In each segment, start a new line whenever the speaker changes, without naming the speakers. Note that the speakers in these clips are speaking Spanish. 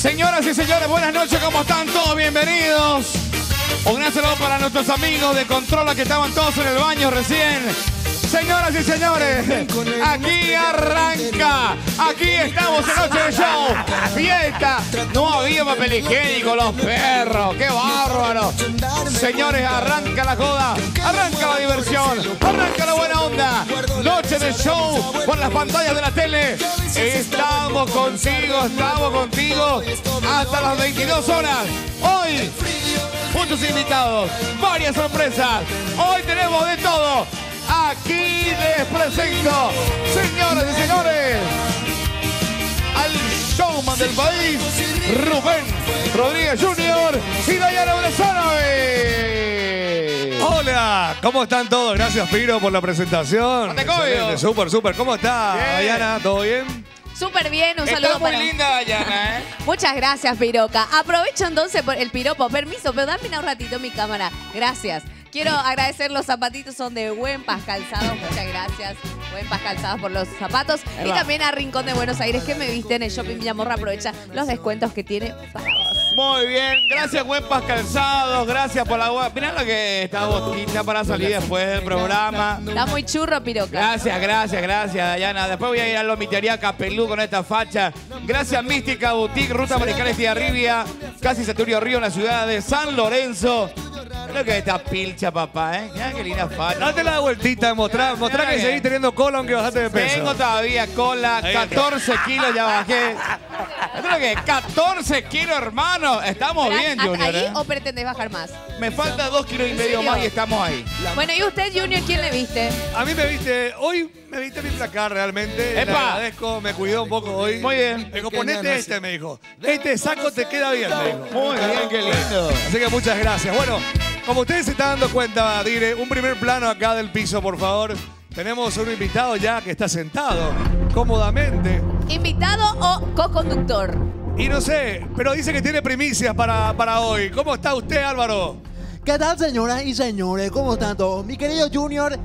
Señoras y señores, buenas noches, ¿cómo están todos? Bienvenidos. Un gran saludo para nuestros amigos de Controla que estaban todos en el baño recién. Señoras y señores, aquí arranca. Aquí estamos en Noche de Show. Fiesta. No había papel higiénico, los perros. ¡Qué bárbaro! Señores, arranca la joda. Arranca la diversión. Arranca la buena onda. Noche de Show por las pantallas de la tele. Estamos contigo, estamos contigo hasta las 22 horas. Hoy muchos invitados, varias sorpresas. Hoy tenemos de todo. Aquí les presento, señoras y señores, al showman del país, Rubén Rodríguez Jr. y Dayana Brezano.
Hola, ¿cómo están todos? Gracias, Piro, por la presentación. Excelente, Súper, súper. ¿Cómo está,
Bien.
Dayana? ¿Todo bien?
Súper bien, un
Está
saludo
muy
para...
linda Dayana, ¿eh?
Muchas gracias, Piroca. Aprovecho entonces por el piropo. Permiso, pero dame un ratito mi cámara. Gracias. Quiero agradecer los zapatitos, son de Buen Paz Calzados. Muchas gracias, Buen Paz Calzados, por los zapatos. Y también a Rincón de Buenos Aires, que me viste en el Shopping Villamorra. Aprovecha los descuentos que tiene para vos.
Muy bien, gracias Huepas Calzados, gracias por la web. Mirá lo que está botita para salir después del programa.
Está muy churro, Piroca.
Gracias, gracias, gracias, Dayana. Después voy a ir a la Lomitería Capelú con esta facha. Gracias, Mística Boutique, Ruta Mariscal Estigarribia, casi Saturio Río, en la ciudad de San Lorenzo. Creo que esta pilcha, papá, ¿eh? Mirá qué linda facha.
Date la vueltita, mostrá, mostrá que seguís teniendo cola aunque bajaste de peso.
Tengo todavía cola,
Ahí está.
14 kilos ya bajé. Creo que 14 kilos, hermano. Estamos
¿Hasta
bien, Junior.
ahí
¿eh?
o pretendés bajar más?
Me falta 2 kilos y
¿En
medio más y estamos ahí.
Bueno, ¿y usted, Junior, quién le viste?
A mí me viste, hoy me viste bien flaca realmente. Le
¡Epa!
agradezco, me cuidó un poco hoy.
Muy bien.
Me dijo, ponete este, me dijo. Este saco te queda bien, me dijo.
Muy bien, qué lindo.
Así que muchas gracias. Bueno, como ustedes se están dando cuenta, Dire, un primer plano acá del piso, por favor. Tenemos un invitado ya que está sentado cómodamente.
¿Invitado o co-conductor?
Y no sé, pero dice que tiene primicias para, para hoy. ¿Cómo está usted, Álvaro?
¿Qué tal, señoras y señores? ¿Cómo están todos? Mi querido Junior,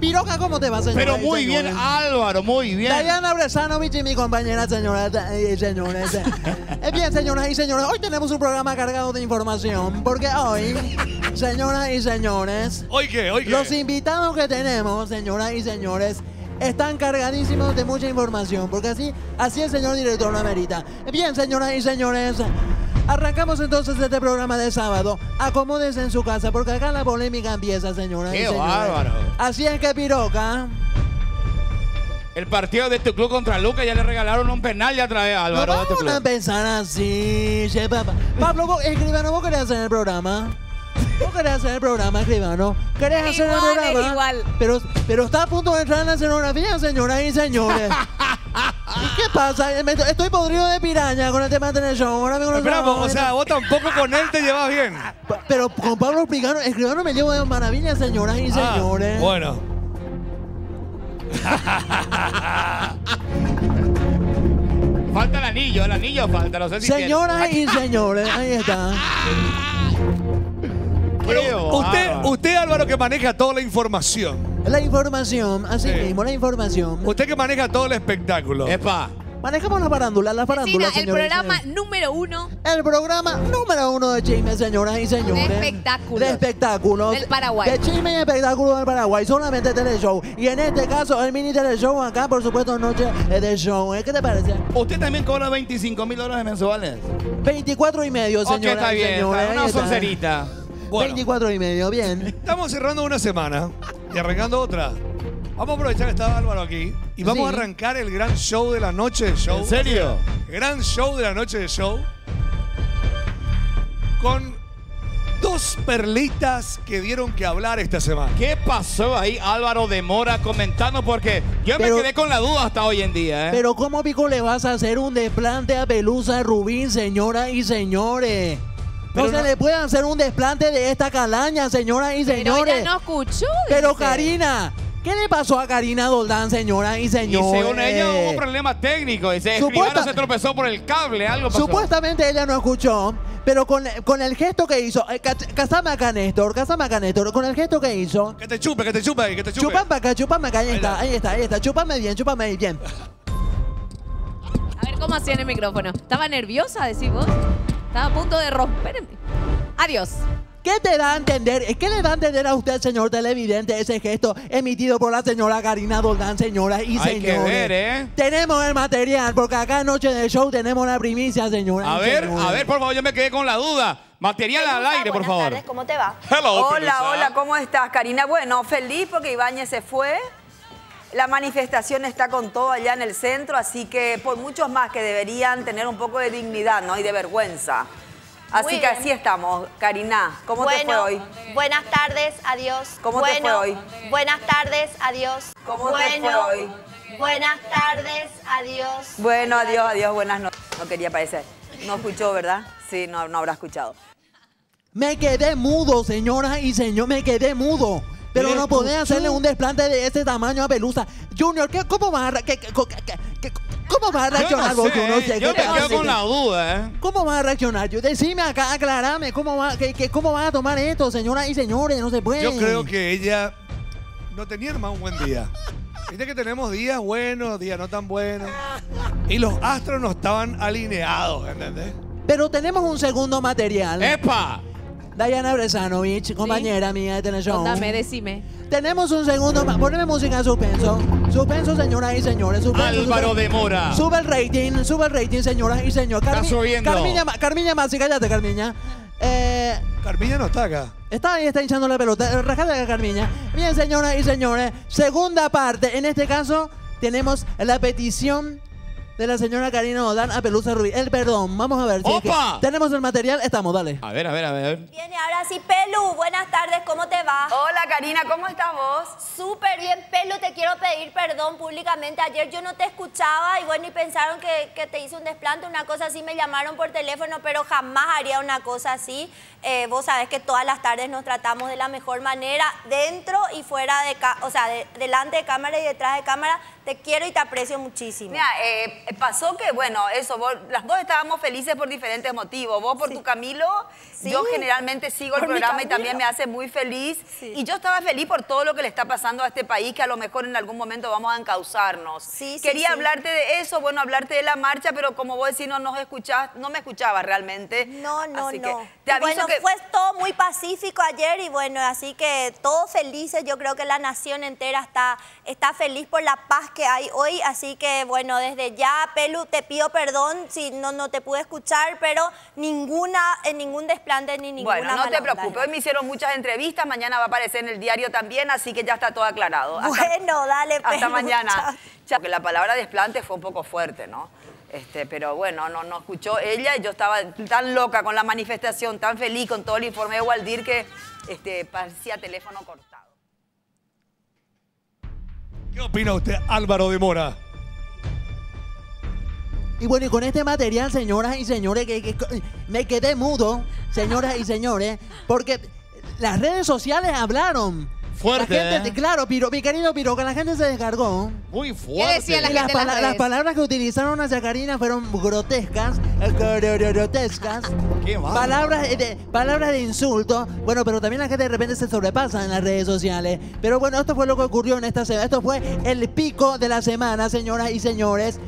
Piroca, ¿cómo te va, señora?
Pero
y
muy bien? Álvaro, muy bien.
Diana Bresanovich y mi compañera, señoras y señores. Eh, bien, señoras y señores, hoy tenemos un programa cargado de información, porque hoy, señoras y señores,
¿Hoy qué? ¿Hoy qué?
los invitados que tenemos, señoras y señores, están cargadísimos de mucha información, porque así, así el señor director lo amerita. Bien, señoras y señores, arrancamos entonces este programa de sábado. Acomódense en su casa, porque acá la polémica empieza, señoras y
Qué bárbaro.
Así es que, Piroca,
El partido de tu club contra Lucas ya le regalaron un penal ya otra vez a
no
Álvaro tu
vamos a empezar así, che, papá. Pablo, vos, escribano, ¿vos querés hacer el programa? ¿Vos querés hacer el programa, escribano? ¿Querés hacer el
Igual, es
programa?
igual.
Pero, pero está a punto de entrar en la escenografía, señoras y señores. ¿Y qué pasa? Me- Estoy podrido de piraña con el tema del show. Ahora vengo los
Esperamos, o
sábados.
sea, vos tampoco con él te llevas bien.
Pa- Pero con Pablo Escribano, escribano me llevo de maravilla, señoras y
Ah,
señores.
bueno.
Falta el anillo, el anillo falta, no sé si
Señoras y señores, ahí está.
Pero
Usted, usted, Álvaro, que maneja toda la información.
La información, así
Sí.
mismo, la información.
Usted que maneja todo el espectáculo.
Epa.
Manejamos la farándula, la farándula,
Vecina, el
señores y
programa
señores.
número uno
El programa número uno de chisme, señoras y señores.
De espectáculos.
De espectáculos.
Del Paraguay.
De chisme y espectáculos del Paraguay. Solamente teleshow. Y en este caso, el mini teleshow acá, por supuesto, noche de show. ¿eh? ¿Qué te parece?
¿Usted también cobra 25 mil dólares mensuales?
24 y medio,
Ok,
señoras
está
y
bien,
señores.
está,
ahí
una
está.
soncerita.
Bueno,
24 y medio, bien.
estamos cerrando una semana y arrancando otra. Vamos a aprovechar que está Álvaro aquí y vamos
Sí.
a arrancar el gran show de la noche de show.
¿En serio?
Gran show de la noche de show. Con dos perlitas que dieron que hablar esta semana.
¿Qué pasó ahí, Álvaro de Mora, comentando? Porque yo
Pero-
me quedé con la duda hasta hoy en día, ¿eh?
Pero ¿cómo pico le vas a hacer un desplante a Pelusa Rubín, señoras y señores? No
Pero
se
no-
le puede hacer un desplante de esta calaña, señoras y
Pero
señores.
ella no escuchó.
Pero
dice.
Karina, ¿qué le pasó a Karina Doldán, señoras y
y
señores?
según ella hubo problemas técnicos. Dice,
Supuesta-
se tropezó por el cable, algo pasó.
Supuestamente ella no escuchó, pero con, con el gesto que hizo, eh, ca- casame acá, Néstor, casame acá, Néstor, con el gesto que hizo,
Que te chupe, que te chupe ahí, que te chupe.
chupame acá, chupame acá, ahí
Ahí
está, ahí está, ahí está, chupame bien, chupame bien.
A ver, ¿Cómo hacía en el micrófono? ¿Estaba nerviosa, decís vos? Estaba a punto de romperme. Adiós.
¿Qué te da a entender? ¿Qué le da a entender a usted, señor televidente, ese gesto emitido por la señora Karina Doldán, señora y
Hay que
señores?
ver, ¿eh?
Tenemos el material, porque acá en Noche de Show tenemos la primicia, señora.
A ver,
señores.
a ver, por favor, yo me quedé con la duda. Material al aire, por
Buenas
favor.
tardes, ¿cómo te va?
Hello,
Hola,
Pelusa.
hola, ¿cómo estás, Karina? Bueno, feliz porque Ibáñez se fue. La manifestación está con todo allá en el centro, así que por muchos más que deberían tener un poco de dignidad, ¿no? Y de vergüenza. Así
Muy
que
bien.
así estamos. Karina, ¿cómo te fue hoy?
Buenas tardes, adiós.
¿Cómo te fue hoy?
Buenas tardes, adiós.
¿Cómo te fue hoy?
Buenas tardes, adiós.
Bueno, adiós, adiós, buenas noches. No quería parecer. No escuchó, ¿verdad? Sí, no, no habrá escuchado.
Me quedé mudo, señora y señor, me quedé mudo. Pero
¿Le
no podés hacerle un desplante de ese tamaño a Pelusa. Junior, ¿qué, ¿cómo vas a, qué- qué- qué- qué- cómo vas a
Yo
reaccionar
no
vos,
sé,
Junior?
¿eh?
¿Qué-
yo me quedo con la duda, ¿eh?
¿Cómo vas a reaccionar? Yo, decime acá, aclarame, ¿cómo va, qué- qué- cómo vas a tomar esto, señora y señores? No se puede.
Yo creo que ella no tenía nomás un buen día. Viste que tenemos días buenos, días no tan buenos. Y los astros no estaban alineados, ¿entendés?
Pero tenemos un segundo material.
¡Epa!
Diana Bresanovich, compañera mía de Teleshow.
Contame, decime.
Tenemos un segundo. ma- Poneme música de suspenso. Suspenso, señoras y señores. Suspenso,
Álvaro
suspenso.
de Mora.
Sube el rating, sube el rating, señoras y señores.
Está subiendo.
Carmiña, Ma- Carmiña Masi, cállate, Carmiña. Eh,
Carmilla no está acá.
está ahí, está hinchando la pelota. Eh, Rajate acá, Carmiña. Bien, señoras y señores. Segunda parte. En este caso, tenemos la petición de la señora Karina Odán a Pelusa Rubí. El perdón. Vamos a ver. si es que
¡Opa!
tenemos el material. Estamos, dale.
A ver, a ver, a ver.
Viene ahora sí, Pelu. Buenas tardes, ¿cómo te va?
Hola, Karina, ¿cómo estás vos?
Súper bien, Pelu. Te quiero pedir perdón públicamente. Ayer yo no te escuchaba y bueno, y pensaron que, que te hice un desplante, una cosa así. Me llamaron por teléfono, pero jamás haría una cosa así. Eh, vos sabés que todas las tardes nos tratamos de la mejor manera, dentro y fuera de, o sea, de- delante de cámara y detrás de cámara. Te quiero y te aprecio muchísimo.
Mira, eh, pasó que, bueno, eso, vos- las dos estábamos felices por diferentes motivos. Vos por tu Camilo,
Sí.
yo generalmente sigo el
Por mi
programa y también me hace muy feliz.
Sí.
Y yo estaba feliz por todo lo que le está pasando a este país, que a lo mejor en algún momento vamos a encauzarnos.
Sí, sí,
Quería
sí.
hablarte de eso, bueno, hablarte de la marcha, pero como vos decís, no nos escuchás, no me escuchabas realmente.
No, no,
Así que
no.
te
Y
aviso
bueno,
que...
fue todo muy pacífico ayer y bueno, así que todos felices. Yo creo que la nación entera está, está feliz por la paz que hay hoy. Así que bueno, desde ya, Pelu, te pido perdón si no, no te pude escuchar, pero ninguna, en ningún desplante ni ninguna
Bueno, no te preocupes, hoy me hicieron muchas entrevistas, mañana va a aparecer en el diario también, así que ya está todo aclarado. Hasta-
Bueno, dale,
Hasta
Pelu,
mañana.
chao.
Chao, que la palabra desplante fue un poco fuerte, ¿no? Este, pero bueno, no, no escuchó ella y yo estaba tan loca con la manifestación, tan feliz con todo el informe de Waldir que este, parecía teléfono cortado.
¿Qué opina usted, Álvaro de Mora?
Y bueno, y con este material, señoras y señores, que, que- me quedé mudo, señoras y señores, porque las redes sociales hablaron.
Fuerte,
La gente,
¿eh?
Claro, Piro, mi querido Piro, que la gente se descargó.
Muy fuerte.
¿Qué decía la
las,
gente en las
pala- las
redes?
palabras que utilizaron hacia Karina fueron grotescas, eh, grotescas.
Qué bárbaro.
Palabras de, palabras de insulto. Bueno, pero también la gente de repente se sobrepasa en las redes sociales. Pero bueno, esto fue lo que ocurrió en esta semana. Esto fue el pico de la semana, señoras y señores.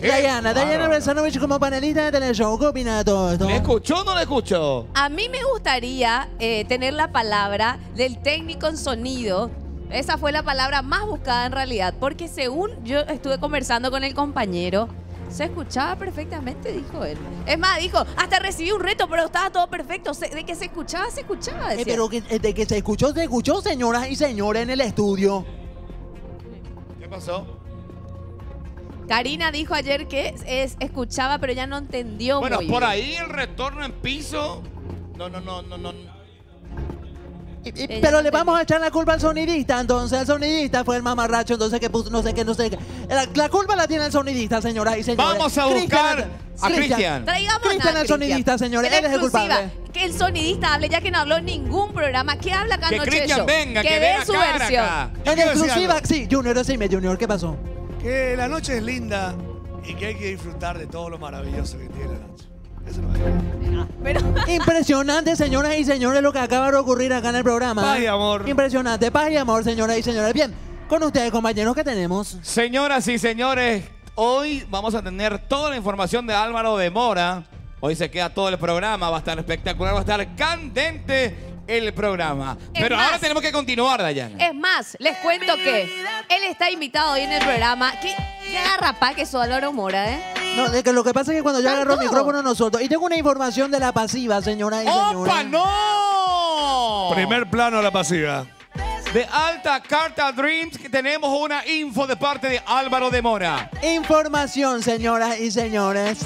Qué
Diana, Diana
bárbaro.
Bresanovich como panelista de Teleshow. ¿Qué opina de todo esto?
¿Le escuchó o no le escuchó?
A mí me gustaría eh, tener la palabra del técnico en sonido. Esa fue la palabra más buscada en realidad, porque según yo estuve conversando con el compañero, se escuchaba perfectamente, dijo él. Es más, dijo, hasta recibí un reto, pero estaba todo perfecto. Se- De que se escuchaba, se escuchaba.
Eh, pero que, eh, de que se escuchó, se escuchó, señoras y señores, en el estudio.
¿Qué pasó?
Karina dijo ayer que es, escuchaba, pero ya no entendió
Bueno,
muy
por
bien.
ahí el retorno en piso. No, no, no, no, no.
Y- pero le vamos a echar la culpa al sonidista, entonces el sonidista fue el mamarracho, entonces que puso, no sé qué, no sé qué. La, la culpa la tiene el sonidista, y señores.
Vamos a buscar a Cristian.
Traigamos
Cristian, el sonidista, señores, él es el culpable.
Que el sonidista hable, ya que no habló en ningún programa. ¿Qué habla acá
Que Cristian venga, que,
dé
venga
su versión.
acá.
En exclusiva, sí, Junior, decime, Junior, ¿qué pasó?
Que la noche es linda y que hay que disfrutar de todo lo maravilloso que tiene la noche. Eso no es.
Pero
Impresionante, señoras y señores, lo que acaba de ocurrir acá en el programa.
Paz y amor.
Impresionante, paz y amor, señoras y señores. Bien, con ustedes, compañeros, ¿qué tenemos?
Señoras y señores, hoy vamos a tener toda la información de Álvaro de Mora. Hoy se queda todo el programa, va a estar espectacular, va a estar candente el programa.
Es
Pero
más-
ahora tenemos que continuar, Dayana.
Es más, les cuento que él está invitado hoy en el programa. Que ya agarra pa' que soy Álvaro Mora, ¿eh?
No, de que lo que pasa es que cuando yo agarro el micrófono no solto. Y tengo una información de la pasiva, señora y
¡Opa,
señores.
no!
Primer plano a la pasiva.
De Alta Carta Dreams que tenemos una info de parte de Álvaro de Mora.
Información, señoras y señores.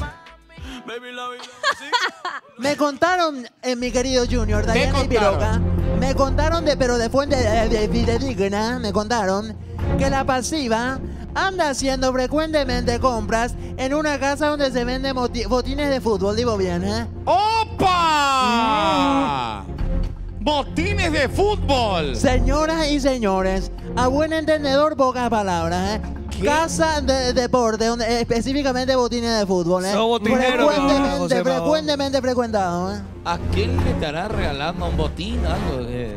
Me contaron, eh, mi querido Junior, Dayana y? Piroca, me contaron de, pero de fuente de, fidedigna, me contaron que la pasiva anda haciendo frecuentemente compras en una casa donde se venden botines de fútbol, digo bien, ¿eh?
¡Opa! Botines de fútbol.
Señoras y señores, a buen entendedor, pocas palabras, ¿eh? Casa de deporte, donde, eh, específicamente botines de fútbol, ¿eh?
Botinero,
frecuentemente,
Pablo.
frecuentemente frecuentado, ¿eh?
¿A quién le estará regalando un botín? Algo de...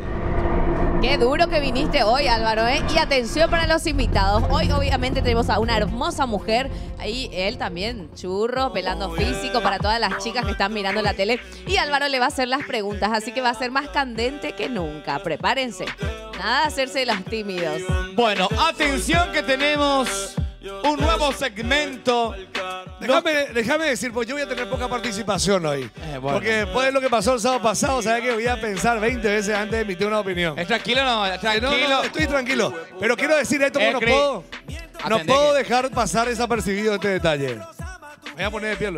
Qué duro que viniste hoy, Álvaro, ¿eh? Y atención para los invitados. Hoy, obviamente, tenemos a una hermosa mujer. Ahí él también, churro, pelando físico para todas las chicas que están mirando la tele. Y Álvaro le va a hacer las preguntas, así que va a ser más candente que nunca. Prepárense. Nada de hacerse los tímidos.
Bueno, atención que tenemos un nuevo segmento.
Déjame, déjame decir, pues yo voy a tener poca participación hoy.
Eh, bueno.
Porque después de lo que pasó el sábado pasado, sabes que voy a pensar 20 veces antes de emitir una opinión.
Eh, tranquilo, no, tranquilo.
No, no, estoy tranquilo. Pero quiero decir esto
Eh,
que no puedo, no puedo
que-
dejar pasar desapercibido este detalle. Me voy a poner de pie y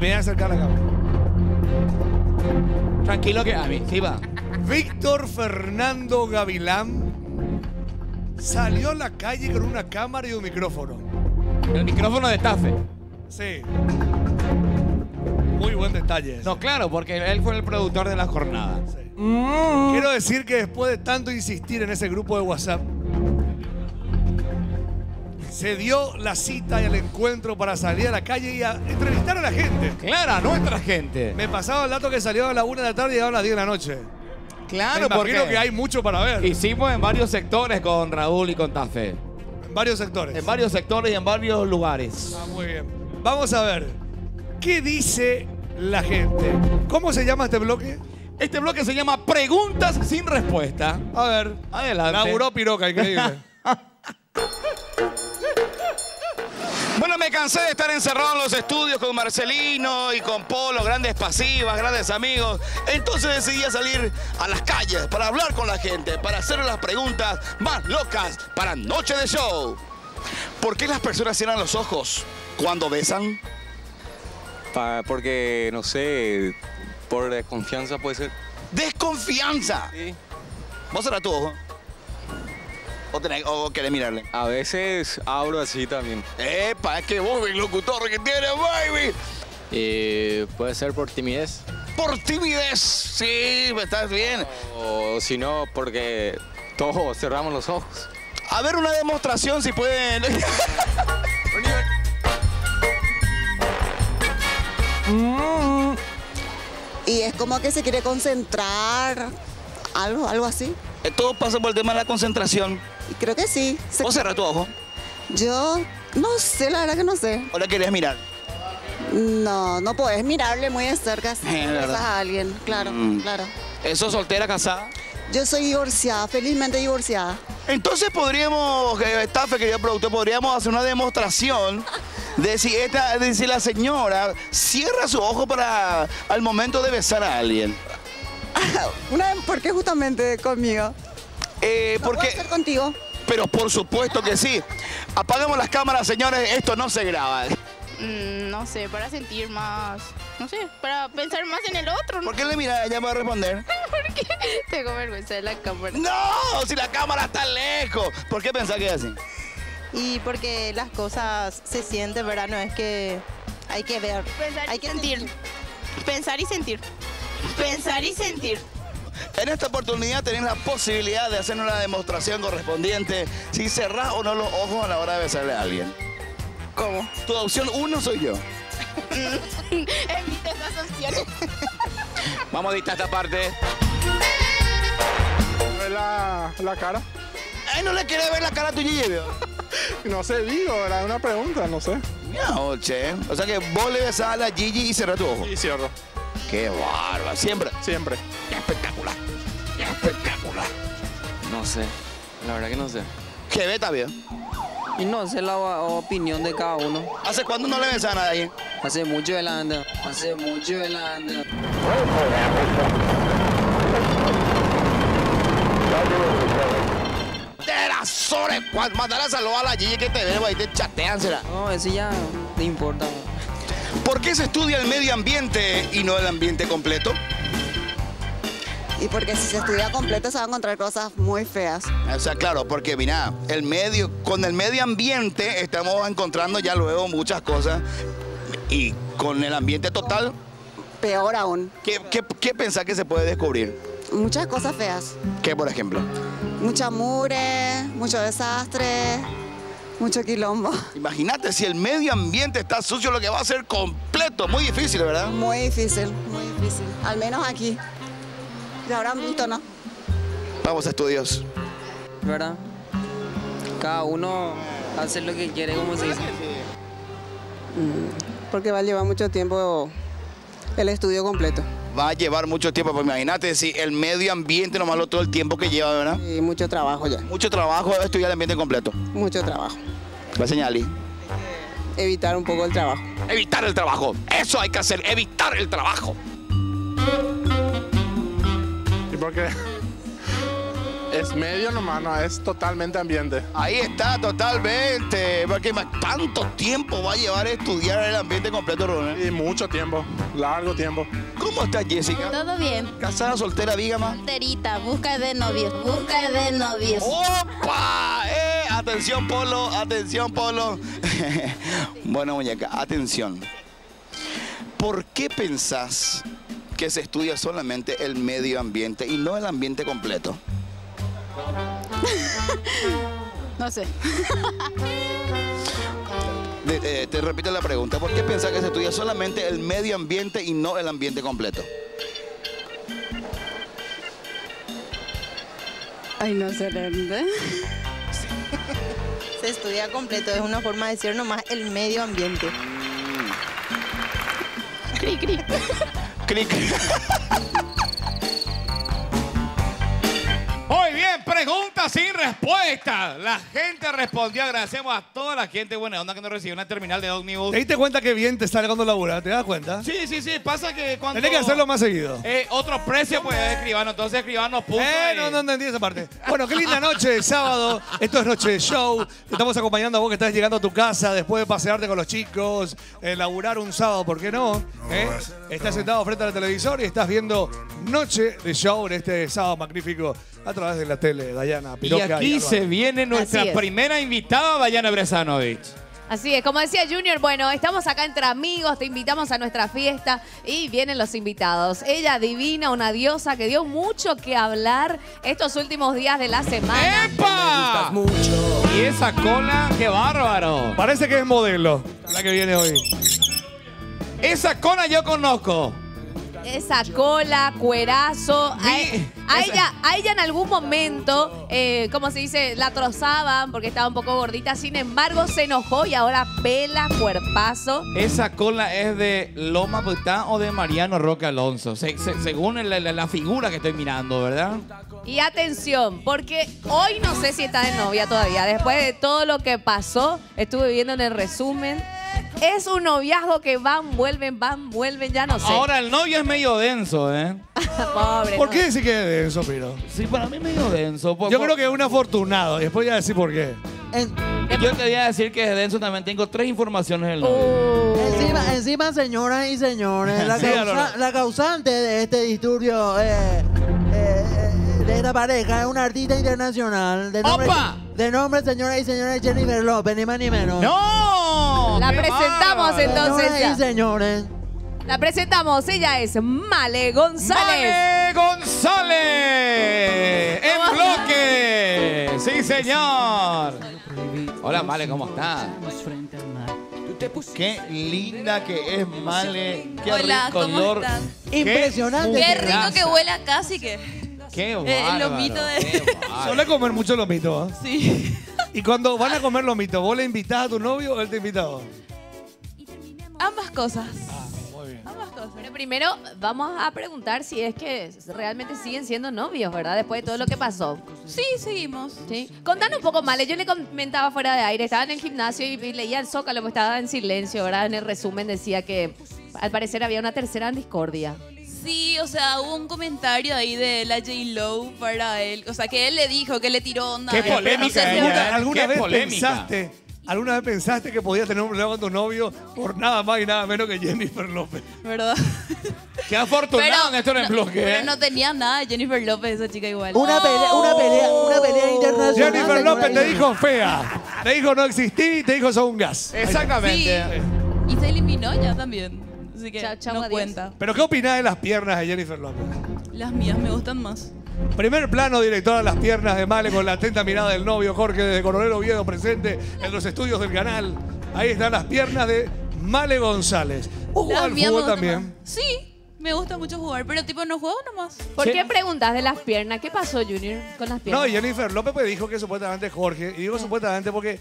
me voy a acercar a la cámara.
Tranquilo que a mí, sí va.
Víctor Fernando Gavilán salió a la calle con una cámara y un micrófono.
El micrófono de Tafe.
Sí. Muy buen detalle. ese.
No, claro, porque él fue el productor de la jornada.
Quiero decir que después de tanto insistir en ese grupo de WhatsApp, se dio la cita y el encuentro para salir a la calle y a entrevistar a la gente.
Claro, a nuestra gente.
Me pasaba el dato que salió a la una de la tarde y llegaba a las 10 de la noche.
Claro,
Me
porque
imagino que hay mucho para ver
hicimos en varios sectores con Raúl y con Tafe.
en varios sectores.
En varios sectores y en varios lugares.
Ah, muy bien. Vamos a ver. ¿Qué dice la gente? ¿Cómo se llama este bloque?
Este bloque se llama Preguntas sin respuesta.
A ver.
Adelante.
Laburó Piroca, increíble.
Bueno, me cansé de estar encerrado en los estudios con Marcelino y con Polo, grandes pasivas, grandes amigos. Entonces decidí a salir a las calles para hablar con la gente, para hacer las preguntas más locas para Noche de Show. ¿Por qué las personas cierran los ojos cuando besan?
Pa- porque, no sé, por desconfianza puede ser.
Desconfianza.
Sí.
¿Vos cerrás tu ojo? ¿O, tenés- o querés mirarle?
A veces abro así también.
Epa, es que vos, el locutor que tiene, baby.
Eh, puede ser por timidez
Por timidez. Sí, estás bien.
O si no, porque todos cerramos los ojos.
A ver una demostración si pueden.
Y es como que se quiere concentrar, algo, algo así.
Todo pasa por el tema de la concentración.
Creo que sí. Se-
Vos cerrás tu ojo.
Yo no sé, la verdad que no sé.
¿O la querés mirar?
No, no puedes mirarle muy de cerca si
Eh,
besas
verdad.
a alguien. Claro,
Mm.
claro.
¿Eso soltera, casada?
Yo soy divorciada, felizmente divorciada.
Entonces podríamos, eh, Estafe, querido productor, podríamos hacer una demostración de si, esta, de si la señora cierra su ojo para al momento de besar a alguien.
Una, ¿Por qué justamente conmigo?
Eh,
¿No puedo hacer contigo?
pero por supuesto que sí. Apagamos las cámaras, señores, esto no se graba.
Mm, no sé, para sentir más, no sé, para pensar más en el otro. ¿no?
¿Por qué le mira? Ella va a responder.
Porque tengo vergüenza de la cámara.
No, si la cámara está lejos. ¿Por qué pensás que es así?
Y porque las cosas se sienten, ¿verdad? No es que hay que ver.
Pensar
hay
y
que
sentir. Pensar y sentir. Pensar y sentir.
En esta oportunidad tenés la posibilidad de hacer una demostración correspondiente si cerrás o no los ojos a la hora de besarle a alguien.
¿Cómo?
Tu opción uno soy yo.
Evita esas opciones.
Vamos a dictar esta parte.
La, la cara.
Ay, no le quiere ver la cara a tu Gigi.
No sé, digo, era una pregunta, no sé.
No, che. O sea que vos le besás a la Gigi y cerrás tu ojo.
Y cierro.
Qué bárbaro. Siempre.
Siempre.
Espectacular. Espectacular.
No sé. La verdad que no sé.
¿Qué ve también?
Y no sé la opinión de cada uno.
¿Hace cuándo no le besás a nadie?
Hace mucho de la anda. Hace mucho de la anda.
De las. Cuando mandar a saludar a la Gigi que te ve, ahí te chatean, será.
No, eso ya no importa.
¿Por qué se estudia el medio ambiente y no el ambiente completo?
Y porque si se estudia completo se van a encontrar cosas muy feas.
O sea, claro, porque mira, el medio, con el medio ambiente estamos encontrando ya luego muchas cosas y con el ambiente total,
Peor aún.
¿qué, qué, qué pensás que se puede descubrir?
Muchas cosas feas.
¿Qué, por ejemplo?
Mucha mure, mucho desastre, mucho quilombo.
Imagínate si el medio ambiente está sucio, lo que va a ser completo, muy difícil, ¿verdad?
Muy difícil, muy difícil. Al menos aquí. Ya habrán visto, ¿no?
Vamos a estudios.
¿Verdad? Cada uno hace lo que quiere, como se dice.
Porque va a llevar mucho tiempo el estudio completo.
Va a llevar mucho tiempo, pues imagínate si el medio ambiente nomás lo todo el tiempo que lleva, ¿verdad?
Y mucho trabajo ya.
Mucho trabajo estudiar el ambiente completo.
Mucho trabajo.
Va a señalar.
Evitar un poco el trabajo.
Evitar el trabajo. Eso hay que hacer, evitar el trabajo.
¿Y por qué? Es medio nomás, no es totalmente ambiente.
Ahí está, totalmente. Porque tanto tiempo va a llevar a estudiar el ambiente completo, Ronald.
Y mucho tiempo, largo tiempo.
¿Cómo estás, Jessica?
Todo bien.
¿Casada, soltera, vígama?
Solterita, busca de novios, busca de novios.
¡Opa! Eh, atención, Polo, atención, Polo. bueno, muñeca, atención. ¿Por qué pensás que se estudia solamente el medio ambiente y no el ambiente completo?
No sé.
De- eh, te repito la pregunta. ¿Por qué pensás que se estudia solamente el medio ambiente y no el ambiente completo?
Ay, no sé, ¿verdad?
Se estudia completo, es una forma de decir nomás el medio ambiente.
Cri, cri.
Clic.
Muy bien, pregunta sin respuesta. La gente respondió. Agradecemos a toda la gente buena onda que nos recibió en la terminal de Omnibus.
¿Te diste cuenta que bien te sale cuando laburas? ¿Te das cuenta?
Sí, sí, sí. Pasa que cuando.
Tenés que hacerlo más seguido.
Eh, otro precio, pues, escribano. Entonces, escribano puso.
Eh,
y-
no, no entendí esa parte. Bueno, qué linda noche de sábado. Esto es Noche de Show. Te estamos acompañando a vos que estás llegando a tu casa después de pasearte con los chicos, eh, laburar un sábado, ¿por qué no? ¿Eh? Estás sentado frente al televisor y estás viendo Noche de Show en este sábado magnífico a través de la tele. Dayana,
Y
Piroca
aquí
Álvaro.
se viene nuestra primera invitada, Dayana Bresanovich.
Así es, como decía Junior, bueno, estamos acá entre amigos, te invitamos a nuestra fiesta y vienen los invitados. Ella divina, una diosa que dio mucho que hablar estos últimos días de la semana.
¡Epa! Y esa cola, qué bárbaro.
Parece que es modelo la que viene hoy.
Esa cola yo conozco.
Esa cola, cuerazo. A, a
esa-
ella, a ella en algún momento, eh, como se dice, la trozaban porque estaba un poco gordita. Sin embargo, se enojó y ahora pela cuerpazo.
Esa cola es de Loma Bután o de Mariano Roque Alonso, se- se- según la, la- la figura que estoy mirando, ¿verdad?
Y atención, porque hoy no sé si está de novia todavía. Después de todo lo que pasó, estuve viendo en el resumen. Es un noviazgo que van, vuelven, van, vuelven, ya no sé.
Ahora el novio es medio denso, ¿eh?
Pobre.
¿Por
no.
qué decir que es denso, Piro?
Sí, para mí medio denso. por-
Yo
por-
creo que es un afortunado. y Después voy a decir por qué.
Yo te voy a decir que es denso también. Tengo tres informaciones del novio.
Oh.
Encima, encima, señoras y señores, la,
Sí,
causa-
Alonso.
la causante de este disturbio eh, eh, de esta pareja es una artista internacional de nombre,
¡Opa!
de nombre señoras y señores Jennifer López, ni más ni menos.
¡No!
La
¡Qué
presentamos
bárbaro!
entonces
Señoras
ya.
y señores.
La presentamos, ella es Male González.
¡Male González! ¡En bloque! ¡Sí, señor! Hola, Male, ¿cómo estás? Qué linda que es Male. Qué
Hola,
rico
¿cómo
olor.
están?
Impresionante.
Qué rico que huele acá, así que.
Qué
Eh, el lomito de-.
Suele comer mucho lomito, ¿eh?
Sí.
Y cuando van a comer lomitos, ¿vos le invitás a tu novio o él te invita a vos?
Ambas cosas.
Muy bien.
Ambas cosas.
Pero primero vamos a preguntar si es que realmente siguen siendo novios, ¿verdad? Después de todo lo que pasó.
Sí, seguimos.
Sí. Contanos un poco, Male. Yo le comentaba fuera de aire. Estaba en el gimnasio y, y leía el Zócalo, pues estaba en silencio, ¿verdad? En el resumen decía que al parecer había una tercera discordia.
Sí, o sea, hubo un comentario ahí de la J. Lo para él. O sea, que él le dijo, que le tiró onda.
Qué
no
polémica
sé si-
ella, ¿eh? ¿Alguna
Qué
vez
polémica.
pensaste, alguna vez pensaste que podías tener un problema con tu novio por nada más y nada menos que Jennifer López?
¿Verdad?
Qué afortunado en esto en el
no,
bloque,
pero
¿eh?
no tenía nada de Jennifer López, esa chica igual.
Una pelea, una pelea, una pelea internacional.
Jennifer López te dijo fea, te dijo no existí y te dijo sos un gas.
Exactamente.
Y se eliminó ya también. Así que
Chao, chao,
no
adiós.
cuenta.
Pero ¿qué opinás de las piernas de Jennifer López?
Las mías me gustan más.
Primer plano, directora Las Piernas de Male con la atenta mirada del novio Jorge desde Coronel Oviedo presente en los estudios del canal. Ahí están las piernas de Male González. ¿Vos jugás al
mías me
fútbol
gustan
también?
más. Sí, me gusta mucho jugar, pero tipo no juego nomás.
¿Por qué preguntas de las piernas? ¿Qué pasó, Junior, con las
No,
piernas?
y Jennifer López pues dijo que supuestamente Jorge, y digo supuestamente porque,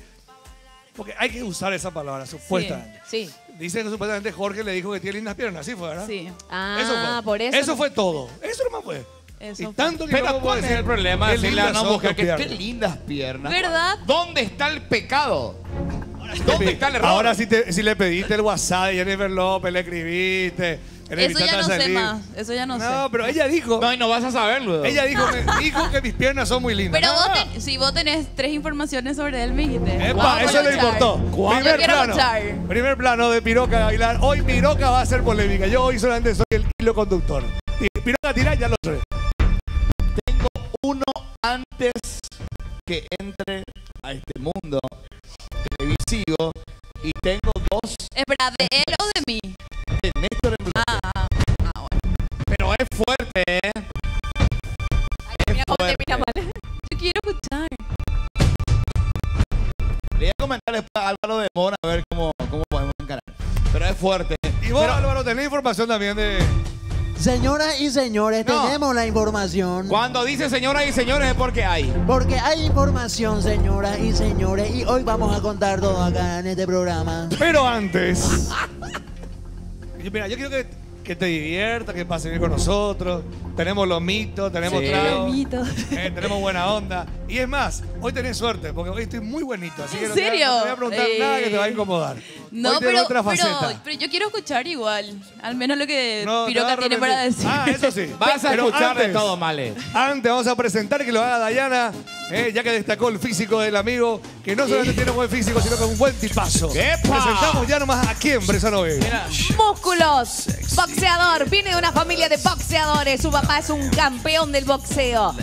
porque hay que usar esa palabra, supuestamente.
Sí.
Dicen que supuestamente Jorge le dijo que tiene lindas piernas, ¿sí fue, verdad?
Sí.
Ah,
Eso fue.
por eso.
Eso fue todo. Eso nomás fue.
Eso
y
fue.
tanto que
Pero
no
¿cuál es el problema?
qué
Decirle a una mujer que qué
piernas.
lindas piernas.
¿Verdad?
¿Dónde está el pecado? ¿Dónde está el error?
Ahora sí, te- si le pediste el WhatsApp de Jennifer López, le escribiste.
Eso ya no sé
salir.
más. Eso ya no,
No,
sé.
pero ella dijo.
No, y no vas a saberlo.
Ella dijo, me dijo que mis piernas son muy lindas.
Pero
No,
vos,
no.
ten- si vos tenés tres informaciones sobre él, me dijiste.
Epa,
Vamos a
eso le
luchar.
importó.
Yo
Primer
quiero
plano.
luchar.
Primer plano de Piroca Aguilar. Hoy Piroca va a ser polémica. Yo hoy solamente soy el hilo conductor. Y Piroca tira, ya lo sé.
uno antes que entre a este mundo
información también de.
Señoras y señores,
No.
tenemos la información.
Cuando dice señoras y señores es porque hay.
Porque hay información, señoras y señores, y hoy vamos a contar todo acá en este programa.
Pero antes. Mira, yo quiero que, que te diviertas, que pases bien con nosotros. Tenemos los mitos, tenemos
Sí.
tragos,
Mito.
eh, tenemos buena onda. Y es más, hoy tenés suerte, porque hoy estoy muy buenito. Así que
¿En
no te,
serio?
no te voy a preguntar
Eh.
nada que te va a incomodar.
No, pero,
otra
pero, pero yo quiero escuchar igual. Al menos lo que
No,
Piroca tiene para decir.
Ah, eso sí.
Vas a
Pero
escuchar de
antes-
todo, Male.
Antes vamos a presentar que lo haga Dayana, eh, ya que destacó el físico del amigo, que no solamente tiene un buen físico, sino que un buen tipazo.
¡Epa!
Presentamos ya nomás a quién, Bresano Vega.
Mira,
Músculos, boxeador, viene de una familia de boxeadores, su papá es un campeón del boxeo.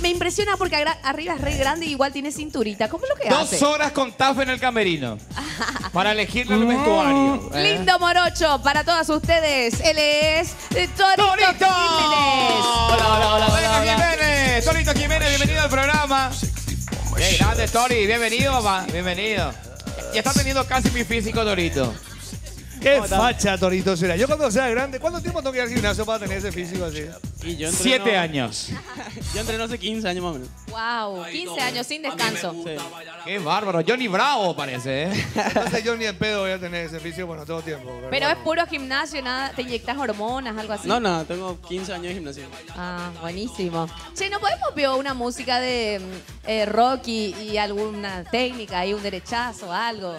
Me impresiona porque arriba es re grande y igual tiene cinturita. ¿Cómo es lo que
dos
hace?
horas con Taf en el camerino. Para elegirle el vestuario. ¿eh?
Lindo morocho para todas ustedes. Él es eh, Torito,
¡Torito!
Jiménez.
Hola, hola, hola. Torito Jiménez. Torito Jiménez, bienvenido al programa. Qué grande, Tori. Bienvenido, papá. Bienvenido. Ya está teniendo casi mi físico, Torito.
Qué facha, Torito será. Yo cuando sea grande, ¿cuánto tiempo tengo que ir al gimnasio para tener ese físico así?
Y yo entreno-
Siete años.
Yo entreno hace 15 años más o menos.
Wow, 15 años sin descanso.
Sí.
Qué bárbaro. Johnny Bravo parece, ¿eh?
Entonces yo ni en pedo voy a tener ese físico, bueno, tengo tiempo.
Pero es puro gimnasio, nada, te inyectas hormonas, algo así.
No, no, tengo 15 años de gimnasio.
Ah, buenísimo. Che, ¿no podemos ver una música de mm, eh, rock y, y alguna técnica ahí, un derechazo, algo?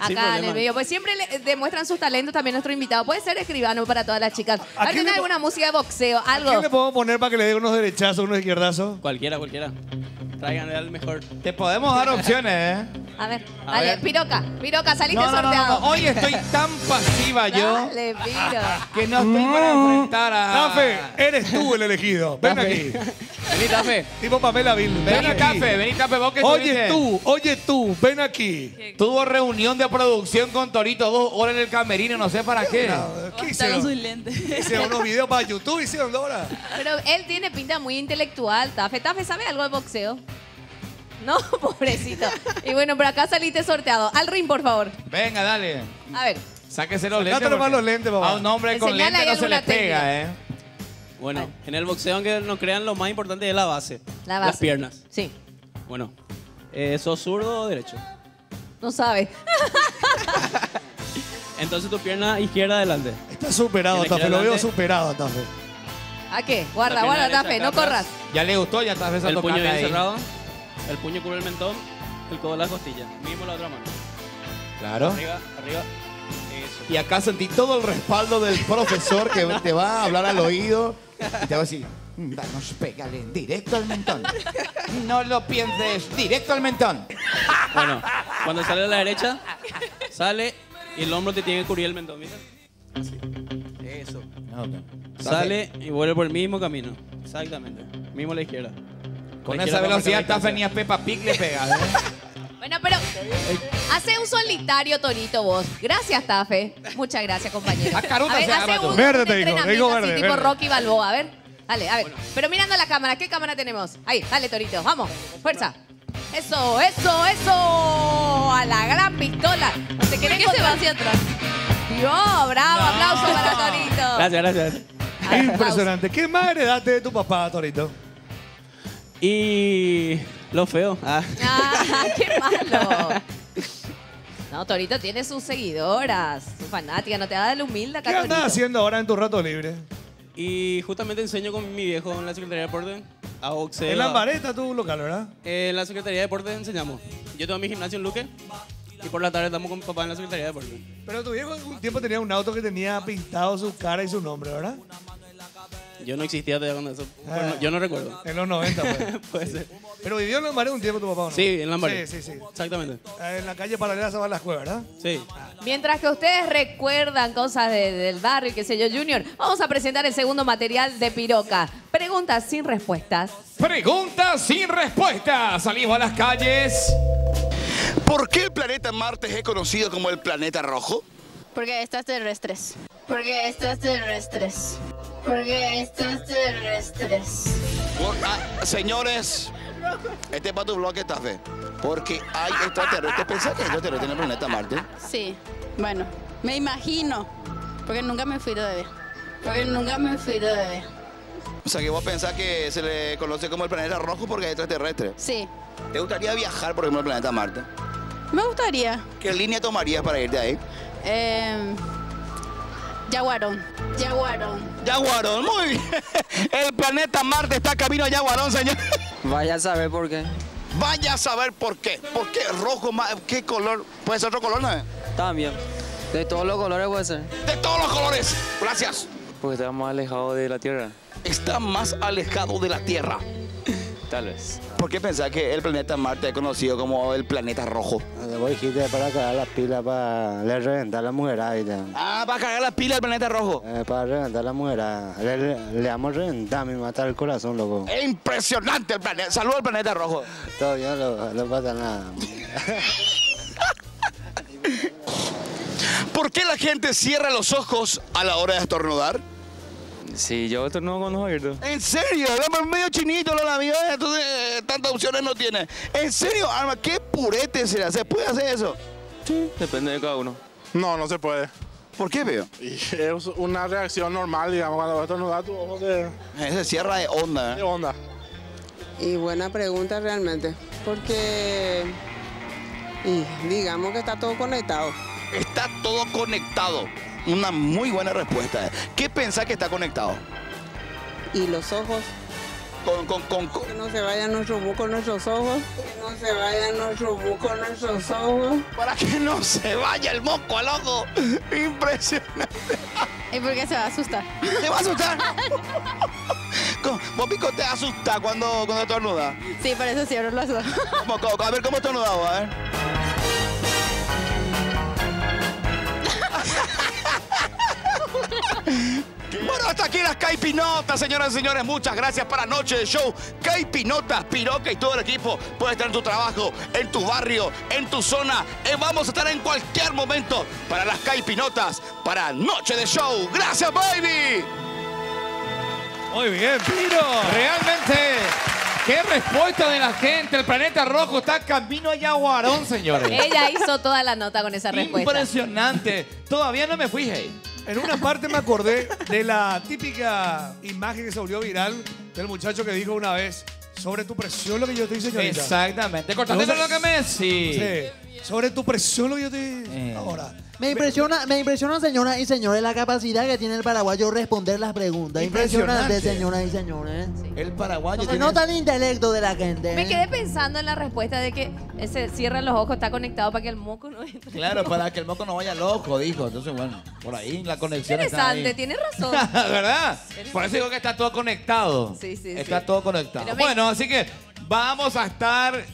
Acá en el medio. Pues siempre le- demuestran sus talentos también nuestro invitado. Puede ser escribano para todas las chicas.
¿A quién
¿Alguna
le
alguna música de boxeo?
¿A quién
Algo.
le podemos poner para que le dé unos derechazos, unos izquierdazos?
Cualquiera, cualquiera. Traigan el mejor.
Te podemos dar opciones, ¿eh?
A ver,
A
dale,
ver.
Piroca, Piroca, saliste
No, no, no, no,
sorteado.
no. Hoy estoy tan pasiva yo
Dale, Piro.
que no estoy para enfrentar a.
Tafe, eres tú el elegido. Ven
Tafe.
aquí.
Vení, Tafe.
Tipo Pamela Bill. Ven
Vení,
aquí.
Tafe. Vení, Tafe. Vos que
Oye
estuviste-
tú, oye tú, ven aquí.
Tuvo reunión de producción con Torito dos horas en el camerino, no sé para qué.
¿Qué
con sus
hicieron?
lentes.
Hicieron unos videos para YouTube, hicieron dos horas.
Pero él tiene pinta muy intelectual, Tafe. Tafe, ¿sabe algo de boxeo? No, pobrecito. Y bueno, por acá saliste sorteado. Al ring, por favor.
Venga, dale.
A ver.
Sáquese los lentes. porque
los lentes, papá.
A un hombre con
Enseñale
lentes no se le
técnica.
pega, ¿eh?
Bueno, en el boxeo, aunque no crean, lo más importante es la base.
La
Las
base.
piernas.
Sí.
Bueno, Eh, ¿Sos zurdo o derecho?
No sabe.
Entonces tu pierna izquierda adelante.
Está superado, Tafe. Lo veo
adelante.
superado, Tafe.
¿A qué? Guarda,
La
guarda, Tafe, no corras.
Ya le gustó, ya estás
El
besando
puño bien
ahí.
cerrado. El puño cubre el mentón. El codo la costilla. Mismo la otra mano.
Claro.
Arriba, arriba. Eso.
Y acá sentí todo el respaldo del profesor que te va a hablar al oído y te va a decir, "Mm, vamos, pégale directo al mentón. No lo pienses, directo al mentón.
Bueno, cuando sale a la derecha, sale y el hombro te tiene que cubrir el mentón, ¿viste? Así. Eso. Sale y vuelve por el mismo camino. Exactamente. Mismo a la izquierda.
Con
La
esa
izquierda
velocidad
marcar
Tafe
distancia.
ni a Peppa Pig le pega. ¿eh?
Bueno, pero hace un solitario tonito vos. Gracias, Tafe. Muchas gracias, compañero.
A Caruta
a ver,
se
hace un,
tú.
Verde
un
te digo,
entrenamiento
digo
así,
verde,
tipo
verde.
Rocky Balboa. A ver, dale, a ver. Pero mirando a la cámara, ¿qué cámara tenemos? Ahí, dale, Torito. Vamos, fuerza. Eso, eso, eso. A la gran pistola. ¿Te querés
¿Por qué se va hacia atrás?
Dios, bravo, aplauso para Torito.
Gracias, gracias.
Impresionante. ¿Qué más heredaste de tu papá, Torito?
Y lo feo. Ah.
Ah, qué malo. No, Torito tiene sus seguidoras, sus fanáticas. No te da de la humilde acá,
¿Qué andas
Torito.
haciendo ahora en tu rato libre?
Y justamente enseño con mi viejo en la Secretaría de Deporte. A boxeo.
En Lambareta, tu local, ¿verdad?
Eh, en la Secretaría de Deporte enseñamos. Yo tengo mi gimnasio en Luque. Y por la tarde estamos con mi papá en la Secretaría de Deporte.
Pero tu viejo un tiempo tenía un auto que tenía pintado su cara y su nombre, ¿verdad?
Yo no existía todavía cuando eso.
Ah.
Yo no recuerdo.
En los 90, pues.
Puede ser.
Pero vivió en Lambaré un tiempo tu papá, ¿o no?
Sí, en Lambaré.
Sí, sí, sí.
Exactamente.
Eh, En la calle paralela se van las cuevas, ¿verdad?
Sí.
Mientras que ustedes recuerdan cosas de- del barrio, y qué sé yo, Junior, vamos a presentar el segundo material de Piroca. Preguntas sin respuestas.
Preguntas sin respuestas. Salimos a las calles.
¿Por qué el planeta Marte es conocido como el planeta rojo?
Porque extraterrestres. Porque extraterrestres. Porque extraterrestres.
Por- ah, señores, este es para tu bloque, Tafe. Porque hay extraterrestres. ¿Pensás que hay extraterrestres en el planeta Marte?
Sí, bueno, me imagino. Porque nunca me fui de bebé. Porque nunca me fui de bebé.
O sea, que vos pensás que se le conoce como el planeta rojo porque hay extraterrestres.
Sí,
¿Te gustaría viajar, por ejemplo, al planeta Marte?
me gustaría.
¿Qué línea tomarías para irte ahí?
Eh, Yaguarón. Yaguarón.
Yaguarón, muy bien. El planeta Marte está camino a Yaguarón, señor.
Vaya a saber por qué.
Vaya a saber por qué. ¿Por qué rojo? ¿Qué color? ¿Puede ser otro color, no?
También. De todos los colores puede ser.
De todos los colores. Gracias.
Porque está más alejado de la Tierra.
Está más alejado de la Tierra.
Tal vez.
¿Por qué pensás que el planeta Marte es conocido como el planeta rojo?
Vos dijiste para cargar las pilas para le reventar a la mujer ¿viste?
Ah, para cargar la pila del planeta rojo.
Eh, para reventar a la mujer Le, le, le vamos a reventar, me mata el corazón, loco.
Es impresionante el planeta. Saludos al planeta rojo.
Todavía no, no pasa nada.
¿Por qué la gente cierra los ojos a la hora de estornudar?
Sí, yo estornudo con los abiertos.
¿En serio? Vamos medio chinito los labios, entonces eh, tantas opciones no tiene. ¿En serio, Alma? ¿Qué purete será? ¿Se puede hacer eso?
Sí, depende de cada uno.
No, no se puede.
¿Por qué, veo?
Es una reacción normal, digamos, cuando vas a estornudar tu ojo se...
Se cierra de onda. ¿eh?
De onda.
Y buena pregunta realmente, porque y digamos que está todo conectado.
Está todo conectado. Una muy buena respuesta. ¿Qué pensás que está conectado?
Y los ojos,
Con, con, con, con-
que no se vayan nuestros bucos, nuestros ojos, que no se vayan nuestros bucos, nuestros ojos.
Para que no se vaya el moco al ojo. Impresionante.
¿Y por qué se va a asustar?
¿Te va a asustar? ¿Vos pico te asusta cuando, cuando estornuda?
Sí, por eso cierro los ojos.
A ver, ¿cómo estornuda vos? A ver. Bueno, hasta aquí las Caipinotas, señoras y señores. Muchas gracias para Noche de Show. Caipinotas, Piroca y todo el equipo puede estar en tu trabajo, en tu barrio, en tu zona. Eh, vamos a estar en cualquier momento para las Caipinotas, para Noche de Show. Gracias, baby.
Muy bien, Piro.
Realmente, qué respuesta de la gente. El planeta rojo está camino a Yaguarón, señores.
Ella hizo toda la nota con esa respuesta.
Impresionante. Todavía no me fui, hey.
En una parte me acordé de la típica imagen que se volvió viral del muchacho que dijo una vez, Sobre tu presión lo que yo te dije, señorita.
Exactamente.
A-
lo que Messi.
Sí. Sobre tu presión lo que yo te
Eh.
Ahora.
Me impresiona, me impresiona, señoras y señores, la capacidad que tiene el paraguayo responder las preguntas. Impresionante,
Impresionante.
señoras y señores.
El paraguayo
Se nota el intelecto de la gente.
Me
¿eh?
quedé pensando en la respuesta de que ese cierra los ojos, está conectado para que el moco no entre.
Claro, para que el moco no vaya loco, dijo. Entonces, bueno, por ahí la conexión está
Interesante,
ahí.
tienes razón.
¿Verdad? Por eso digo que está todo conectado.
Sí, sí,
Está
sí.
todo conectado.
Me-
Bueno, así que vamos a estar.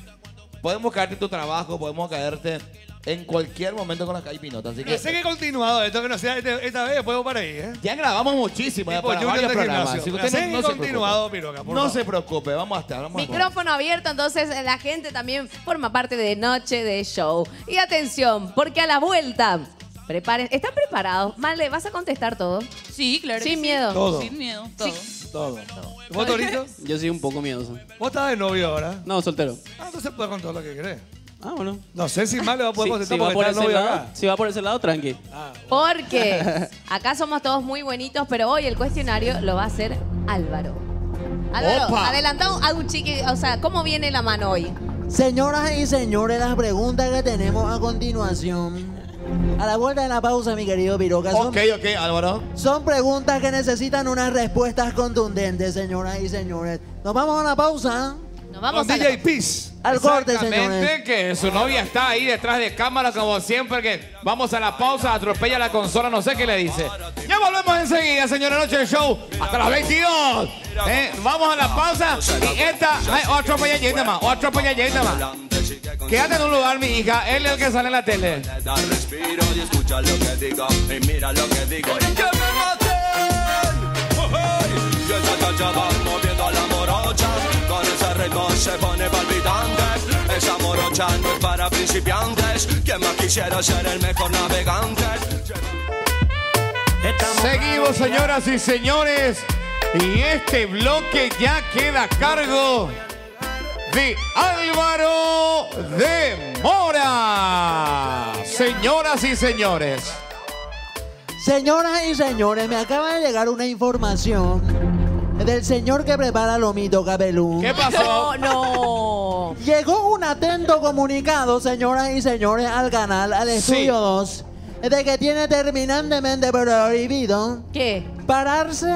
Podemos caerte en tu trabajo, podemos caerte en cualquier momento con la caipinota. Así que.
Que sé que he continuado esto, que no sea este- esta vez, podemos para ahí, ¿eh?
Ya grabamos muchísimo, ya
Tipo
para
Junior
varios
del
programas.
gimnasio.
Así que usted
Sé que continuado,
preocupe.
Piroca, por
No
favor.
se preocupe, vamos a estar. Vamos a
Micrófono abierto, entonces la gente también forma parte de Noche de Show. Y atención, porque a la vuelta, preparen, ¿están preparados? Vale, ¿vas a contestar todo?
Sí, claro. que
Sin
sí.
miedo.
Todo.
Sin miedo, todo.
Todo. ¿Vos, Torito?
Yo soy un poco miedoso.
¿Vos estás de novio ahora?
No, soltero.
Ah, entonces puedes contar lo que querés.
Ah, bueno.
No sé si más le va a poder
Si,
contestar
si va
porque
por
está el
ese
novio
lado,
acá.
si va por ese lado, tranqui.
Porque acá somos todos muy buenitos, pero hoy el cuestionario lo va a hacer Álvaro. Álvaro,
Opa.
adelanta un- algo chiqui, o sea, ¿cómo viene la mano hoy?
Señoras y señores, las preguntas que tenemos a continuación. A la vuelta de la pausa, mi querido Piroca. Son,
Ok, ok, Álvaro.
son preguntas que necesitan unas respuestas contundentes, señoras y señores. Nos vamos a la pausa.
Nos
Con DJ Peace.
Al corte,
Exactamente,
señores.
que su novia está ahí detrás de cámara como siempre, que vamos a la pausa, atropella la consola, no sé qué le dice. Ya volvemos enseguida, señora Noche del Show, hasta las 22. Eh, vamos a la pausa y esta, ay, otro atropelladita más, otro atropelladita más. Quédate en un lugar, mi hija, él es el que sale en la tele.
Da respiro y escucha lo que digo y mira lo que digo. ¡Y que me maten! Con ese ritmo se pone palpitante. Esa morocha no es para principiantes. Quien más quisiera ser el mejor navegante.
Seguimos, señoras y señores, y este bloque ya queda a cargo de Álvaro de Mora. Señoras y señores.
Señoras y señores, me acaba de llegar una información del señor que prepara Lomito Capelú.
¿Qué pasó?
No,
Llegó un atento comunicado, señoras y señores, al canal, al Estudio 2, de que tiene terminantemente prohibido
¿Qué?
pararse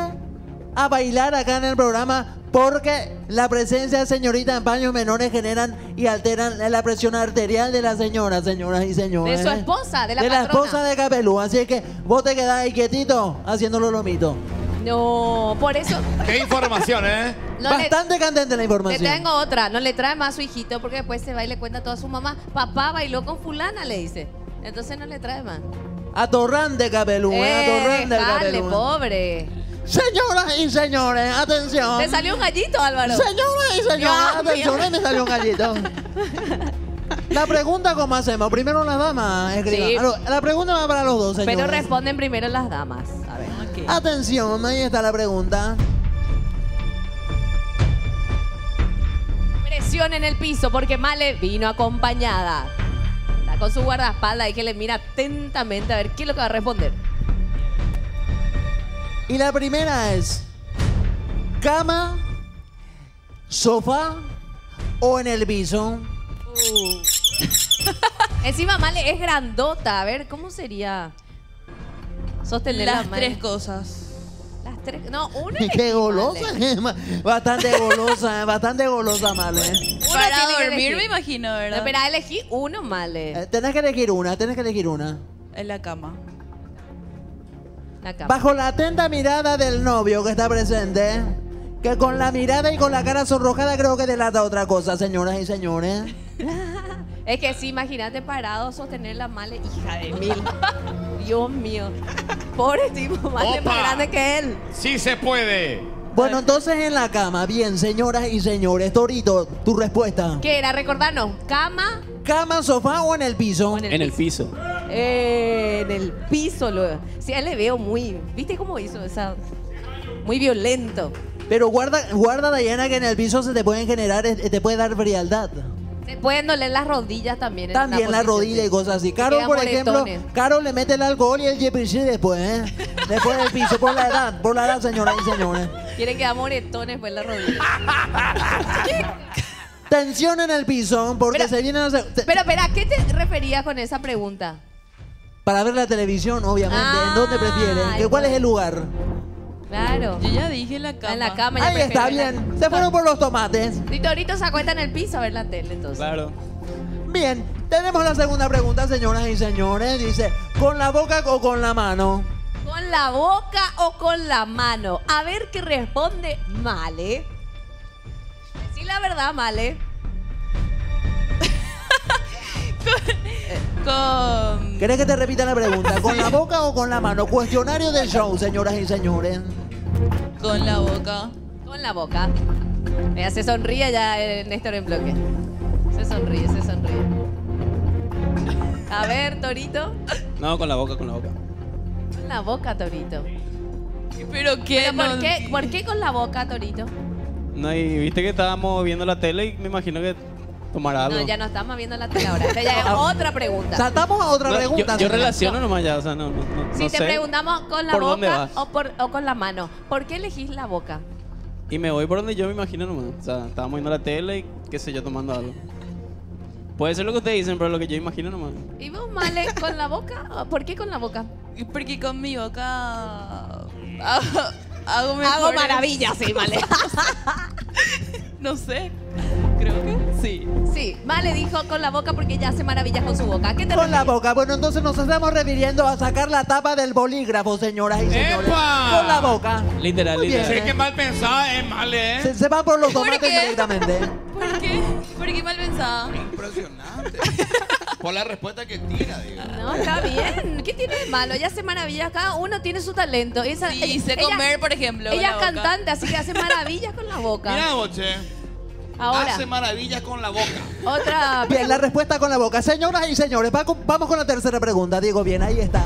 a bailar acá en el programa porque la presencia de señorita en paños menores generan y alteran la presión arterial de la señora, señoras y señores.
De su esposa, de la
De la
patrona.
esposa de Capelú. Así que vos te quedás ahí quietito haciéndolo lomito.
No, por eso.
Qué información, ¿eh?
No le-
Bastante candente la
Te
información.
tengo otra, no le trae más a su hijito porque después se va y le cuenta a toda su mamá, papá bailó con fulana, le dice. Entonces no le trae más.
Atorrante Capelú, eh, atorrante Capelú.
pobre.
Señoras y señores, atención.
Te salió un gallito, Álvaro.
Señoras y señores,
Dios
atención, me salió un gallito. La pregunta, ¿cómo hacemos? Primero las damas, escriban.
Sí.
La pregunta va para los dos, señores.
Pero responden primero las damas. A ver.
Atención, ahí está la pregunta.
Presión en el piso porque Male vino acompañada. Está con su guardaespaldas y que le mira atentamente a ver qué es lo que va a responder.
Y la primera es: ¿cama, sofá o en el piso?
Encima Male es grandota. A ver, ¿cómo sería sostener
Las tres cosas.
Las tres. No, una.
Qué golosa, bastante golosa, bastante golosa, Male.
Para
tiene que
dormir
elegir.
me imagino,
No,
¿verdad?
espera, elegí uno, Male.
Eh, tenés que elegir una, tenés que elegir una.
En la cama.
La cama.
Bajo la atenta mirada del novio que está presente, que con la mirada y con la cara sonrojada creo que delata otra cosa, señoras y señores.
Es que sí, imagínate parado sostener la Male, hija de mil. Dios mío. Pobre tipo, más grande que él.
Sí se puede.
Bueno, entonces en la cama, bien, señoras y señores, Torito, tu respuesta.
¿Qué era? Recordarnos, cama
¿Cama, sofá o en el piso?
en el,
En el piso.
Eh, en el piso. Lo, sí, a él le veo muy. ¿Viste cómo hizo esa? Muy violento.
Pero guarda, guarda, Diana, que en el piso se te pueden generar, eh, te puede dar frialdad.
Se pueden doler las rodillas también. en
También
una
la
posición,
rodilla
sí.
y cosas así.
Te
Caro,
quedan
por ejemplo,
moretones.
Caro le mete el alcohol y el JPC después, ¿eh? Después del piso, por la edad, por la edad, señoras y señores.
Quiere que da moretones pues la rodilla.
Tensión en el piso, porque se vienen a hacer-
Pero, espera, ¿a qué te referías con esa pregunta?
para ver la televisión, obviamente.
Ah,
¿En dónde prefieren? ¿Que ¿Cuál es el lugar?
Claro.
Yo ya dije la cama.
En la cama. ya
Ahí está,
prefiero la-
bien. Se fueron por los tomates.
Y Torito se acuesta en el piso a ver la tele, entonces.
Claro.
Bien, tenemos la segunda pregunta, señoras y señores. Dice, ¿con la boca o con la mano?
¿Con la boca o con la mano? A ver qué responde Male. Sí, la verdad, Male.
Con.
¿Querés que te repita la pregunta? ¿Con la boca o con la mano? Cuestionario del show, señoras y señores.
Con la boca.
Con la boca. Mira, se sonríe ya eh, Néstor en bloque. Se sonríe, se sonríe. A ver, Torito.
No, con la boca, con la boca.
Con la boca, Torito.
¿Pero qué?
¿Pero por,
No-
qué, ¿Por qué con la boca, Torito?
No, y viste que estábamos viendo la tele y me imagino que tomar algo.
No, ya no estamos viendo la tele ahora. Ya es otra pregunta.
Saltamos a otra
No,
pregunta.
Yo, yo
señora.
relaciono nomás ya, o sea, no, no, no,
Si
no
te
sé.
preguntamos con la
¿Por dónde
boca
vas?
o, por, o con la mano, ¿por qué elegís la boca?
Y me voy por donde yo me imagino nomás. O sea, estábamos viendo la tele y qué sé yo, tomando algo. Puede ser lo que ustedes dicen, pero lo que yo imagino nomás.
¿Y vos, Male, con la boca? ¿Por qué con la boca?
Porque con mi boca. Hago, hago mejor.
Hago maravillas, sí, Male.
no sé. Creo que sí.
Sí, Male dijo con la boca porque ella hace maravillas con su boca. ¿A ¿Qué te
Con la
refieres?
boca. Bueno, entonces nos estamos refiriendo a sacar la tapa del bolígrafo, señoras y señores.
¡Epa!
Con la boca.
Literal,
Muy bien.
literal.
Sé que mal pensada es mal, ¿eh?
Se, se van por los
¿Por
tomates
qué?
directamente.
¿Por qué? ¿Por qué mal pensada?
Impresionante. Por la respuesta que tira, digo.
No, está bien. ¿Qué tiene de malo? Ella hace maravillas. Cada uno tiene su talento. Esa,
Sí,
ella-
sé
ella-
comer, por ejemplo. con
Ella
la
es
boca.
cantante, así que hace maravillas con la boca.
Mira, Boche.
Ahora,
Hace maravillas con la boca.
otra.
Bien, la respuesta con la boca. Señoras y señores, vamos con la tercera pregunta. Digo bien, ahí está.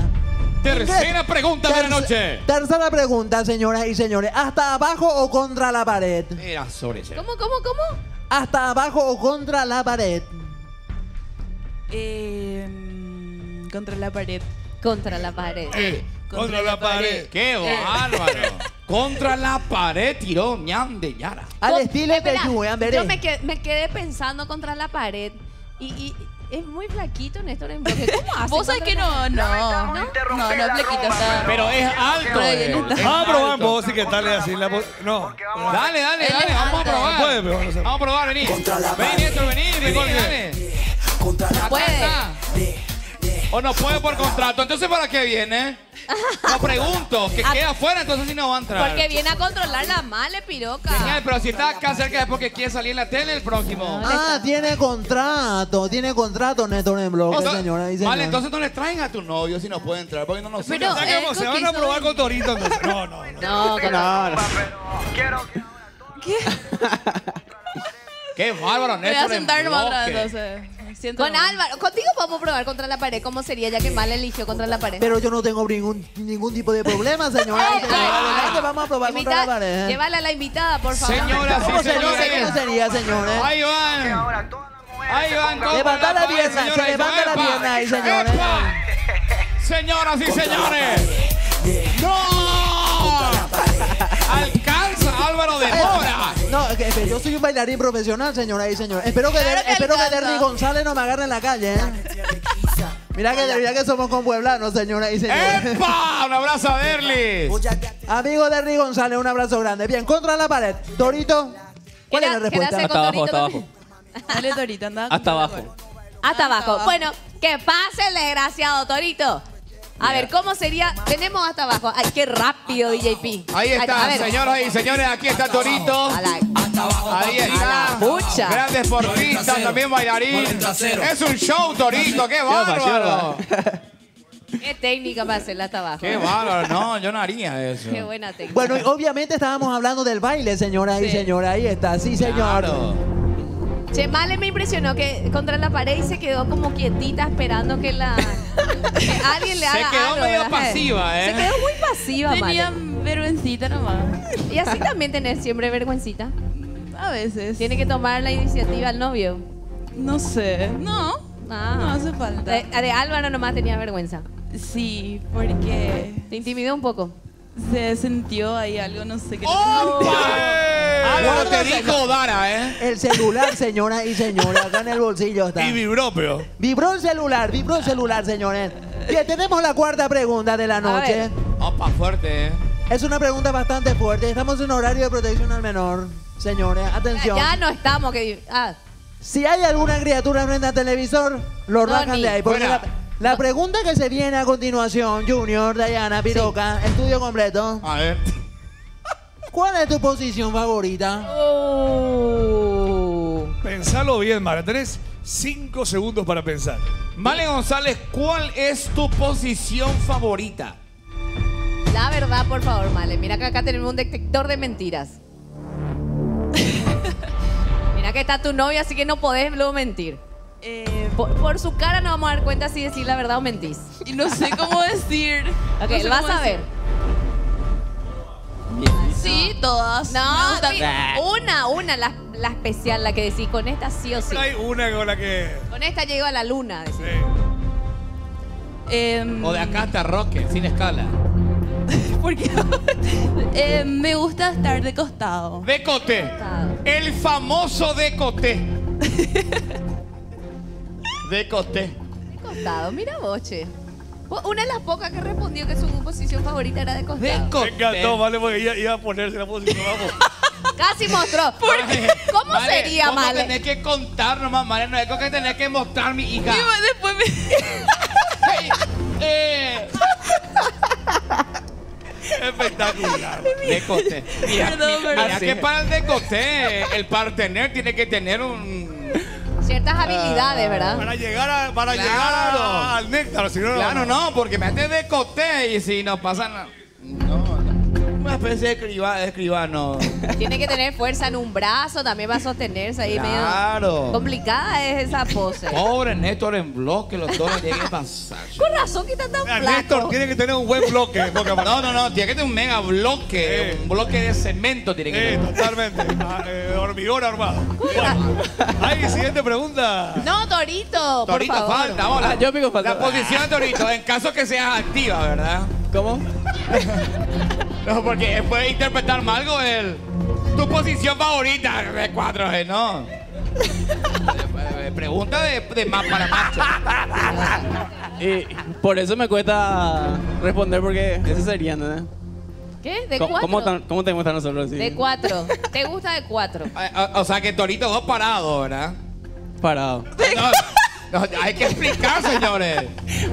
Tercera pregunta de la
Terce-
noche.
Tercera pregunta, señoras y señores. ¿Hasta abajo o contra la pared?
Era sobre ese.
¿Cómo, cómo, cómo?
¿Hasta abajo o contra la pared?
Eh, contra la pared.
Contra la pared.
Eh,
Contra la pared.
¡Qué
Eh.
bárbaro! Contra la pared tiró ñam de Yara.
Al estilo de Veré.
Yo me quedé, me quedé pensando contra la pared y, y es muy flaquito Néstor en. ¿Cómo hace?
Vos sabés
contra
que
la-
no, no. No, no, no, flequita está.
Pero es alto.
No.
Es
Vamos a probar vos y qué tal es así. La no.
Dale, dale, dale.
es
Vamos a probar.
No puede, pero vamos a-
Vamos a probar, vení. Vení, Néstor, vení, Nicole, dale. Acá
Puede.
O no puede por contrato. Entonces, ¿para qué viene? No pregunto. Que
Ah.
queda afuera, entonces sí no va a entrar.
Porque viene a controlar la male, piroca.
Genial, pero si está acá cerca es porque quiere salir en la tele el próximo.
Ah, tiene contrato, tiene contrato Néstor en bloque,
Entonces-
señora y
Vale, entonces no le traen a tu novio si no puede entrar, porque no nos
Pero, eh,
que se van a probar con Torito. No, no, no.
No, con
No, no.
Qué bárbaro,
Me voy a
Néstor. en
sentar entonces. Siento
Con Álvaro, contigo podemos probar contra la pared. ¿Cómo sería? Ya que mal eligió contra la pared.
Pero yo no tengo ningún, ningún tipo de problema, señora. vamos a probar contra la pared.
Llévala a la invitada, por favor.
Señoras
¿Cómo
y
sería,
señores.
¿Cómo sería, señores?
Ahí van. Ahí van.
Levanta la pierna, se levanta la pierna ahí.
Señoras y señores. ¡No! Álvaro de Mora.
No, que- que yo soy un bailarín profesional, señora y señores. Espero que,
Claro
Der-
que
espero que
alcanza.
Derry González no me agarre en la calle, ¿eh? Mira que, mira que somos con pueblanos, señora y señores.
¡Epa! Un abrazo a Derlis.
Amigo Derry González, un abrazo grande. Bien, contra la pared. Dorito, ¿cuál es la respuesta?
Hasta abajo, hasta abajo.
Dale, Torito, anda.
Hasta abajo.
Hasta abajo. Bueno, que pase el desgraciado Torito. A ver, ¿cómo sería? Tenemos hasta abajo. Ay, qué rápido, DJP.
Ahí está, señoras y señores, aquí está Torito.
A la-
Ahí está.
A la pucha.
Gran deportista, también bailarín. Es un show, Torito, qué bárbaro.
Qué técnica para hacerla hasta abajo.
Qué bárbaro, no, yo no haría eso.
Qué buena técnica.
Bueno, y obviamente estábamos hablando del baile, señora y
Sí.
señora. Ahí está, sí, señor.
Claro.
Che, Male me impresionó que contra la pared y se quedó como quietita esperando que la que alguien le
Se
haga
quedó
algo,
medio
¿verdad?
pasiva, ¿eh?
Se quedó muy pasiva,
Tenía
Male.
vergüencita nomás.
Y así también tener siempre vergüencita.
A veces.
Tiene que tomar la iniciativa al novio.
No sé. No.
Ah.
No hace falta.
De, de Álvaro nomás tenía vergüenza.
Sí, porque
¿Te intimidó un poco?
Se sintió ahí algo, no sé qué.
Álvaro te dijo Dara, ¿eh?
El celular, señora y señores, acá en el bolsillo está.
Y vibró, pero.
Vibró el celular, vibró el celular, señores. Bien, tenemos la cuarta pregunta de la noche.
Opa, fuerte, ¿eh?
Es una pregunta bastante fuerte. Estamos en horario de protección al menor. Señores, atención.
Ya no estamos. Que, ah,
Si hay alguna criatura frente al televisor, lo
No,
rajan
ni.
de ahí. Porque
Fuera.
la, la pregunta que se viene a continuación, Junior, Dayana, Piroca, estudio completo.
A ver.
¿Cuál es tu posición favorita?
Oh.
Pensalo bien, Mara. Tenés cinco segundos para pensar.
Male González, ¿cuál es tu posición favorita?
La verdad, por favor, Male. Mira que acá tenemos un detector de mentiras. Mira que está tu novia, así que no podés luego mentir.
Eh,
Por, por su cara nos vamos a dar cuenta si decís la verdad o mentís.
y no sé cómo decir.
Ok,
No sé
vas a ver.
decir. Sí, todas. Me
No, mi- una, una, la, la especial, la que decís, con esta sí o sí.
Pero hay una con la que.
Con esta llego a la luna. decís.
Em,
O de acá hasta Roque, sin escala.
porque eh, me gusta estar de costado.
Decote. El famoso decote. Decote.
De costado, mira boche. Una de las pocas que respondió que su posición favorita era de costado.
Me encantó, vale, porque ella iba a ponerse la posición. Vamos.
Casi mostró. ¿Cómo
Male,
sería,
vos no
Male?
tenés que contar nomás, Male. No es que tenés que mostrar mi hija.
Y después me...
Eh,
Espectacular.
decote. Mira,
Perdón,
mira,
perdón.
mira que para el decote, el partener tiene que tener un...
Ciertas habilidades, ¿verdad?
Para llegar, a, para
Claro.
llegar a- al néctar, si no,
Claro, no, porque me hace decote y si no pasa nada. No, no. Una especie de escriba- de escribano.
Tiene que tener fuerza en un brazo, también va a sostenerse ahí
Claro.
medio. Complicada es esa pose.
Pobre Néstor en bloque, los dos tienen que pasar.
Con razón que está tan
Mira,
flaco.
Néstor tiene que tener un buen bloque. porque-
No, no, no, tiene que tener un mega bloque,
Eh.
un bloque de cemento tiene que
Eh,
tener.
totalmente. Ah, eh, hormigón armado. Bueno, hay siguiente pregunta.
No, Torito, por
Torito,
favor.
falta, vamos.
Ah, yo pico falta.
La posición de Torito, en caso que seas activa, ¿verdad?
¿Cómo?
No, porque puede interpretar mal algo el. Tu posición favorita de 4G, ¿no? Eh, Pregunta de, de más para macho.
Y por eso me cuesta responder porque ese sería, ¿no?
¿Qué? ¿De
¿Cómo,
cuatro?
cómo, tan- cómo que estar nosotros así?
De cuatro. ¿Te gusta de cuatro?
Ah, O, o sea que Torito dos parados, ¿verdad?
Parado.
No, no, hay que explicar, señores.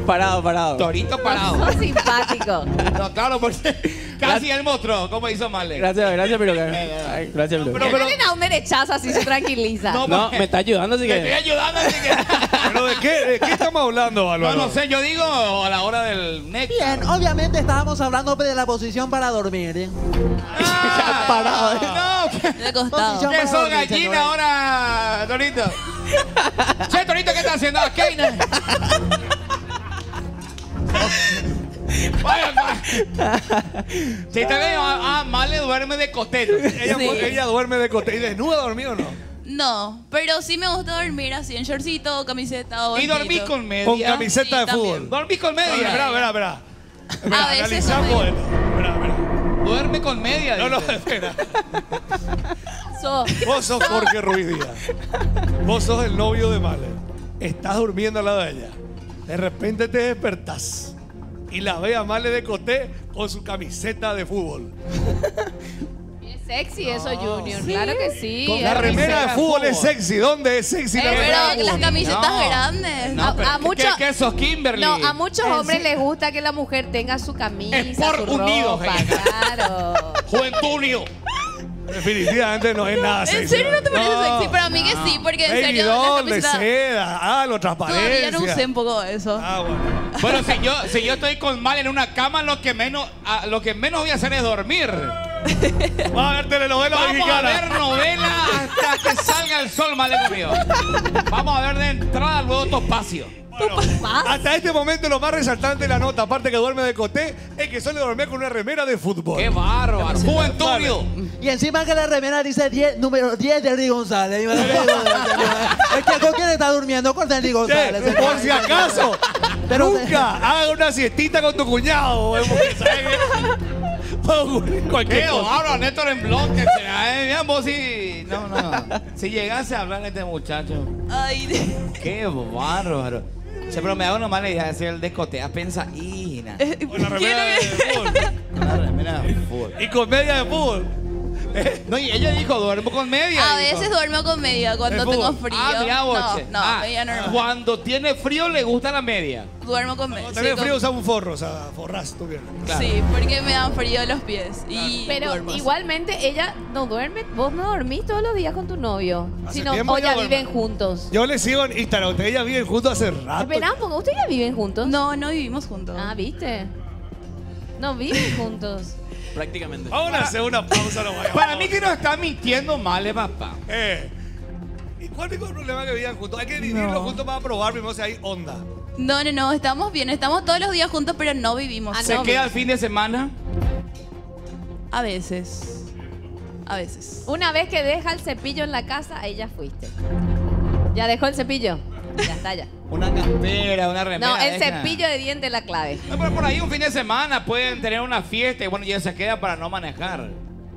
Parado, parado.
Torito parado.
Sos simpático.
No, claro, porque casi él mostró cómo hizo Male.
Gracias, gracias, pero
Eh,
Ay, Gracias, pero.
Pero-
Pero, Dale a un derechazo así se tranquiliza.
No,
No, me está ayudando, así
Te estoy
que.
ayudando, así que.
¿Pero de qué, de qué estamos hablando,
No,
Álvaro?
no sé, yo digo a la hora del néctar.
Bien, obviamente estábamos hablando de la posición para dormir. ¿eh?
Ah,
Parado.
No, que,
De costado.
Posición
que
para
sos
dormir,
gallina
señores.
ahora, Torito. che, Torito, ¿qué estás haciendo? ¿Qué. Si te veo, ah, ah, Male duerme de costero.
Ella,
Sí.
ella duerme de coste. ¿Y desnuda dormida o no?
No, pero sí me gusta dormir así en shortcito, camiseta o
Y dormís
vestido.
con media.
Con camiseta
Sí,
de
también.
fútbol.
Dormís con media.
Espera, espera, espera. Espera,
A veces
analizamos. Espera, espera.
Duerme con media.
No, no,
dice.
espera.
Sos-
Vos sos Jorge Ruiz Díaz. Vos sos el novio de Male. Estás durmiendo al lado de ella. De repente te despertás y la ve a Male de coté con su camiseta de fútbol.
Es sexy eso, Junior. Claro que sí.
Con
La remera de fútbol es sexy. ¿Dónde es sexy la remera
Pero las camisetas
No.
grandes.
No,
A-
pero
a
¿qué-
mucho-
¿Qué sos Kimberly?
No, a muchos hombres
sí.
les gusta que la mujer tenga su camisa,
Sport
su
Unido,
ropa, claro.
Juventud Unido.
Definitivamente no es nada sexy.
¿En serio no te parece
No,
sexy? Para mí que sí, porque en
Baby
serio la
doll de
camiseta
seda. Ah, lo transparencia.
todavía no usé un poco eso.
Ah, bueno.
Bueno, si yo, si yo estoy con mal en una cama, lo que menos, ah, lo que menos voy a hacer es dormir.
Va a ver telenovela
Vamos
mexicana.
a ver novela hasta que salga el sol, mal conmigo. Vamos a ver de entrada luego Topacio.
Hasta este momento lo más resaltante de la nota, aparte que duerme de coté, es que suele dormir con una remera de fútbol.
¡Qué bárbaro! ¡Juventudio!
Y encima que la remera dice 10, número 10 de Henry González. Es que con quién está durmiendo con Henry González.
Por si acaso,
Pero-
nunca haga una siestita con tu cuñado. Cualquier
¡Qué
cosa.
bárbaro! Néstor en bloque. Vos si... No, no. Si llegase a hablar de este muchacho.
Ay,
¡Qué bárbaro! Che, pero me da una mala idea decir el descotea pensaína.
Una remera de fútbol.
Una remera de fútbol.
Y con media de fútbol.
No, y ella dijo, duermo con media.
a
dijo.
veces duermo con media cuando tengo
fútbol.
frío.
Ah, mira,
no,
boche.
no,
Ah,
media normal.
Cuando tiene frío le gusta la media.
Duermo con media.
Cuando
sí,
frío
con-
usa un forro, o sea, forras tu pierna.
Sí, porque me dan frío los pies. Y
Pero igualmente ella no duerme, vos no dormís todos los días con tu novio.
Hace
Sino, o ya viven juntos.
Yo le sigo en Instagram, ustedes ya viven juntos hace rato.
Esperá poco, ¿ustedes ya viven juntos?
No, no vivimos juntos.
Ah, ¿viste? No viven juntos.
Prácticamente.
Vamos a hacer una pausa, no.
Para mí que nos está mintiendo mal, eh, papá.
Eh. ¿Y cuál es el problema que vivan juntos? Hay que vivirlo juntos para probar primero si hay onda.
No, no, no, estamos bien. Estamos todos los días juntos, pero no vivimos.
¿Se queda el fin de semana?
A veces. A veces.
Una vez que deja el cepillo en la casa, ahí ya fuiste. ¿Ya dejó el cepillo? Ya está, ya.
Una campera, una remera.
No, el
deja.
cepillo de diente es la clave.
No, pero por ahí un fin de semana pueden tener una fiesta y bueno, ya se queda para no manejar.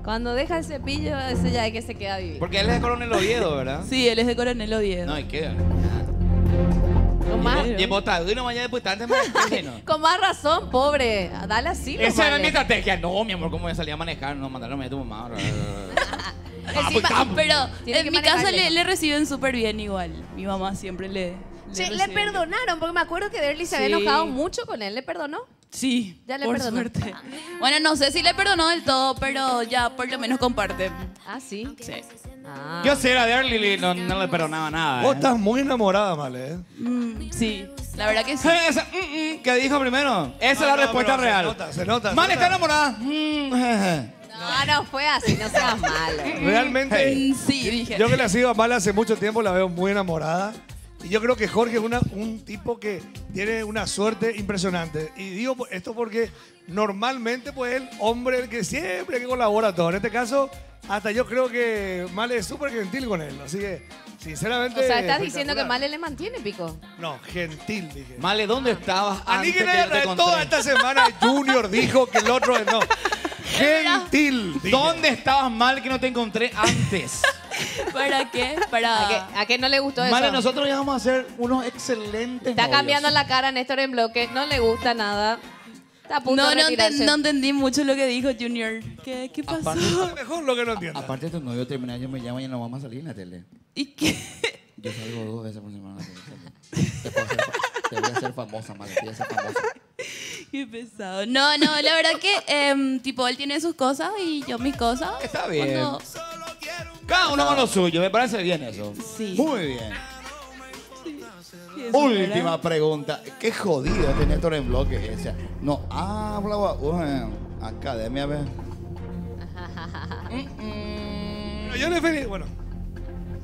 Cuando deja el cepillo, ese ya es que se queda a vivir.
Porque él es de Coronel Oviedo, ¿verdad?
Sí, él es de Coronel Oviedo.
No, y queda.
Con más,
Y botado y no mañana de putante más no.
con más razón, pobre. Dale así.
Esa era
vale.
mi estrategia. No, mi amor, ¿cómo voy a salir a manejar? No, mandarme a tu mamá.
Encima- pero
Tiene
en mi casa le, le reciben súper bien igual. Mi mamá siempre le.
Che, le perdonaron, porque me acuerdo que Derly se había
Sí.
enojado mucho con él. ¿Le perdonó?
Sí,
Ya le
por
perdonó.
suerte. Bueno, no sé si le perdonó del todo, pero ya por lo menos comparten.
Ah, sí.
Sí.
Ah.
Yo sé, era de Early, no, no le perdonaba nada.
Vos
¿eh?
estás muy enamorada, Male, ¿eh?
Mm, sí, la verdad que sí.
Esa, mm, mm, ¿Qué dijo primero? Esa es
No,
la
no,
respuesta
pero se
real.
nota, se nota, se
Mal
nota.
está enamorada. Mm, jeje.
No, no fue así, no seas malo.
Realmente,
Mm, Sí, dije.
yo que la sigo a Mala hace mucho tiempo, la veo muy enamorada. Y yo creo que Jorge es una- un tipo que tiene una suerte impresionante. Y digo esto porque normalmente, pues, el hombre el que siempre que colabora todo. En este caso, hasta yo creo que Male es súper gentil con él. Así que, sinceramente.
O sea, estás diciendo que. Male le mantiene, Pico.
No, gentil, dije.
Male, ¿dónde estabas
A mí
antes
que
que yo te
de
encontré?
toda esta semana Junior dijo que el otro no. Gentil.
¿Dónde estabas mal que no te encontré antes?
¿Para qué?
¿A
Para.
qué, a qué no le gustó eso?
Male, nosotros ya vamos a ser unos excelentes
Está
novios.
cambiando la cara Néstor en bloque. No le gusta nada. Está a punto
No,
de
no,
retirarse.
no entendí mucho lo que dijo Junior. ¿Qué, qué pasó?
Es mejor lo que no entienda.
Aparte, tu novio termina, yo me llamo y no vamos a salir en la tele.
¿Y qué?
Yo salgo dos veces por semana. Te, puedo hacer te voy a hacer famosa, Male, te voy a hacer famosa.
Qué pesado. No, no, la verdad que, em, tipo, él tiene sus cosas y yo mis cosas.
Está bien.
Cuando-
Cada uno con lo suyo, me parece bien eso.
Sí.
Muy bien.
Sí,
Última
era.
pregunta. Qué jodido este Néstor en bloque. O sea, no habla, uh, academia, ve.
Pero Yo le feliz. Bueno.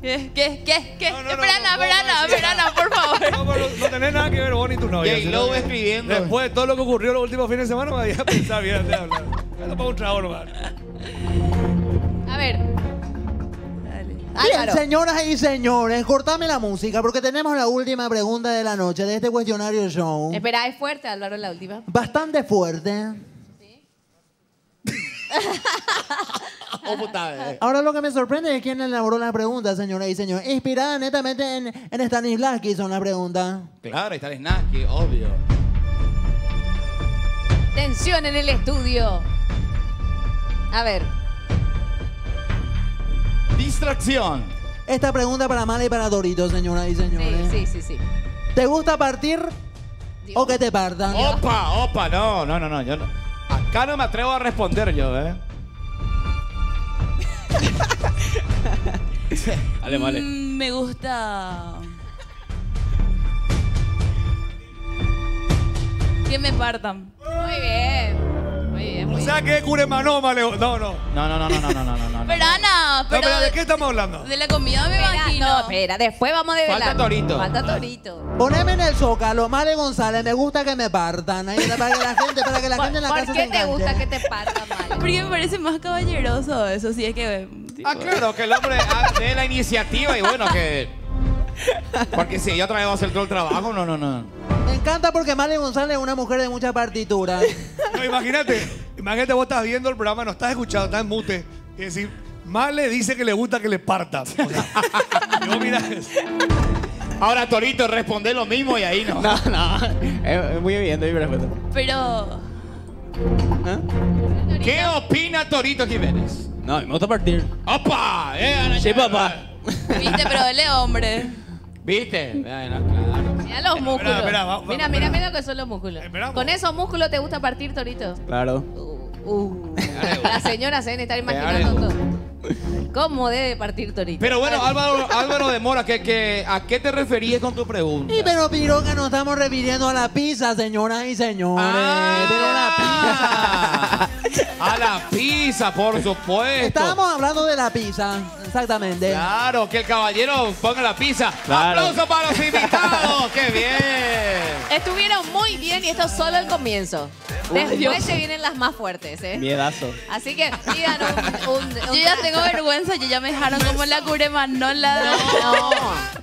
¿Qué? ¿Qué? ¿Qué? ¿Qué?
No, no, no,
Esperana,
no,
esperana,
no, no,
esperana, por favor.
No, pero no tenés nada que ver vos ni tu novia. Sino que
escribiendo.
Después de todo lo que ocurrió los últimos fines de semana, me había pensado bien antes de hablar. Esto para un trago nomás.
A ver.
Bien,
Álvaro.
señoras y señores, cortame la música porque tenemos la última pregunta de la noche de este cuestionario show.
Espera, es fuerte, Álvaro, la última.
Bastante fuerte.
Eh.
Ahora lo que me sorprende es quién elaboró la pregunta, señoras y señores. Inspirada netamente en, en Stanislavski son la pregunta.
Claro, Snacky, obvio.
Tensión en el estudio. A ver.
Distracción.
Esta pregunta para Mala y para Dorito, señoras y señores.
Sí, sí, sí, sí.
¿Te gusta partir o que te partan?
Opa, opa, no, no, no, no. Yo no. Acá no me atrevo a responder yo, ¿eh? vale, vale.
Mm, me gusta. Que me partan.
Muy bien mí.
O sea que es Leo. No, no.
No, no, no, no, no, no, no. no,
pero Ana, pero,
no,
pero
¿de qué estamos hablando?
De la comida me
espera,
imagino.
No, espera, después vamos a develar.
Falta torito.
Falta torito.
Poneme en el zócalo, Male González, me gusta que me partan. Ahí, para que la gente, para que la gente en la casa
¿Por
qué
te gusta que te partan, Male?
Porque me parece más caballeroso eso, si es que...
Ah, claro, que el hombre ah, dé la iniciativa y bueno, que... Porque si ella otra vez va a hacer todo el trabajo, no, no, no.
Me encanta porque Male González es una mujer de mucha partitura.
No, imagínate, imagínate vos estás viendo el programa, no estás escuchando, estás en mute. Y decir, Male dice que le gusta que le parta. O sea, yo, mira,
Ahora Torito responde lo mismo y ahí no.
No, no. Es, muy evidente mi respuesta.
Pero...
¿Qué opina Torito Jiménez?
No, me gusta partir.
¡Opa! Eh, Ana,
Sí, papá.
Viste, pero él es hombre.
¿Viste? Bueno, claro.
Mira los músculos.
espera, va- va-
mira, mira, mira lo que son los músculos.
Esperamos.
¿Con esos músculos te gusta partir, Torito?
Claro.
Uh, las señoras se deben estar imaginando todo. ¿Cómo debe partir Torito?
Pero bueno, Álvaro, Álvaro de Mora, que, que, ¿a qué te referías con tu pregunta?
Y pero Piroca nos estamos refiriendo a la pizza, señoras y señores. Pero la
Ah, a la pizza, por supuesto.
Estábamos hablando de la pizza, exactamente.
Claro, que el caballero ponga la pizza.
Claro.
¡Aplauso para los invitados! ¡Qué bien!
Estuvieron muy bien y esto es solo el comienzo. Después se vienen las más fuertes, ¿eh?
Miedazo.
Así que pidan un, un- un-
Yo ya tengo vergüenza, yo ya me dejaron como la curemanola.
No.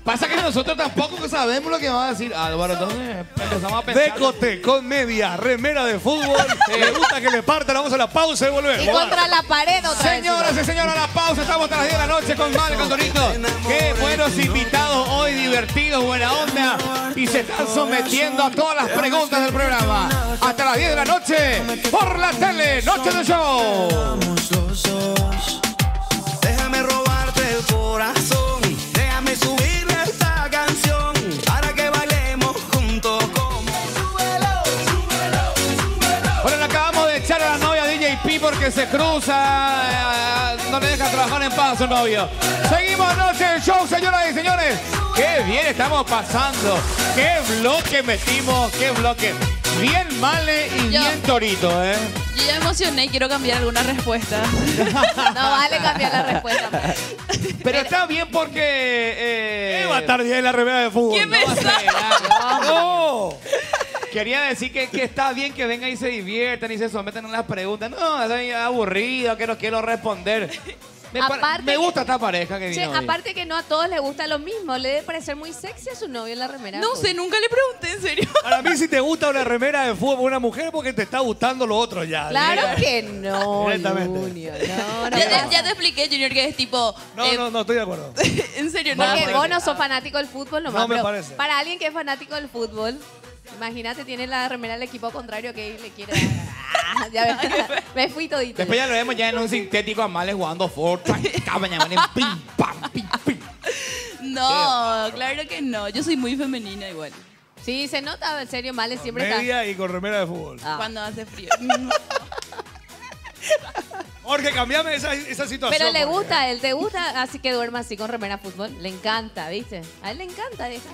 Pasa que nosotros tampoco sabemos lo que va a decir Álvaro. Entonces empezamos a pensar.
Decote con media, remera de fútbol. Le gusta que le partan. Vamos a la pausa y volvemos.
Y contra la pared otra vez.
Señoras y señores, a la pausa. Estamos hasta las 10 de la noche con Mal, con Torito. Qué buenos invitados hoy, divertidos, buena onda. Y se están sometiendo a todas las preguntas del programa. Hasta las 10 de la noche por la tele, Noche de Show. Se cruza. eh, no le deja trabajar en paz a su novio. Seguimos Noche de Show, señoras y señores. Qué bien estamos pasando. Qué bloque metimos, qué bloque. Bien Male y
Yo-
bien Torito, ¿eh?
Yo ya me emocioné y quiero cambiar alguna respuesta.
No vale cambiar la respuesta.
Pero está bien porque. eh,
¿Qué va a estar bien la remera de fútbol?
¿Qué
No.
pensás?
No.
Quería decir que, que está bien que vengan y se diviertan y se sometan a las preguntas. No, estoy aburrido, que no quiero responder. Me,
Aparte
me
que-
gusta esta pareja que
Che,
vino hoy.
aparte que no a todos les gusta lo mismo. Le debe parecer muy sexy a su novio en la remera.
No sé, nunca le pregunté, en serio.
Para mí, si te gusta una remera de fútbol una mujer, porque te está gustando lo otro ya.
Claro que no,
Directamente.
Junior. No, no
Ya te, ya te expliqué, Junior, que es tipo...
No,
eh,
no, no, estoy de acuerdo.
En serio, no.
Porque vos no sos fanático del fútbol nomás.
No me parece.
Para alguien que es fanático del fútbol, imagínate, tiene la remera del equipo contrario que le quiere. Ah, ya ves, me fui todito.
Después ya lo vemos ya en un sintético a Males jugando Fortnite. Pim, pam, pim, pim.
No, claro que no. Yo soy muy femenina igual.
Sí, se nota, en serio, Male siempre está.
Media y con remera de fútbol.
Ah.
Cuando hace frío.
Jorge, cambiame esa, esa situación.
Pero le gusta, a él te gusta, así que duerma así con remera fútbol. Le encanta, ¿viste? A él le encanta, deja.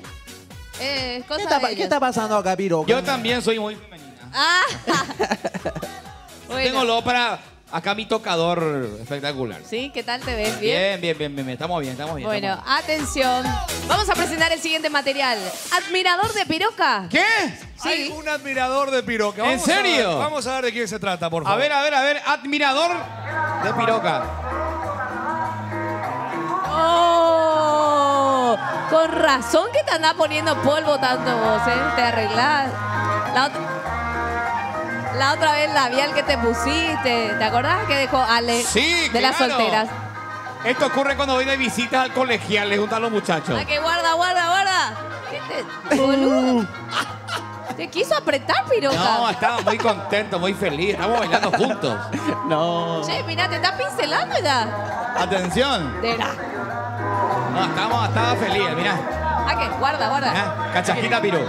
Eh, es
¿Qué está,
de
pa- ¿Qué
ellos.
está pasando acá, Piroca?
Yo también soy muy femenina.
Ah. Bueno.
Tengo lo para acá mi tocador espectacular.
¿Sí? ¿Qué tal te ves? ¿Bien?
Bien, bien, bien, bien. Estamos bien, estamos bien.
Bueno,
estamos
atención. Vamos a presentar el siguiente material. Admirador de Piroca.
bien.
Hay un admirador de Piroca.
¿En
a
serio?
ver- vamos a ver de quién se trata, por
¿Qué?
favor.
A ver, a ver, a ver. Admirador de Piroca.
Con razón que te andás poniendo polvo tanto vos, ¿eh? Te arreglás. La otra, la otra vez labial que te pusiste. ¿Te acordás que dejó Ale
Sí,
de las solteras?
Esto ocurre cuando voy de visitas al colegial, le juntan los muchachos.
Ah, que guarda, guarda, guarda. ¿Qué te, boludo? ¿Te quiso apretar, Piroca?
No, estaba muy contento, muy feliz. Estamos bailando juntos.
No.
Che, mira, te está pincelando ya.
Atención.
De la-
No, estamos, estaba feliz, mirá.
Ah, que guarda, guarda.
mirá. Cachajita pirú.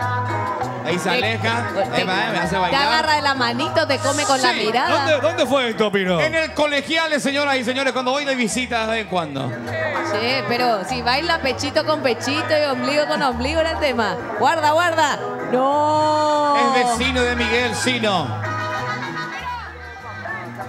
Ahí se aleja.
Te,
va, me hace
te
bailar.
agarra de la manito, te come con la mirada.
¿Dónde, ¿Dónde fue esto, Piro?
En el colegial, señoras y señores, cuando voy de visita de vez en cuando.
Sí, pero si baila pechito con pechito y ombligo con ombligo era el tema. Guarda, guarda. No.
Es vecino de Miguel Sino.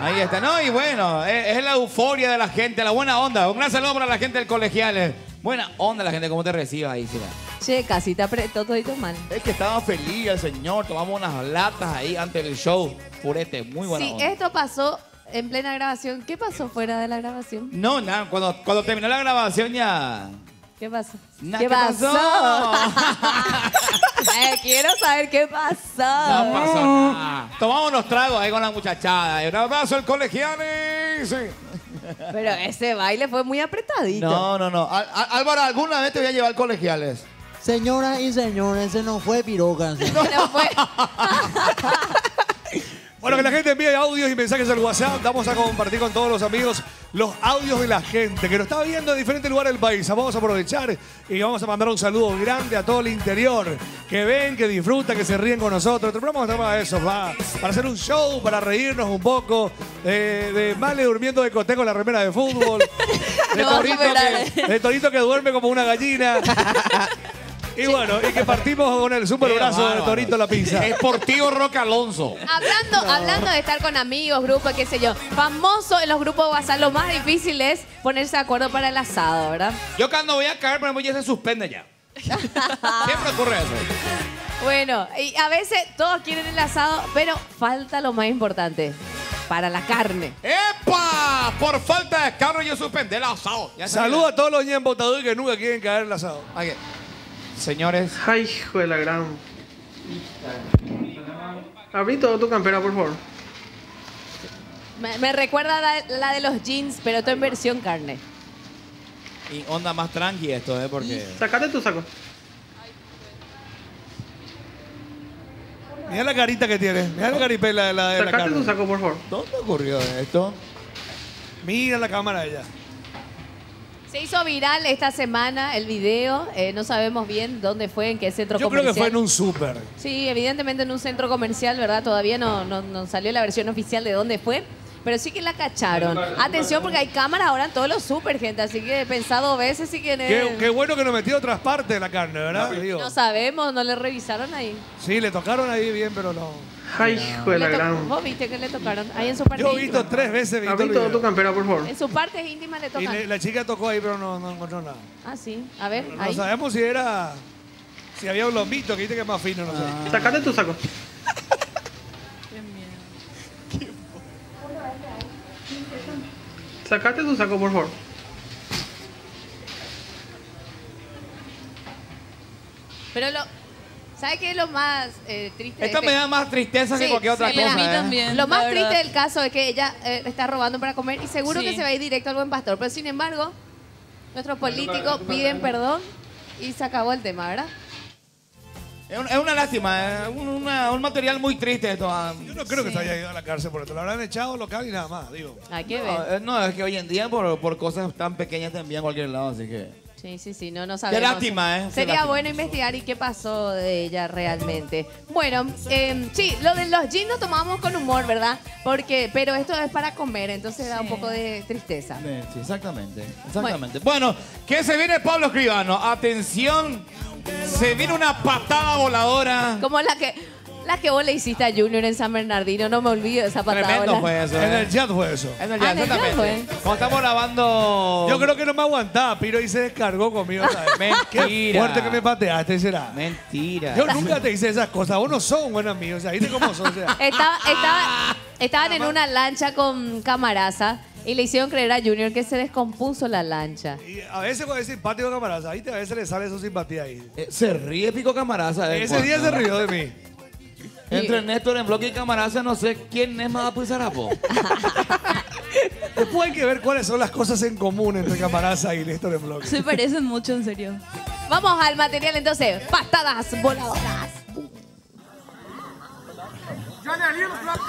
Ahí está, ¿no? Y bueno, es, es la euforia de la gente, la buena onda. Un gran saludo para la gente del colegial. Buena onda la gente, ¿cómo te recibe ahí, Sira?
Che, casi te apretó todito mal.
Es que estaba feliz el señor, tomamos unas latas ahí antes del show. Purete, muy buena
Sí,
onda.
esto pasó en plena grabación. ¿Qué pasó fuera de la grabación?
No, nada, cuando, cuando terminó la grabación ya...
¿Qué pasó? ¿Qué,
¿qué
pasó? Eh, quiero saber qué pasó.
No pasó nada. Tomamos unos tragos ahí con la muchachada. Y un abrazo al colegial. Sí.
Pero ese baile fue muy apretadito.
No, no, no. Al- al- Álvaro, ¿alguna vez te voy a llevar colegiales?
Señoras y señores, ese no fue piroca.
Bueno, que la gente envíe audios y mensajes al WhatsApp. Vamos a compartir con todos los amigos los audios de la gente que nos está viendo en diferentes lugares del país. Vamos a aprovechar y vamos a mandar un saludo grande a todo el interior. Que ven, que disfrutan, que se ríen con nosotros. Este programa está para eso, va. Para hacer un show, para reírnos un poco. De, de Male durmiendo de coté con la remera de fútbol. De
No,
Torito, que, de Torito que duerme como una gallina. Y bueno, y que partimos con el super brazo de. Torito la pizza.
Esportivo Roca Alonso.
Hablando, hablando de estar con amigos, grupos, qué sé yo. Famoso en los grupos WhatsApp, lo más difícil es ponerse de acuerdo para el asado, ¿verdad?
Yo cuando voy a caer, por ejemplo, ya se suspende ya. Siempre ocurre eso.
Bueno, y a veces todos quieren el asado, pero falta lo más importante, para la carne.
¡Epa! Por falta de carro yo suspendí el asado. Ya se
Saludos a todos los ñen botaduros que nunca quieren caer en el asado.
Aquí. Señores.
Ay, hijo de la gran. Abrí todo tu campera, por favor.
Me, me recuerda la, la de los jeans, pero todo en versión carne.
Y onda más tranqui esto, ¿eh? Porque...
Sacate tu saco.
Mira la carita que tiene. Mira la caripela de la, de la
Sacate
carne.
tu saco, por favor.
¿Dónde ocurrió esto?
Mira la cámara de ella.
Se hizo viral esta semana el video, eh, no sabemos bien dónde fue, en qué centro
Yo creo
comercial.
que fue en un súper.
Sí, evidentemente en un centro comercial, ¿verdad? Todavía no, no, no salió la versión oficial de dónde fue. Pero sí que la cacharon. Atención porque hay cámaras ahora en todos los super, gente. Así que pensado dos veces si quieren.
Qué, qué bueno que nos metió otras partes de la carne, ¿verdad? Digo,
No sabemos, no le revisaron ahí.
sí, le tocaron ahí bien, pero no.
Ay, hijo de la gran.
¿Vos viste que le tocaron? Ahí en su parte
Yo he
íntima.
visto tres veces.
Todo
video.
tu campera, por favor.
En su parte íntima le
Y
tocan.
le- la chica tocó ahí, pero no, no encontró nada.
Ah, sí. A ver,
No
ahí.
sabemos si era. Si había un lombito que dice que es más fino, no sé.
Sacate tu saco. Sacate tu saco, por favor.
Pero lo. ¿Sabes qué es lo más eh, triste?
Esto
este-
me da más tristeza que cualquier otra
sí,
cosa.
a mí
¿eh?
también. Lo más
verdad.
triste del caso es que ella eh, está robando para comer y seguro
Sí.
que se va a ir directo al buen pastor. Pero sin embargo, nuestros políticos piden perdón y se acabó el tema, ¿verdad?
Es un- es una lástima, es un, una- un material muy triste esto. ah.
Yo no creo que se haya ido a la cárcel por esto. Lo habrán echado local y nada más, digo.
Hay que
No,
ver.
eh, no, es que hoy en día por, por cosas tan pequeñas te envían a cualquier lado, así que...
Sí, sí, sí, no, no sabemos.
lástima, ¿eh? Qué
Sería
lástima.
bueno investigar y qué pasó de ella realmente. Bueno, eh, sí, lo de los jeans lo tomamos con humor, ¿verdad? Porque, pero esto es para comer, entonces da un poco de tristeza.
Sí, exactamente, exactamente. Bueno, ¿qué se viene Pablo Escribano? Atención, se viene una patada voladora.
Como la que, la que vos le hiciste a Junior en San Bernardino, no me olvido de esa patada.
Tremendo
bola.
fue eso.
En
¿eh?
el chat fue eso.
En el
Ah, en el
exactamente.
fue.
Cuando estamos grabando...
Yo creo que no me aguantaba, Piro, y se descargó conmigo. ¿sabes? Qué
Mentira.
fuerte que me pateaste, será.
Mentira.
Yo nunca te hice esas cosas. Vos no sos un buen amigo. O sea, ¿viste cómo sos? O sea,
Estaba, estaba- estaban en una lancha con Camaraza y le hicieron creer a Junior que se descompuso la lancha.
y a veces cuando es simpático camarada, ¿viste? A veces le sale su simpatía ahí.
Eh, se ríe Pico Camaraza. de
Ese día se rió de mí.
Entre Néstor en bloque y Camaraza, no sé quién es más apuzarapo.
Después hay que ver cuáles son las cosas en común entre Camaraza y Néstor en bloque.
Se parecen mucho, en serio.
Vamos al material entonces. Patadas voladoras.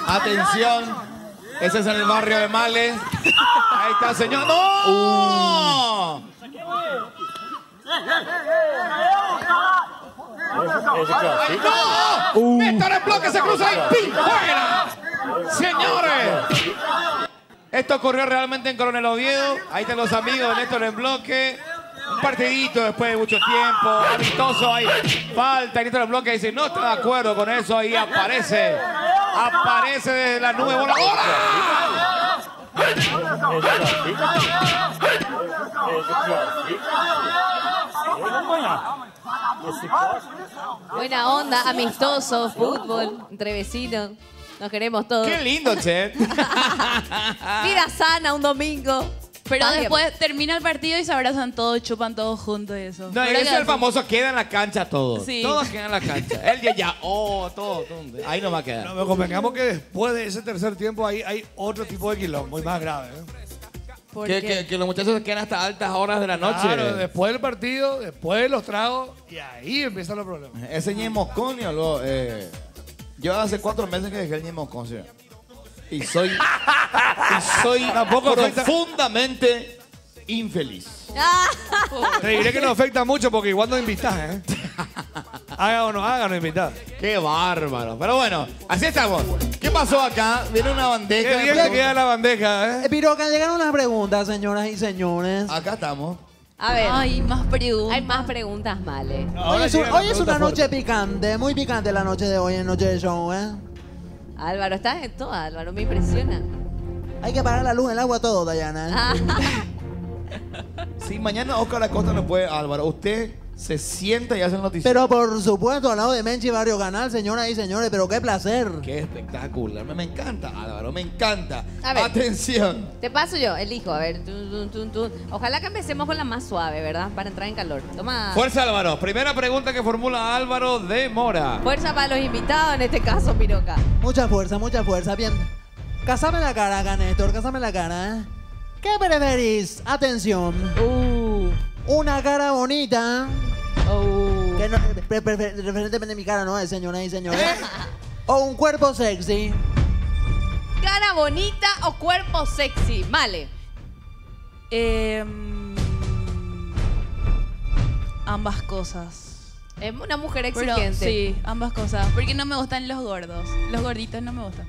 Atención, ese es en el barrio de Male. Ahí está, señor. ¡No! ¡Ay, ¡No! ¡Néstor en bloque se cruza y ¡pim! ¡Fuera! ¡Señores! Esto ocurrió realmente en Coronel Oviedo. Ahí están los amigos de Néstor en bloque. Un partidito después de mucho tiempo. Amistoso ahí. Falta. Y Néstor en bloque dice, no está de acuerdo con eso. Ahí aparece Aparece desde la nube voladora.
Buena onda, amistoso, fútbol, entre vecinos. Nos queremos todos.
Qué lindo, che.
Vida sana un domingo.
Pero después termina el partido y se abrazan todos, chupan todos juntos y eso.
No, ese es el famoso queda en la cancha todo.
Sí.
Todos quedan en la cancha. Él ya, ya, oh, todo, todo. Ahí no va a quedar.
No, pero convengamos que después de ese tercer tiempo ahí hay otro tipo de quilombo y más grave. ¿eh?
Que, que- que los muchachos se quedan hasta altas horas de la noche.
Claro, después del partido, después de los tragos, y ahí empiezan los problemas.
Ese ñemosconio, lo, eh, yo hace cuatro meses que dejé el ñemosconio. Y soy, y soy
Tampoco afecta-
profundamente infeliz.
Te diré que no afecta mucho porque igual nos invitas, ¿eh? Haga o no haga, invitas.
Qué bárbaro. Pero bueno, así estamos. ¿Qué pasó acá? Viene una bandeja.
Qué
de
bien que
preguntas.
queda la bandeja, ¿eh?
Eh, Piroca, llegaron las preguntas, señoras y señores.
Acá estamos.
A ver.
Ay, más preguntas.
Hay más preguntas, Male.
Hoy es, un- hoy es una noche picante, muy picante la noche de hoy en Noche de Show, ¿eh?
Álvaro, estás en todo, Álvaro, me impresiona.
Hay que apagar la luz, el agua, todo, Dayana. ¿eh?
Si mañana Oscar Acosta no puede, Álvaro, usted se sienta y hace el noticiero.
Pero por supuesto, al lado de Menchi Barrio Canal, señoras y señores, pero qué placer.
Qué espectacular. Me, me encanta, Álvaro, me encanta.
A ver.
Atención.
te paso yo, elijo, a ver. tun, tun, tun, tun. Ojalá que empecemos con la más suave, ¿verdad? Para entrar en calor. Toma.
Fuerza, Álvaro. Primera pregunta que formula Álvaro de Mora.
Fuerza para los invitados, en este caso, Piroca.
Mucha fuerza, mucha fuerza. Bien. Cásame la cara acá, Néstor, cásame la cara. ¿Qué preferís? Atención.
Uh.
Una cara bonita. Que no, pre- pre- pre- referentemente de mi cara, no es, señoras y señores. o un cuerpo sexy.
¿Cara bonita o cuerpo sexy? Vale.
Em, ambas cosas.
Es una mujer
Pero,
exigente.
sí, ambas cosas. Porque no me gustan los gordos. Los gorditos no me gustan.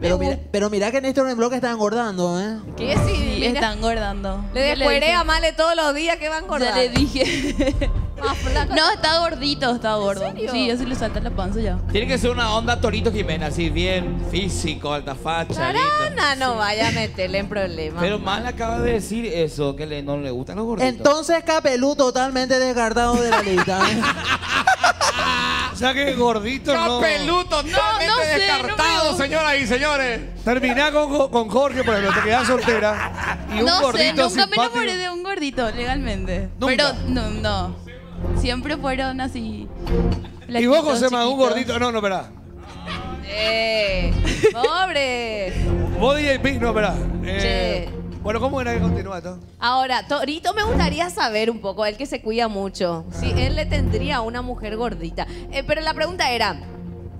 Pero mira, pero mira que Néstor en bloque está engordando, ¿eh?
¿Qué sí?
Están engordando.
Le descueré a Male todos los días que van a engordar.
Ya le dije.
Flaco.
No, está gordito, está gordo.
serio?
Sí, así le salta la panza ya.
Tiene que ser una onda Torito Jiménez, así bien físico, alta facha, lindo.
Ana, no vaya a meterle en problemas.
Pero Mal acaba de decir eso, que le- no le gustan los gorditos.
Entonces Capelú totalmente descartado de la lista.
O sea que gordito no.
Capelú totalmente
No, no sé,
descartado,
no me-
señoras y señores.
Terminá con, con Jorge, por ejemplo, te quedás soltera. Y un
no sé,
gordito
nunca me
simpático.
enamoré de un gordito legalmente.
¿Nunca?
Pero no, no. Siempre fueron así.
Y vos, José, un
chiquitos.
gordito. No, no, espera.
¡Eh! ¡Pobre!
Vos, DJ Pig, no, espera. Eh, bueno, ¿cómo era que continúa esto?
Ahora, Torito me gustaría saber un poco, él que se cuida mucho, si él le tendría a una mujer gordita. Eh, pero la pregunta era,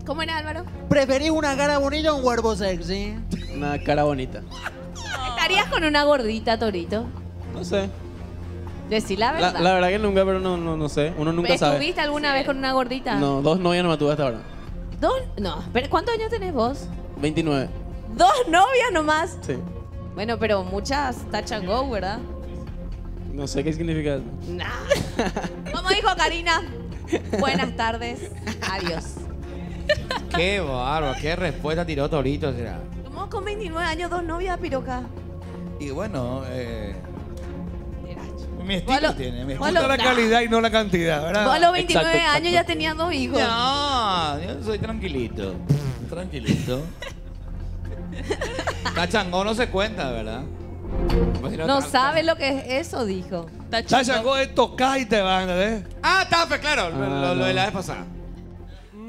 ¿cómo era Álvaro?
¿Preferís una cara bonita o un cuerpo sexy?
Una cara bonita.
¿Estarías con una gordita, Torito?
No sé.
Decí la verdad.
la verdad que nunca, pero no, no, no sé. Uno nunca sabe.
¿Estuviste alguna vez con una gordita?
No, dos novias no me tuve hasta ahora.
¿Dos? No, pero ¿cuántos años tenés vos?
29.
¿Dos novias nomás?
Sí.
Bueno, pero muchas touch and go, ¿verdad?
No sé qué significa eso.
Como dijo Karina, buenas tardes, adiós.
Qué bárbaro, qué respuesta tiró Torito, será.
¿Cómo con 29 años dos novias, piroca?
Y bueno, eh, mi estilo
lo-
tiene.
Lo-
Gusta la calidad y no la cantidad, ¿verdad?
Vos a los 29
Exacto, exacto.
años ya tenías dos hijos.
No, yo soy tranquilito. Tranquilito. Tachangó no se cuenta, ¿verdad? Pues
No
ta-
sabe lo que es eso, dijo.
Tacha es tocar y te van, ¿eh?
Ah, tafe, claro. lo, lo- lo de la vez pasada.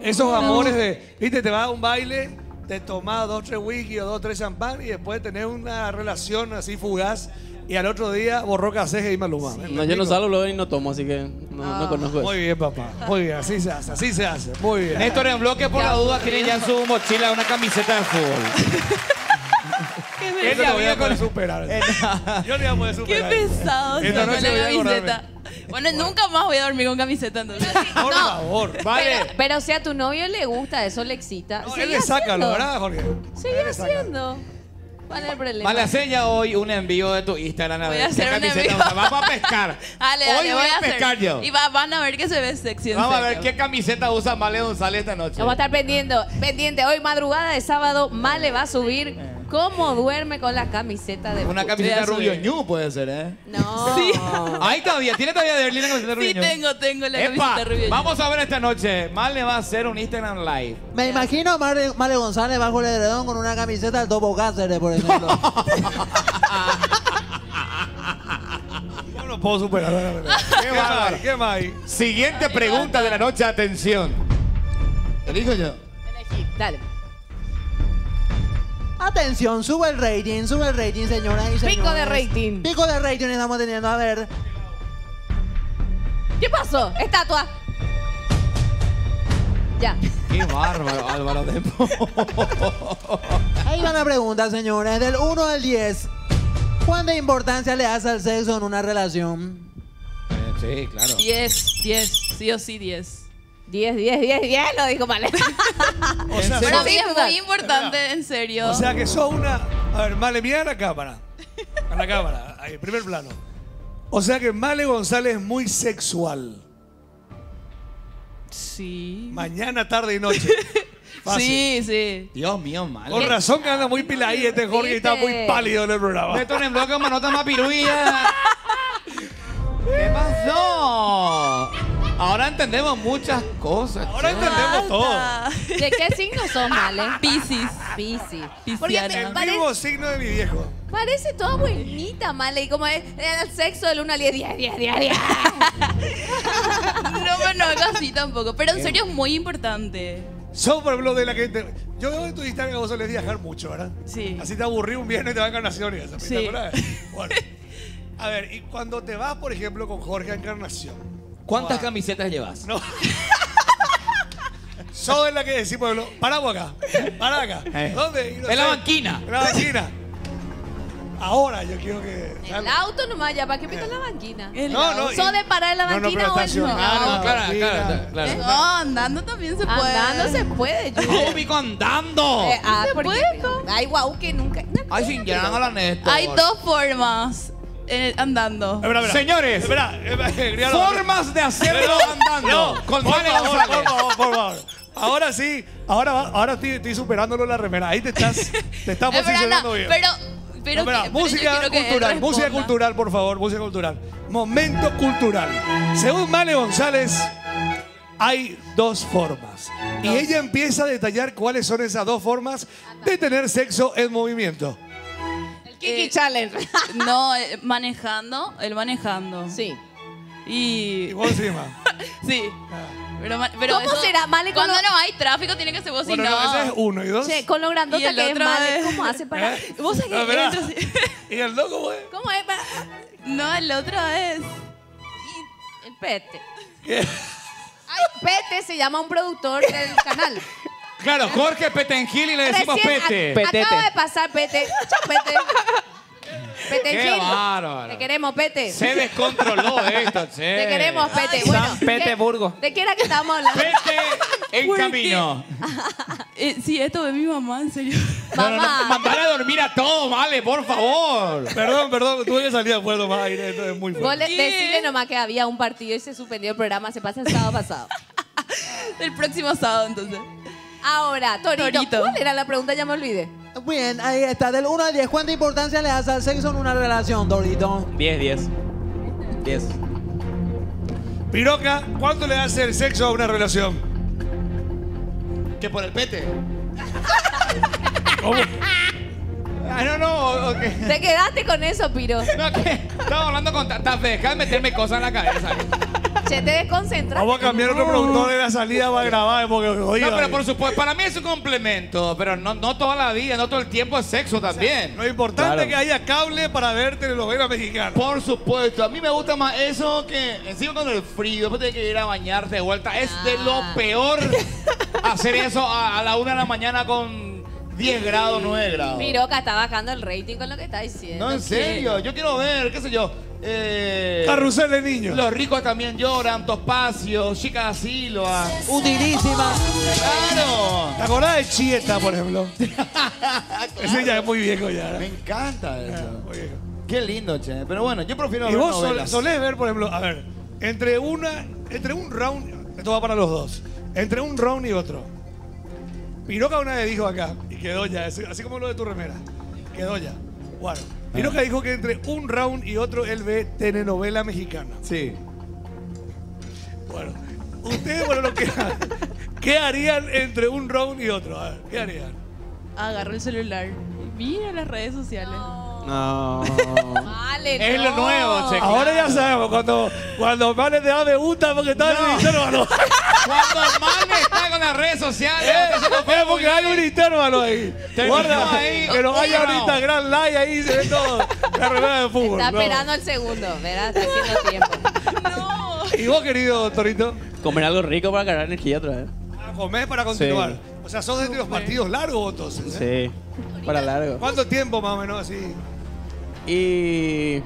Esos amores de, viste, te vas a un baile, te tomas dos, tres whisky o dos, tres champán y después tenés una relación así fugaz y al otro día borró caseje y maluma. ¿Me
No, yo no salgo y no tomo, así que no, no conozco eso.
Muy bien, papá. Muy bien, así se hace, así se hace. Muy bien.
Néstor en bloque por la duda tiene ya en su mochila una camiseta de fútbol.
Él no voy a poder superar. Yo no voy a poder
Qué
superar.
pesado
Esta noche voy a
camiseta. Bueno, nunca más voy a dormir con camiseta entonces.
Por favor.
Pero, pero si a tu novio le gusta, eso le excita.
No,
Sigue
él le saca. ¿verdad, Jorge?
Sigue
le
haciendo. ¿Cuál es el problema?
Vale, hace ya hoy un envío de tu Instagram a
Voy
ver
a
qué
hacer un
camiseta
envío.
usa. Vamos a pescar.
Dale, dale,
hoy voy a
hacer.
pescar yo.
Y va- van a ver que se ve sexy
Vamos a ver qué camiseta usa Male González esta noche.
Vamos a estar pendiente, pendiente. Hoy madrugada de sábado, Male va a subir cómo duerme con la camiseta de
Una camiseta rubio ñu puede ser, ¿eh?
No.
Sí.
Ahí todavía, tiene todavía de Berlín la camiseta rubio
Sí,
ñu?
tengo, tengo la
Epa,
camiseta rubia.
vamos a ver esta noche. Male va a hacer un Instagram live.
Me imagino a Mare, Male González bajo el edredón con una camiseta del Topo Cáceres, por ejemplo.
No lo puedo superar. no, no, no. ¿Qué más? ¿Qué más hay?
Siguiente pregunta de la noche, atención. Elijo yo.
Dale.
Atención, sube el rating, sube el rating, señoras y señores.
Pico de rating.
Pico de rating estamos teniendo. A ver,
¿Qué pasó? Estatua. Ya.
Qué bárbaro, Álvaro Tempo.
ahí va la pregunta, señores. Del 1 al 10, ¿cuánta importancia le das al sexo en una relación?
Sí, claro.
10, 10, sí o sí 10.
10, 10, 10, 10, lo dijo Male.
O sea,
Para mí es muy importante, en serio.
O sea que sos una. A ver, Male, mira a la cámara. A la cámara, ahí, primer plano. O sea que Male González es muy sexual.
Sí.
Mañana, tarde y noche. Fácil.
Sí, sí.
Dios mío, Male.
Con razón que anda muy pila ahí este Jorge y está muy pálido en el programa.
Meto en bloque manota más piruilla. ¿Qué pasó? Ahora entendemos muchas cosas.
Ahora entendemos todo.
¿De qué signo sos, Male?
Piscis.
Piscis.
El
parece,
mismo signo de mi viejo.
parece toda buenita, Male. Y como es el sexo del 1 al 10, 10, 10, 10, 10.
No me hago así tampoco. Pero en serio es muy importante.
Ejemplo, de la que te- Yo veo en tu Instagram que vos solés viajar mucho, ¿verdad?
Sí.
Así te aburrí un viernes y te vas a Encarnación y eso.
Sí.
Bueno. A ver, y cuando te vas, por ejemplo, con Jorge a Encarnación.
¿Cuántas camisetas llevas?
No. De la que decís, pueblo, paramos acá, para acá.
Eh.
¿Dónde? No
En la banquina.
En la banquina. Ahora yo quiero que...
El auto nomás, ya, ¿para qué pintas la banquina?
No, no,
¿Sos
y-
de parar en la
No, no,
banquina
pero
o en
estacionar,
no?
no,
claro,
banquina.
claro, claro.
No, andando también se puede.
Andando se puede, yo.
¡No, ubico andando!
Eh, ah,
¿Se puede?
Ay, guau, que nunca.
Ay, sin llegar a la neta.
Hay dos formas eh, andando.
Espera, espera.
Señores,
Espera, espera, Grialo.
formas de hacerlo andando.
No,
con
por favor,
González.
por favor, por favor. Ahora sí, ahora, va- ahora estoy, estoy superándolo la remera. Ahí te estás, te estás posicionando
no,
bien.
pero, pero,
No, espera,
que- pero yo
música cultural, música cultural, por favor, música cultural. Momento cultural. Según Male González, hay dos formas. Y ella empieza a detallar cuáles son esas dos formas de tener sexo en movimiento.
Kiki
Eh,
Challenge.
No, eh, manejando, él manejando.
Sí.
Y.
Y vos encima.
Sí. Pero, ma- pero
¿Cómo
eso-
será? Male,
Cuando
lo-
no hay tráfico tiene que ser vos
Bueno,
si
no,
no.
ese es uno y dos.
Che, con lo
Y
grandota
el
que es
otro
Male,
es-
¿cómo hace para...?
¿Eh?
Vos sabés
No,
que.
¿Y el dos cómo es?
¿Cómo es para...?
No, el otro es.
El Pete.
¿Qué?
Ay, Pete se llama un productor del canal.
Claro, Jorge Petengil y le decimos
Recién
Pete.
ac- Acaba de pasar Pete. Chao, Pete. Pete
Qué
Gil.
bárbaro.
Te queremos, Pete.
Se descontroló esto, che.
Te queremos, Pete. Bueno,
San Petersburgo.
¿De qué era que estábamos hablando?
Pete en
¿Por qué?
camino.
Eh, sí, esto de mi mamá, en serio.
No, no, no,
Mamá.
mandar a dormir a todos, vale, por favor.
Perdón, perdón, tuve que salir afuera más aire, esto es muy
Vos
fuerte.
le, nomás que había un partido y se suspendió el programa. Se pasa el sábado pasado.
El próximo sábado, entonces.
Ahora, Torito,
Torito.
¿cuál era la pregunta? Ya me olvidé.
Bien, ahí está. Del 1 al 10, ¿cuánta importancia le das al sexo en una relación, Dorito?
10, 10. 10.
Piroca, ¿cuánto le hace el sexo a una relación?
¿Que por el pete?
¿Cómo?
Ah, no, no, ok.
Te quedaste con eso, Piro.
No, que estaba hablando con tanta fe. Deja de meterme cosas en la cabeza.
Che, te desconcentraste.
Vamos a cambiar otro productor de la salida para grabar porque jodido.
No, pero por supuesto, para mí es un complemento, pero no, no toda la vida, no todo el tiempo es sexo también.
Lo importante
Claro.
es que haya cable para ver telenovela mexicana.
Por supuesto, a mí me gusta más eso que encima con el frío, después de que ir a bañarte de vuelta. Es de lo
Ah.
peor hacer eso a, a la una de la mañana con 10 grados, 9 grados.
Piroca está bajando el rating con lo que está diciendo.
No, en serio, yo quiero ver, qué sé yo, Eh,
Carrusel de niños.
Los ricos también lloran, Tospacio, Chica da Silva.
Utilísima.
¡Claro!
¿Te acordás de Chieta, por ejemplo? Ese ya es muy viejo ya.
Me encanta eso. Qué lindo, che. Pero bueno, yo prefiero
Y
ver
vos
novelas.
solés ver, por ejemplo, a ver, entre una, entre un round, esto va para los dos, entre un round y otro. Piroca una vez dijo acá, y quedó ya, así, así como lo de tu remera, quedó ya. Bueno, Piroca dijo que entre un round y otro él ve telenovela mexicana.
Sí.
Bueno, ustedes, bueno, lo que ¿qué harían entre un round y otro? A ver, ¿qué harían?
Agarro el celular. Mira las redes sociales.
No.
Vale,
Es lo nuevo, che.
Ahora ya sabemos, cuando, cuando Mane te da me gusta porque está en el.
Cuando Mane está con las redes sociales.
Es porque hay un intervalo ahí. Guarda
ahí.
que nos haya
No.
ahorita gran like ahí se ve todo. La remera de fútbol.
Está
no.
esperando el segundo, ¿verdad? Está haciendo tiempo.
¿Y vos, querido Torito?
Comer algo rico para cargar energía otra vez.
A comer para continuar. O sea, sos de los partidos largos entonces. ¿eh?
Sí, para largo.
¿Cuánto tiempo más o menos así?
Y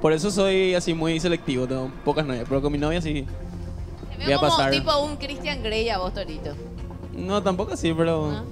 por eso soy así muy selectivo, tengo pocas novias, pero con mi novia sí
Te
voy
veo
a
como
pasar.
tipo un Christian Grey a vos, Torito.
No, tampoco así, pero...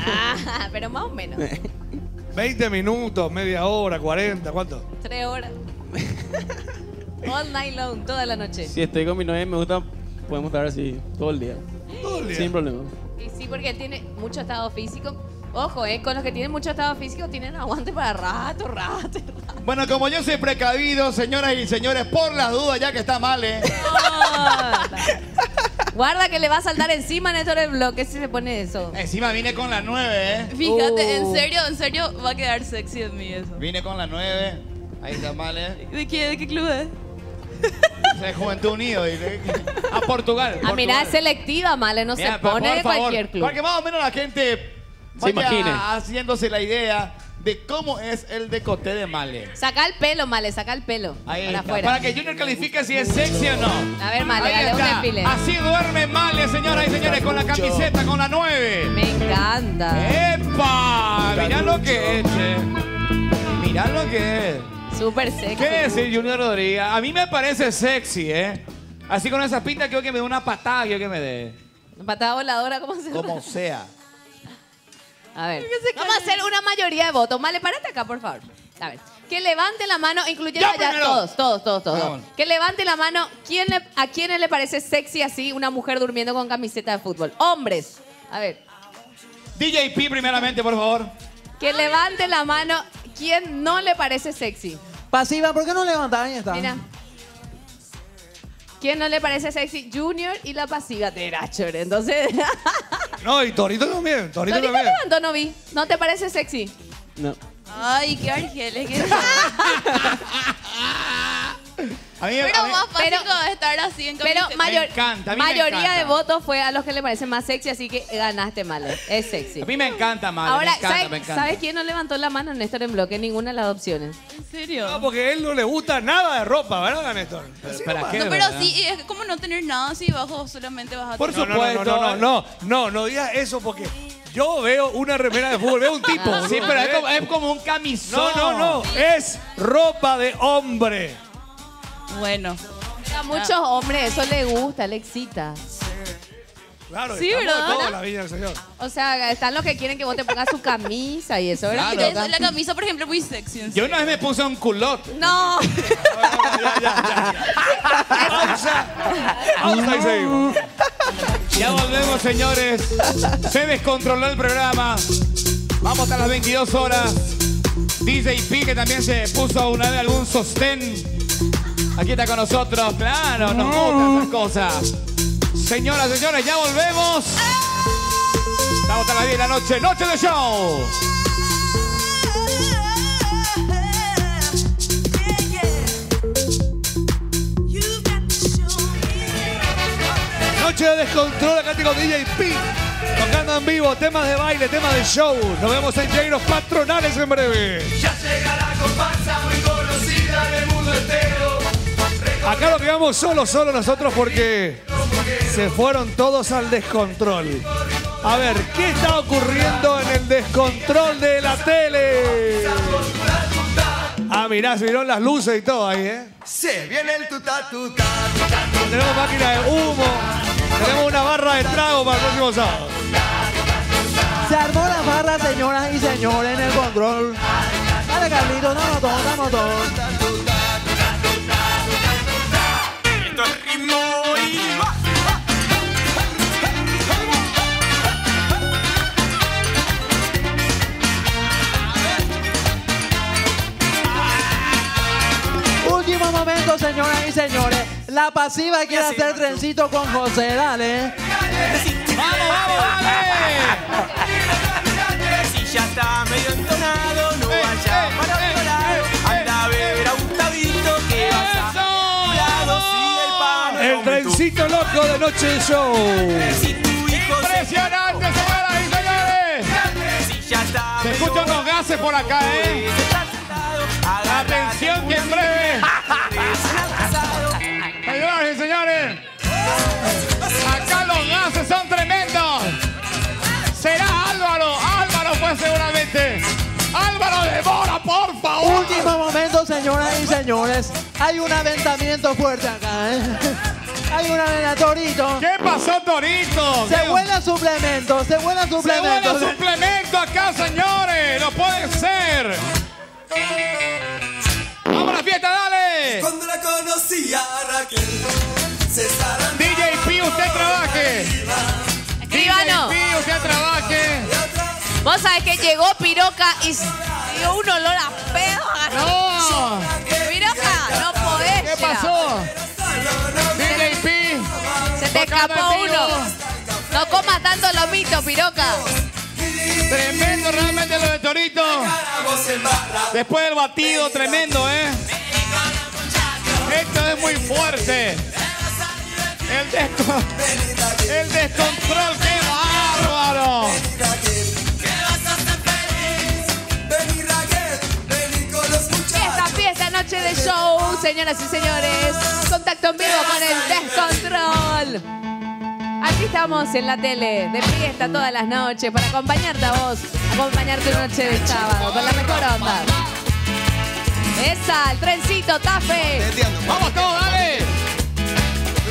Ah, pero más o menos.
20 minutos, media hora, 40, ¿cuánto?
Tres horas. All night long, toda la noche.
Si estoy con mi novia y me gusta, podemos estar así todo el día.
Todo el día.
Sin problema.
Y sí, porque él tiene mucho estado físico. Ojo, eh, con los que tienen mucho estado físico tienen aguante para rato, rato.
Bueno, como yo soy precavido, señoras y señores, por las dudas, ya que está mal, ¿eh?
Guarda que le va a saltar encima Néstor el bloque si se pone eso.
Encima vine con la 9, ¿eh?
Fíjate, en
Uh.
serio, en serio va a quedar sexy en mí eso.
Vine con la 9. Ahí está mal, ¿eh?
¿De qué, de qué club es?
De Juventud Unido. A Portugal.
Ah, mira, es selectiva, Male, no
Mira,
se
por
pone de
favor,
cualquier club.
Para que más o menos la gente
Se
vaya haciéndose la idea de cómo es el decote de Male.
Saca el pelo, Male, saca el pelo.
Ahí
para afuera.
Para que Junior califique si es sexy o no.
A ver, Male,
Ahí
dale un
está.
desfile.
Así duerme Male, señoras y señores, con la camiseta, con la 9.
Me encanta.
¡Epa! Mirá lo que es, che. Mirá lo que es.
Súper sexy.
¿Qué decir, Junior Rodríguez? A mí me parece sexy, ¿eh? Así con esa pinta, quiero que me dé una patada, quiero que me dé.
Patada voladora, ¿cómo se
Como sea.
A ver, vamos a hacer una mayoría de votos. Male, párate acá, por favor. A ver, que levante la mano, incluyendo allá todos, todos, todos, todos.
Vamos.
Que levante la mano, ¿quién le- ¿a quiénes le parece sexy así una mujer durmiendo con camiseta de fútbol? Hombres. A ver,
DJP primeramente, por favor.
que levante la mano, ¿quién no le parece sexy?
Pasiva, ¿por qué no levantar? Ahí está.
Mira. ¿Quién no le parece sexy? Junior y la pasiva Terachor. Entonces,
No, y Torito también. Torito
Torito
también.
levantó, no vi. ¿No te parece sexy?
No.
Ay, qué argeles que
A mí,
Pero
a mí-
más fácil
pero-
como estar así en
Pero mayor-
encanta, a mí me
mayoría
encanta.
de votos fue a los que le parece más sexy, así que ganaste, Male. Es sexy.
a mí me encanta, Male.
Ahora,
me encanta,
¿sabes,
me encanta.
¿sabes quién no levantó la mano? Néstor en bloque, ninguna de las opciones.
¿En serio?
No, porque a él no le gusta nada de ropa, ¿verdad, Néstor? Así
¿Para qué?
No, pero
verdad?
sí, es como no tener nada si bajo solamente vas a
Por
tener-
No, no, no, no, no, no, digas eso porque yo veo una remera de fútbol, veo un tipo.
Sí, pero es como, es como un camisón.
No, no, no, es ropa de hombre.
Bueno.
A muchos hombres eso le gusta, le excita.
Claro,
Sí,
estamos de
¿verdad?
todo la del señor.
O sea, están los que quieren que vos te pongas su camisa y eso, ¿verdad?
Claro.
La camisa, por ejemplo, es muy sexy. en
Yo una vez me puse un culot.
No.
Pausa. Pausa y seguimos.
Ya volvemos, señores. Se descontroló el programa. Vamos hasta las 22 horas. DJ P, que también se puso una vez algún sostén. Aquí está con nosotros. Claro, nos gustan esas cosas. Señoras, señores, ya volvemos. Estamos hasta las 10 de la noche. Noche de show.
Noche de descontrol acá con DJ P. Tocando en vivo, temas de baile, temas de show. Nos vemos en Jairos Patronales en breve.
Ya llega la comparsa muy conocida en el mundo entero.
Acá lo quedamos solo, solo nosotros porque se fueron todos al descontrol. A ver, ¿qué está ocurriendo en el descontrol de la tele? Ah, mirá, se vieron las luces y todo ahí, ¿eh?
Se viene el tuta tuta.
Tenemos máquina de humo. Tenemos una barra de trago para el próximo sábado.
Se armó la barra, señoras y señores, en el control. Dale, Carlito, damos todo, damos todo. Momento, señoras y señores. La pasiva quiere hacer trencito con José, dale.
¡Vamos, vamos, dale!
Si ya está medio entonado, no vaya para otro lado. Anda a ver a Gustavito que vas a lado. Si el pan
El trencito loco de noche de show.
¡Impresionante, señoras y señores! Se escuchan los gases por acá, ¿eh? Atención que en breve. Señores, acá los gases son tremendos. Será Álvaro, Álvaro pues seguramente. Álvaro devora, por favor.
Último momento, señoras y señores. Hay un aventamiento fuerte acá, ¿eh? Hay un aventamiento, Torito.
¿Qué pasó, Torito?
Se vuela suplemento, se vuela
Se
suplemento.
vuelve suplemento acá, señores. No puede ser. Vamos a la fiesta, dale.
Cuando la conocí a Raquel,
Vos sabés que llegó Piroca y dio un olor a pedo.
No.
Piroca, no podés.
¿Qué pasó? DJ P.
Se te escapó uno. No comas tanto lomito, Piroca.
Tremendo realmente lo de Torito. Después del batido, tremendo, ¿eh? Esto es muy fuerte. El, desco- el descontrol, qué bárbaro.
Noche de show, señoras y señores. Contacto en vivo con el descontrol. Aquí estamos en la tele, de fiesta todas las noches, para acompañarte a vos, acompañarte una noche de sábado, con la mejor onda. Esa, el trencito, tafe.
Vamos todos, dale.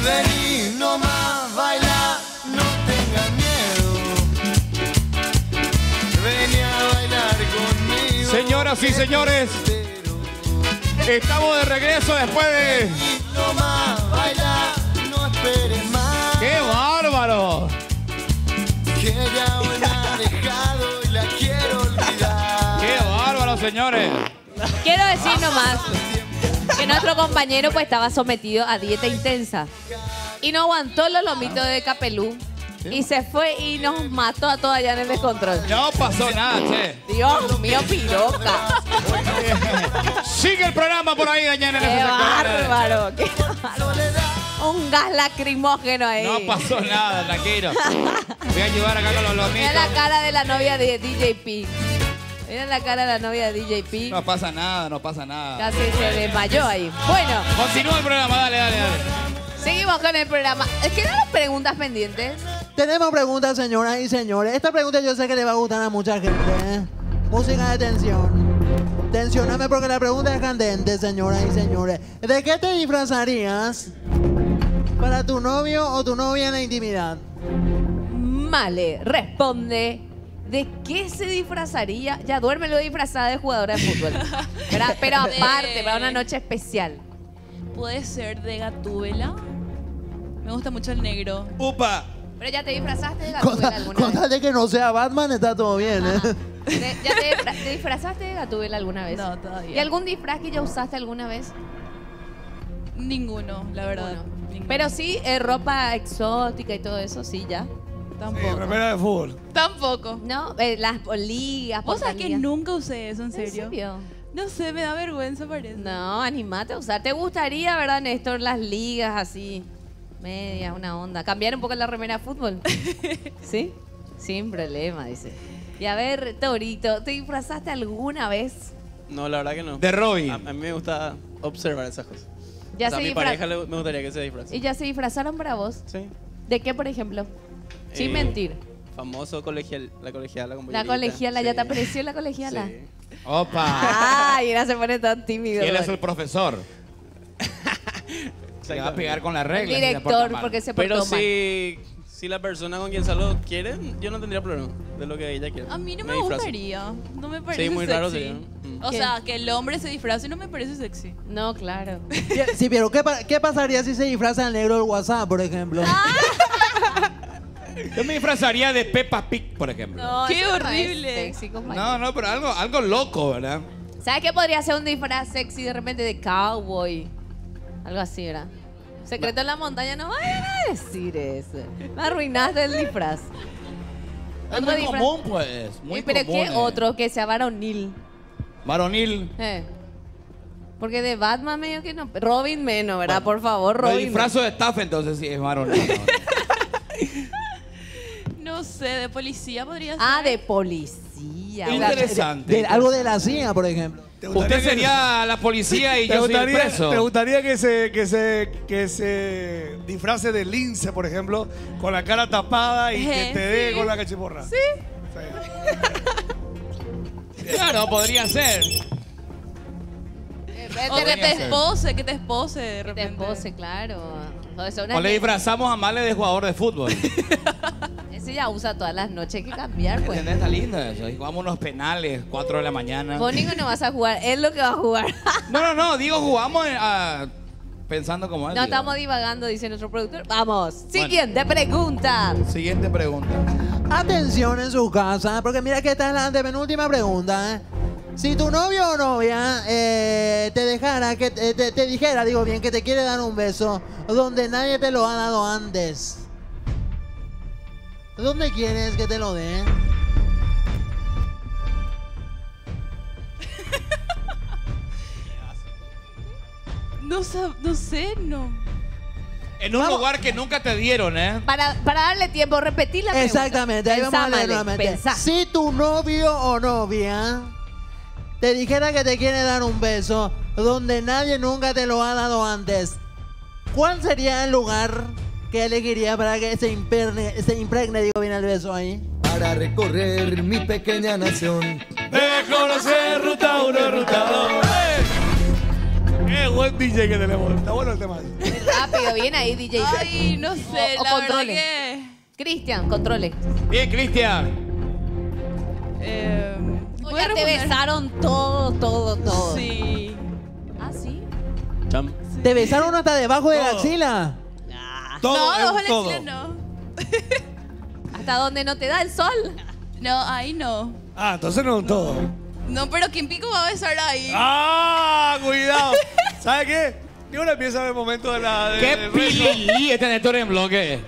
Vení nomás, baila, no tengas miedo. Vení a bailar conmigo.
Señoras y señores, estamos de regreso después de.
Nomás, baila, no esperes más.
¡Qué bárbaro!
Que hoy me ha dejado y la quiero olvidar.
¡Qué bárbaro, señores!
Quiero decir nomás que nuestro compañero pues estaba sometido a dieta intensa y no aguantó los lomitos de Capelú y se fue y nos mató a todos allá en el descontrol.
No pasó nada, che.
Dios mío, piroca.
Sigue el programa por ahí, allá en el
Qué bárbaro. qué bárbaro. Un gas lacrimógeno ahí.
No pasó nada, tranquilo. Voy a ayudar acá con los
Mira
lomitos.
la cara de la novia de DJP. Mira la cara de la novia de DJP.
No pasa nada, no pasa nada.
Casi se desmayó ahí. Bueno,
Continúa el programa, dale, dale, dale.
Seguimos con el programa. ¿Quedan preguntas pendientes?
Tenemos preguntas, señoras y señores. Esta pregunta yo sé que le va a gustar a mucha gente. ¿eh? Música de tensión. Tensioname porque la pregunta es candente, señoras y señores. ¿De qué te disfrazarías para tu novio o tu novia en la intimidad?
Male responde. ¿De qué se disfrazaría? Ya duérmelo disfrazada de jugadora de fútbol. Pero, pero aparte, para una noche especial.
Puede ser de Gatúbela. Me gusta mucho el negro.
¡Upa!
Pero ya te disfrazaste de Gatúbela alguna
con
vez.
de que no sea Batman, está todo bien. ¿eh?
Te- ¿Ya te, disfra- te disfrazaste de Gatúbela alguna vez?
No, todavía.
¿Y algún disfraz que ya usaste alguna vez?
Ninguno, la verdad. Ninguno.
Pero sí, eh, ropa exótica y todo eso, sí, ya.
Tampoco.
Remera de fútbol.
Tampoco.
No, eh, las ligas,
¿Vos sabés que
portaligas.
nunca usé eso, en
¿En
serio?
serio?
No sé, me da vergüenza parece.
No, animate a usar. ¿Te gustaría, verdad, Néstor, las ligas así? Media, una onda. Cambiar un poco la remera a fútbol. ¿Sí? Sin problema, dice. Y a ver, Torito, ¿te disfrazaste alguna vez?
No, la verdad que no.
De Robin.
A, a mí me gusta observar esas cosas.
Ya
o sea,
se
a mi
disfra-
pareja le- me gustaría que se disfrace.
¿Y ya se disfrazaron para vos?
Sí.
¿De qué, por ejemplo? Sin
Eh,
mentir.
Famoso colegial, la colegiala con
La colegiala, ¿ya
Sí.
te apareció la colegiala?
Sí.
Opa.
Ay, ahora se pone tan tímido.
Y él es el profesor. Se va a pegar con las
El
reglas. si se porta
director, porque se portó
Pero
mal.
si, si la persona con quien salgo quiere, yo no tendría problema de lo que ella quiere.
A mí no me,
disfrazo.
gustaría. No me parece
muy
sexy.
raro sería. Mm.
O
¿Qué?
sea, que el hombre se disfrace no me parece sexy.
No, claro.
Sí, pero ¿qué, pa- qué pasaría si se disfraza el negro del WhatsApp, por ejemplo?
Yo me disfrazaría de Peppa Pig, por ejemplo.
No,
¡Qué
eso no es
horrible!
sexy, compañero.
No, no, pero algo, algo loco, ¿verdad?
¿Sabes qué podría ser un disfraz sexy de repente de cowboy? Algo así, ¿verdad? Secreto en la montaña, no vayan a decir eso. Me arruinaste el disfraz.
Es muy
disfraz.
común, pues. Muy
¿Y pero
común,
qué
eh.
otro que sea varonil?
Varonil.
Eh. Porque de Batman medio que no. Robin menos, ¿verdad? Por favor, Robin.
disfrazo de staff, entonces sí es varonil.
No sé, de policía podría ser.
Ah, de policía.
Interesante.
De- algo de la CIA, por ejemplo.
Usted sería la policía y
¿Te
yo soy el
gustaría,
preso.
te gustaría que se, que, se, que se disfrace de lince, por ejemplo, con la cara tapada y que
Eh,
te dé
sí.
con la cachiporra?
Sí.
Claro, podría ser.
O que
Podría
te
ser.
espose, que te espose de
Te
repente.
pose, claro. O sea, una
O le disfrazamos a Male de jugador de fútbol.
Ese ya usa todas las noches, hay que cambiar, pues.
¿Entendés? Está lindo eso. Y jugamos unos penales, 4 de la mañana.
Vos, Nico, no vas a jugar, él lo que va a jugar.
No, no, no, digo, jugamos eh, pensando como él.
No
digo.
estamos divagando, dice nuestro productor. Vamos, siguiente pregunta.
Siguiente pregunta.
Atención en su casa, porque mira que esta es la antepenúltima pregunta. ¿eh? Si tu novio o novia eh, te dejara, que te, te- te dijera, digo bien, que te quiere dar un beso donde nadie te lo ha dado antes, ¿dónde quieres que te lo den?
No, sab- no sé, no.
En un lugar que nunca te dieron, ¿eh?
Para, para darle tiempo, repetir la pregunta.
Exactamente, ahí vamos a leer
Pensá,
nuevamente.
pensá.
Si tu novio o novia te dijera que te quiere dar un beso donde nadie nunca te lo ha dado antes, ¿cuál sería el lugar que elegiría para que se impregne, se impregne digo bien el beso ahí?
Para recorrer mi pequeña nación.
De conocer ruta 1, ruta 2. Qué buen DJ que tenemos. Está bueno el tema.
Rápido, bien ahí, DJ.
Ay, no sé,
O- o
la
controle.
que...
Cristian, controle.
Bien, Cristian.
Eh, Voy a
te besaron todo, todo, todo.
Sí.
¿Ah, sí?
Cham.
¿Te besaron hasta debajo de la
Todo.
axila?
Todo
no,
es
bajo la
todo.
axila no.
¿Hasta donde no te da el sol?
No, ahí no.
Ah, entonces no todo.
No, pero ¿quién pico va a besar ahí?
¡Ah! Cuidado. ¿Sabe qué? Ni una empieza el momento de la. de-
¡Qué
del
pili! Este Néstor en bloque.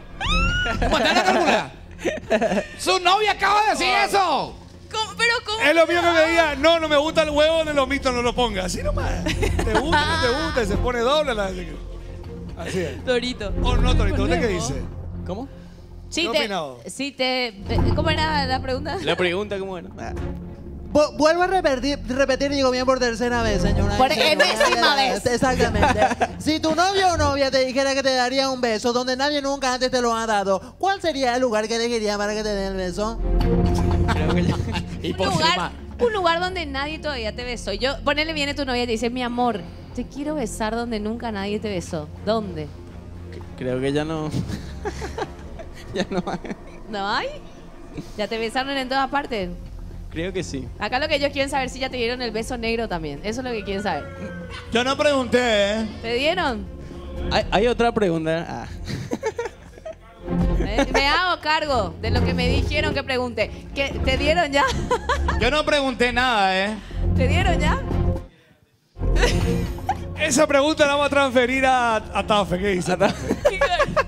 ¿Cómo está la cálcula? ¡Su novia acaba de decir eso!
¿Cómo?
Es lo mío que me diga, no, no me gusta el huevo en el lomito, no lo ponga. Así nomás. Te gusta, no te gusta, y se pone doble. La... Así es.
Torito.
Oh, no, Torito, ¿usted qué dice?
¿Cómo?
Sí,
¿Qué
te, sí te, ¿Cómo era la pregunta?
La pregunta, ¿cómo era?
Vu- Vuelvo a repetir, repetir, digo bien por tercera vez, señora.
Por enésima vez.
Exactamente. si tu novio o novia te dijera que te daría un beso donde nadie nunca antes te lo ha dado, ¿cuál sería el lugar que elegiría para que te den el beso?
Creo que.
Y
un
por
lugar, un lugar donde nadie todavía te besó. Yo, ponele viene tu novia y te dice, mi amor, te quiero besar donde nunca nadie te besó. ¿Dónde?
Creo que ya no. ya no hay.
¿No hay? Ya te besaron en todas partes.
Creo que sí.
Acá lo que ellos quieren saber si ya te dieron el beso negro también. Eso es lo que quieren saber.
Yo no pregunté, ¿eh?
¿Te dieron?
Hay, hay otra pregunta. Ah.
Me, me hago cargo de lo que me dijeron que pregunte. ¿Qué, ¿Te dieron ya?
Yo no pregunté nada, ¿eh?
¿Te dieron ya?
Esa pregunta la vamos a transferir a, a Tafe. ¿Qué dice?
Tafe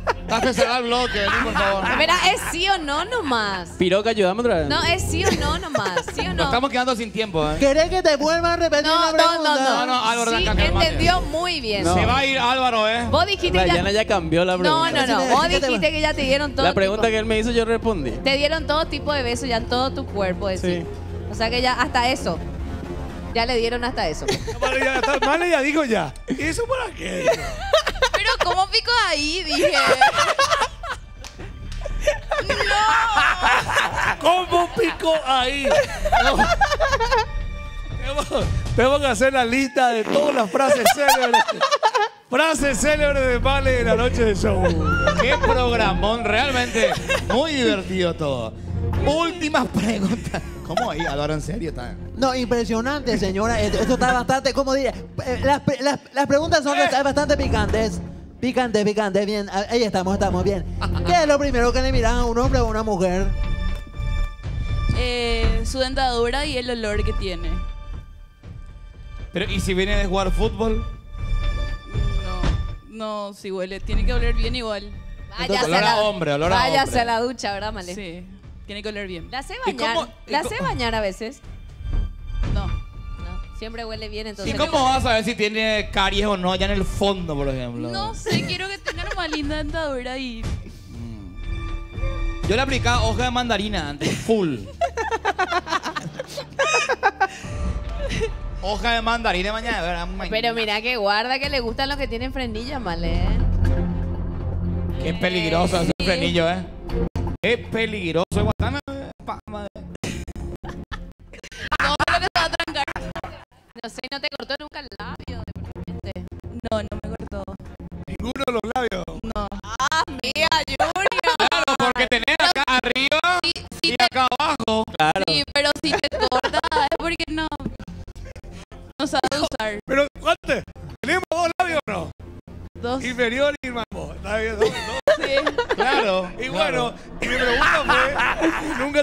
se va al bloque, vení, por favor.
Mira, ¿es sí o no nomás?
Piroca, ayúdame otra vez.
No, es sí o no nomás. ¿Sí o
Nos
no?
estamos quedando sin tiempo, ¿eh?
¿Querés que te vuelva a repetir
No,
la
no,
pregunta?
no, no.
No, no, Álvaro,
sí, entendió muy bien.
No.
Se va a ir Álvaro, ¿eh?
Vos dijiste
La
ya...
Yana ya cambió la
No,
pregunta.
no, no.
Sí,
Vos dijiste que ya te dieron todo
La pregunta
tipo-
que él me hizo, yo respondí.
Te dieron todo tipo de besos ya en todo tu cuerpo, decir.
Sí.
O sea que ya hasta eso. Ya le dieron hasta eso.
Vale, ya, está- Vale, ya dijo ya. ¿Y eso para qué?
Pero ¿cómo pico ahí? Dije.
¿Cómo pico ahí? Tengo que hacer la lista de todas las frases célebres. frases célebres de Vale en la noche de show.
Qué programón, realmente muy divertido todo. Últimas preguntas. ¿Cómo ahí? Álvaro, en serio está.
No, impresionante, señora. Esto, esto está bastante, ¿cómo diría? Eh, Las, pre- las- las preguntas son
Eh.
bastante picantes. Picante, picante, bien. Ah, Ahí estamos, estamos, bien. ¿Qué es lo primero que le miran a un hombre o a una mujer?
Eh, su dentadura y el olor que tiene.
Pero, ¿y si viene de jugar fútbol?
No, si huele, tiene que oler bien igual.
Váyase
olor
a la-
hombre, olor a
Váyase
hombre.
a la ducha, ¿verdad, Male?
Sí, tiene que oler bien.
¿La
¿Y
bañar?
cómo- y
¿La
co-
hace bañar a veces?
No.
No, siempre huele bien, entonces.
¿Y cómo vas a ver si tiene caries o no allá en el fondo, por ejemplo?
No sé, quiero que tenga una linda dentadura y
Yo le aplicaba hoja de mandarina antes, full. hoja de mandarina mañana, ¿verdad?
Pero mira que guarda que le gustan los que tienen frenillas, Male. ¿eh?
Qué peligroso ese frenillo, ¿eh? Qué peligroso.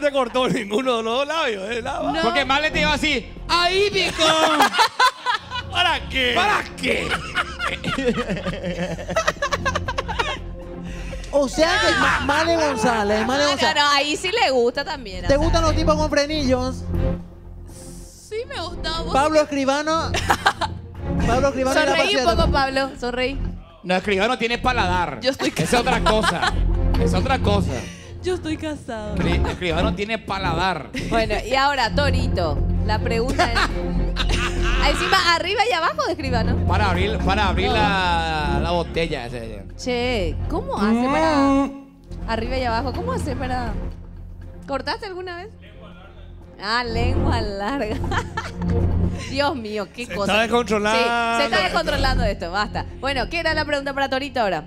Te cortó
ninguno de los dos labios, ¿eh? Nada más.
Porque Male te iba así. ¡Ahí, pico!
¿Para qué?
¿Para qué?
O sea que Ma- Male González, Male
Ah, no,
González.
no, ahí sí le gusta también. o
¿Te
sea.
gustan los tipos con frenillos?
Sí, me gusta. ¿Vos
Pablo Escribano. Pablo Escribano
Sonreí un
Paciente.
poco, Pablo. Sonreí.
No, escribano tiene paladar.
Yo estoy
Es otra cosa. Es otra cosa.
Yo estoy casado.
Escri- Escribano tiene paladar.
Bueno, y ahora, Torito. La pregunta es. Encima, arriba y abajo de escribano.
Para abrir, para abrir la, la botella. ese.
Che, ¿cómo hace para. Arriba y abajo? ¿Cómo hace para. ¿Cortaste alguna vez? Ah, lengua larga. Dios mío, qué
Se
cosa.
está descontrolando
Sí, se está descontrolando esto, basta. Bueno, ¿qué era la pregunta para Torito ahora?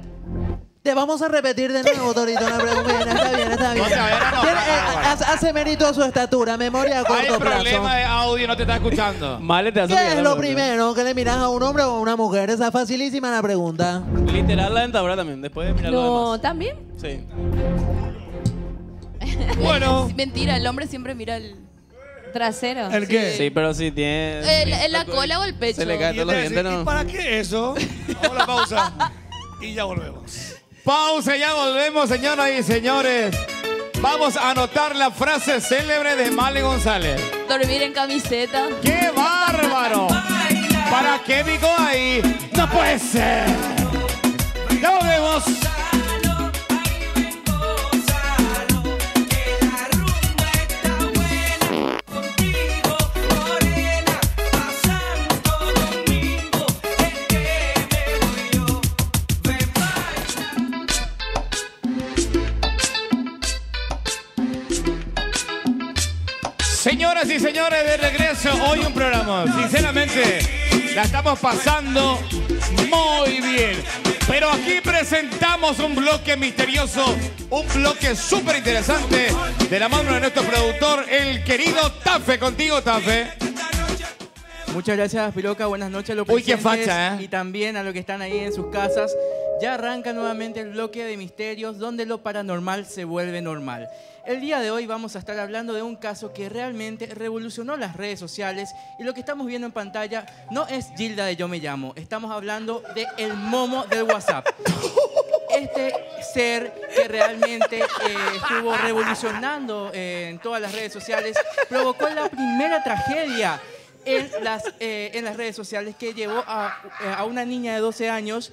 Te vamos a repetir de nuevo, Torito, la pregunta. Bien, está bien, está bien.
No te vayas a enojar,
Tiene- eh, hace- hace mérito a su estatura, memoria a
Hay
corto plazo.
problema de audio, no te está escuchando.
Male te hace
¿Qué
olvidar
es
la
lo
pregunta.
primero que le miras a un hombre o a una mujer? Esa es facilísima la pregunta.
Literal la dentadura también, después de mirar lo
No,
demás.
¿también?
Sí.
Bueno.
Mentira, el hombre siempre mira el.
Trasero.
¿El qué?
Sí, pero si tiene...
el- en la cola o el pecho.
Se le
Y
todos los dientes,
¿y
¿no?
para qué eso? Vamos a la pausa y ya volvemos.
Pausa, ya volvemos, señoras y señores. Vamos a anotar la frase célebre de Male González.
Dormir en camiseta.
¡Qué bárbaro! ¿Para qué picó ahí? ¡No puede ser! ¡Ya volvemos! Señores, de regreso hoy un programa. Sinceramente, la estamos pasando muy bien. Pero aquí presentamos un bloque misterioso, un bloque súper interesante de la mano de nuestro productor, el querido Tafe. Contigo, Tafe.
Muchas gracias, Piroca. Buenas noches a los
Uy, qué facha, ¿eh?
Y también a los que están ahí en sus casas. Ya arranca nuevamente el bloque de misterios donde lo paranormal se vuelve normal. El día de hoy vamos a estar hablando de un caso que realmente revolucionó las redes sociales y lo que estamos viendo en pantalla no es Gilda de Yo Me Llamo, estamos hablando de el momo del WhatsApp. Este ser que realmente eh, estuvo revolucionando eh, en todas las redes sociales provocó la primera tragedia en las, eh, en las redes sociales que llevó a, eh, a una niña de 12 años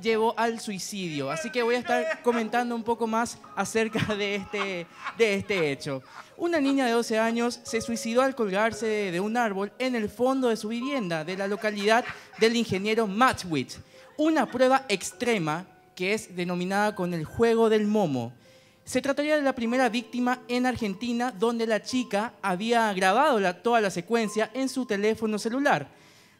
llevó al suicidio. Así que voy a estar comentando un poco más acerca de este, de este hecho. Una niña de 12 años se suicidó al colgarse de, un árbol en el fondo de su vivienda de la localidad del ingeniero Matwit. Una prueba extrema que es denominada con el juego del momo. Se trataría de la primera víctima en Argentina donde la chica había grabado toda la secuencia en su teléfono celular.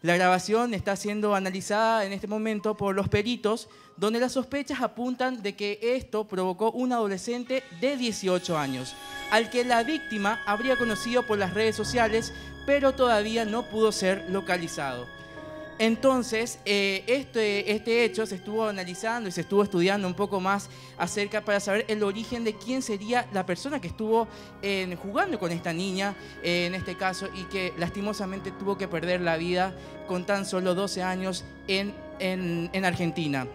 La grabación está siendo analizada en este momento por los peritos, donde las sospechas apuntan de que esto provocó un adolescente de 18 años, al que la víctima habría conocido por las redes sociales, pero todavía no pudo ser localizado. Entonces, eh, este, este hecho se estuvo analizando y se estuvo estudiando un poco más acerca para saber el origen de quién sería la persona que estuvo jugando con esta niña, eh, en este caso, y que lastimosamente tuvo que perder la vida con tan solo 12 años en, en- en Argentina.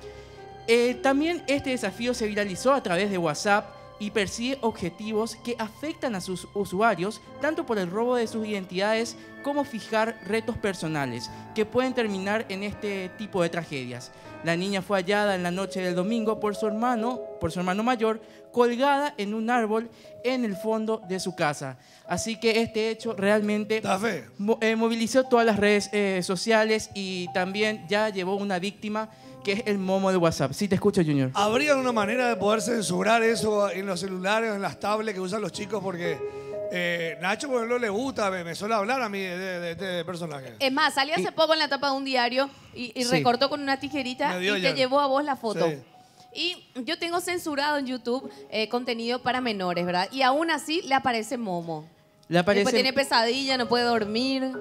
Eh, también este desafío se viralizó a través de WhatsApp y persigue objetivos que afectan a sus usuarios tanto por el robo de sus identidades como fijar retos personales que pueden terminar en este tipo de tragedias. La niña fue hallada en la noche del domingo por su hermano, por su hermano mayor, colgada en un árbol en el fondo de su casa. Así que este hecho realmente mo- eh, movilizó todas las redes eh, sociales y también ya llevó una víctima que es el momo de WhatsApp. Sí, te escucho, Junior.
¿Habría una manera de poder censurar eso en los celulares, en las tablets que usan los chicos? Porque eh, Nacho, por ejemplo, le gusta, me, me suele hablar a mí de, de- de este personaje.
Es más, salió hace poco en la tapa de un diario y, y
Sí.
recortó con una tijerita
Me
y
dio
te
ya.
llevó a vos la foto.
Sí.
Y yo tengo censurado en YouTube eh, contenido para menores, ¿verdad? Y aún así le aparece Momo.
Le aparece-
Después tiene pesadilla, no puede dormir.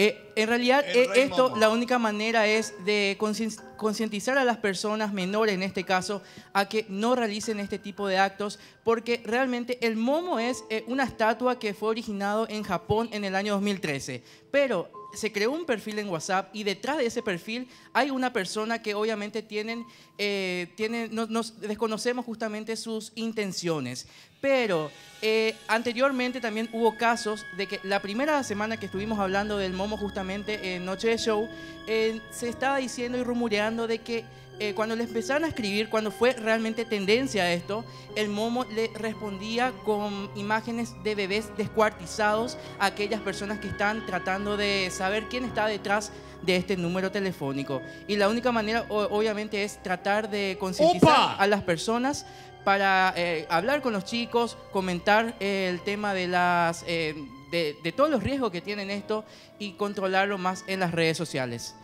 Eh, en realidad, eh, esto, la única manera es de concien- concientizar a las personas menores, en este caso, a que no realicen este tipo de actos, porque realmente el momo es eh, una estatua que fue originado en Japón en el año 2013. Pero se creó un perfil en WhatsApp y detrás de ese perfil hay una persona que obviamente tienen, eh, tienen, no- nos desconocemos justamente sus intenciones. Pero eh, anteriormente también hubo casos de que la primera semana que estuvimos hablando del Momo justamente en Noche de Show, eh, se estaba diciendo y rumoreando de que eh, cuando le empezaron a escribir, cuando fue realmente tendencia esto, el Momo le respondía con imágenes de bebés descuartizados a aquellas personas que están tratando de saber quién está detrás de este número telefónico. Y la única manera, obviamente, es tratar de concientizar a las personas para eh, hablar con los chicos, comentar eh, el tema de las eh, de, de todos los riesgos que tienen esto y controlarlo más en las redes sociales.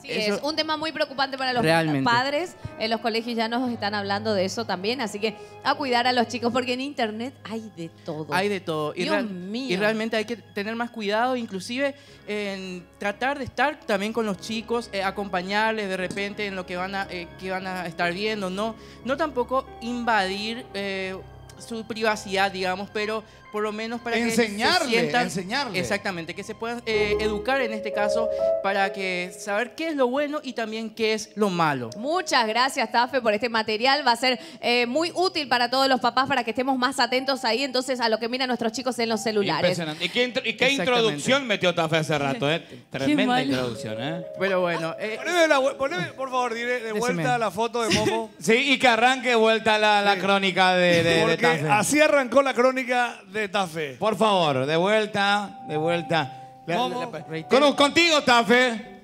Así
Eso-
es, un tema muy preocupante para los
Realmente.
padres. En los colegios ya nos están hablando de eso también, así que a cuidar a los chicos, porque en internet hay de todo.
Hay de todo. Y,
Dios
real-
mío.
y realmente hay que tener más cuidado, inclusive en tratar de estar también con los chicos, eh, acompañarles de repente en lo que van a, eh, que van a estar viendo, no, no tampoco invadir eh, su privacidad, digamos, pero por lo menos para que
Enseñarle,
se sientan,
enseñarle.
Exactamente, que se puedan eh, educar en este caso para que saber qué es lo bueno y también qué es lo malo.
Muchas gracias, Tafe, por este material. Va a ser eh, muy útil para todos los papás para que estemos más atentos ahí, entonces, a lo que miran nuestros chicos en los celulares.
Impresionante. ¿Y qué, intro- y qué
Exactamente.
introducción metió Tafe hace rato? ¿eh? Tremenda introducción, ¿eh?
Pero bueno, eh,
Poneme, la vu- poneme, por favor, dile de
Decime.
vuelta la foto de Momo.
Sí, y que arranque de vuelta la, la crónica de, de, de
Porque
Tafe.
así arrancó la crónica de Tafe.
Por favor, de vuelta, de vuelta. La-
Momo,
la-
reitero.
con- contigo, Tafe.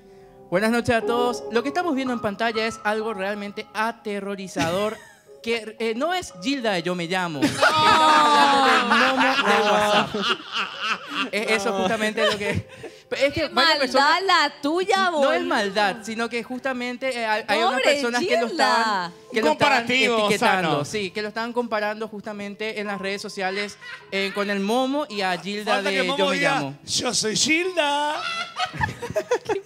Buenas noches a todos. Lo que estamos viendo en pantalla es algo realmente aterrorizador. Que eh, no es Gilda de Yo Me Llamo. Estamos hablando del momo de WhatsApp. Es eso justamente lo que. Es que
Maldad
personas-
la tuya,
no
boludo.
es maldad, sino que justamente eh, hay, hay unas personas que lo estaban, que lo estaban
comparativo
etiquetando,
sano.
sí, que lo estaban comparando justamente en las redes sociales eh, con el Momo y a Gilda
Falta que
de
Momo
Yo Me Llamo.
Yo soy Gilda.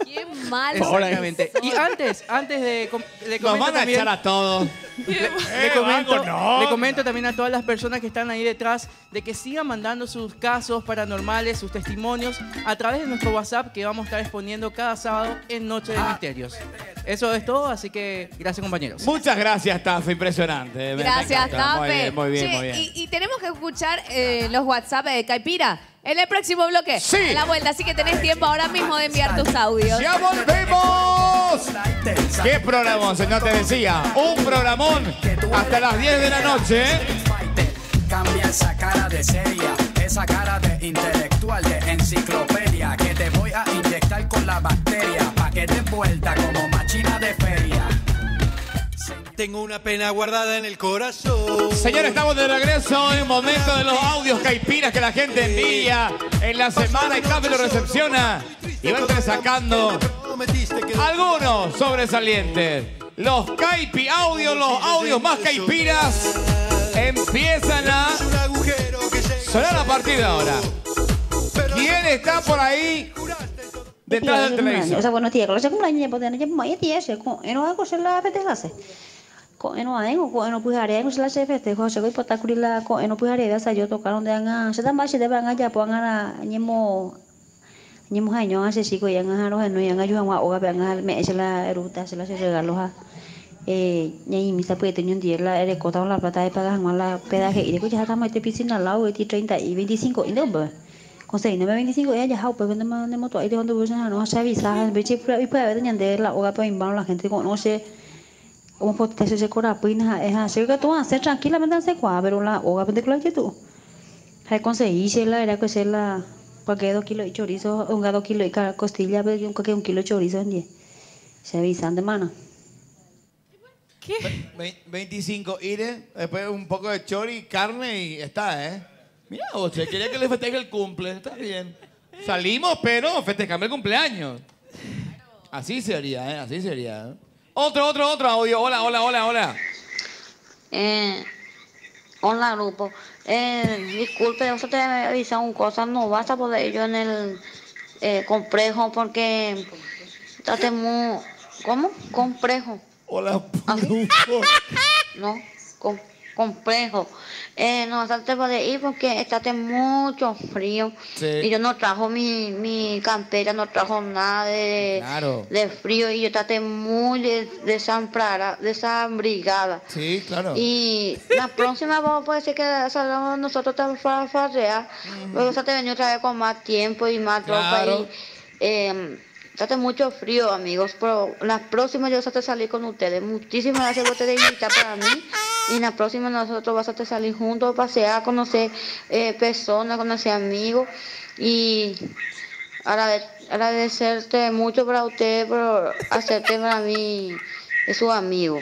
Qué mal.
Exactamente. Y antes, antes de, com- le
Nos
comento
van a
también-
echar a todos.
le, le
Eh,
comento,
Vago, no.
le comento también a todas las personas que están ahí detrás de que sigan mandando sus casos paranormales, sus testimonios a través de nuestro WhatsApp que vamos a estar exponiendo cada sábado en Noche de Misterios. Eso es todo, así que gracias compañeros.
Muchas gracias, Tafe. Impresionante.
Gracias.
Muy
Tafe.
bien, muy bien, muy bien.
Y, y tenemos que escuchar eh, los WhatsApp de Caipira en el próximo bloque.
Sí.
En la vuelta, así que tenés tiempo ahora mismo de enviar tus audios.
¡Ya volvemos! ¿Qué programón, señor? Te decía, un programón hasta las 10 de la noche. ¿eh?
Cambia esa cara de seria, esa cara de intelectual, de enciclopedia, que te voy a inyectar con la bacteria, pa' que des vuelta como machina de feria.
Tengo una pena guardada en el corazón.
Señores, estamos de regreso en un momento de los audios caipiras que la gente envía en la semana y Café lo recepciona y va a estar sacando algunos sobresalientes. Los caipi audios, los audios más caipiras empiezan a sonar a partir de ahora. ¿Quién está por ahí detrás del televisor?
O sea, buenos días, kalau saya kumulanya po tena jam mai dia se ko eno ako sila festejase. Ko eno aengo ko eno puhare ko sila se festejo se ko ipota kurila ko eno puhare da sa yo tocaron de anga se tamba se de banga ya po anga nyemo nyemo ha nyo ase siko yang ha ro no yang ayu wa oga banga me se la ruta se la se regalo ha eh nyai misa puede tener un día la ere kota la plata de pagar la pedaje y de que ya estamos este piscina al lado de 30 y 25 y no con seis no 25 ella ya pues cuando me moto ahí de cuando vos no se avisa ve che y puede tener de la oga pues invan la gente conoce como por te se cora pues na es hacer que tú hacer tranquilamente hacer cuá pero la oga pues claro que tú hay conseguirse la era que ser la porque dos kilos de chorizo un dos kilos de costilla pero un kilo de chorizo en 10 se avisan de mano
Ve- 25 ire, después un poco de chori y carne y está, ¿eh? Mira, usted quería que le festeje el cumple, está bien. Salimos, pero festejamos el cumpleaños. Así sería, ¿eh? Así sería. ¿eh? Otro, otro, otro audio. Hola, hola, hola, hola.
Eh, hola grupo. Eh, disculpe, yo te avisar un cosa, no vas a poder yo en el eh, complejo porque estate muy... ¿Cómo? Complejo.
Hola,
No, com- complejo. Eh, no a poder ir porque estate mucho frío.
Sí.
Y yo no trajo mi, mi campera, no trajo nada de,
Claro.
de frío y yo estate muy desamparada, desambrigada.
Sí, claro.
Y la próxima vamos puede ser que salgamos nosotros tan farrear. Luego se te venía otra vez con más tiempo y más ropa.
Claro.
Y, eh, hace mucho frío, amigos. Pero la próxima yo voy a salir con ustedes. Muchísimas gracias por ustedes invitar para mí. Y la próxima nosotros vamos a salir juntos, pasear, conocer eh, personas, conocer amigos. Y agrade- agradecerte mucho para ustedes por hacerte para mí es su amigo.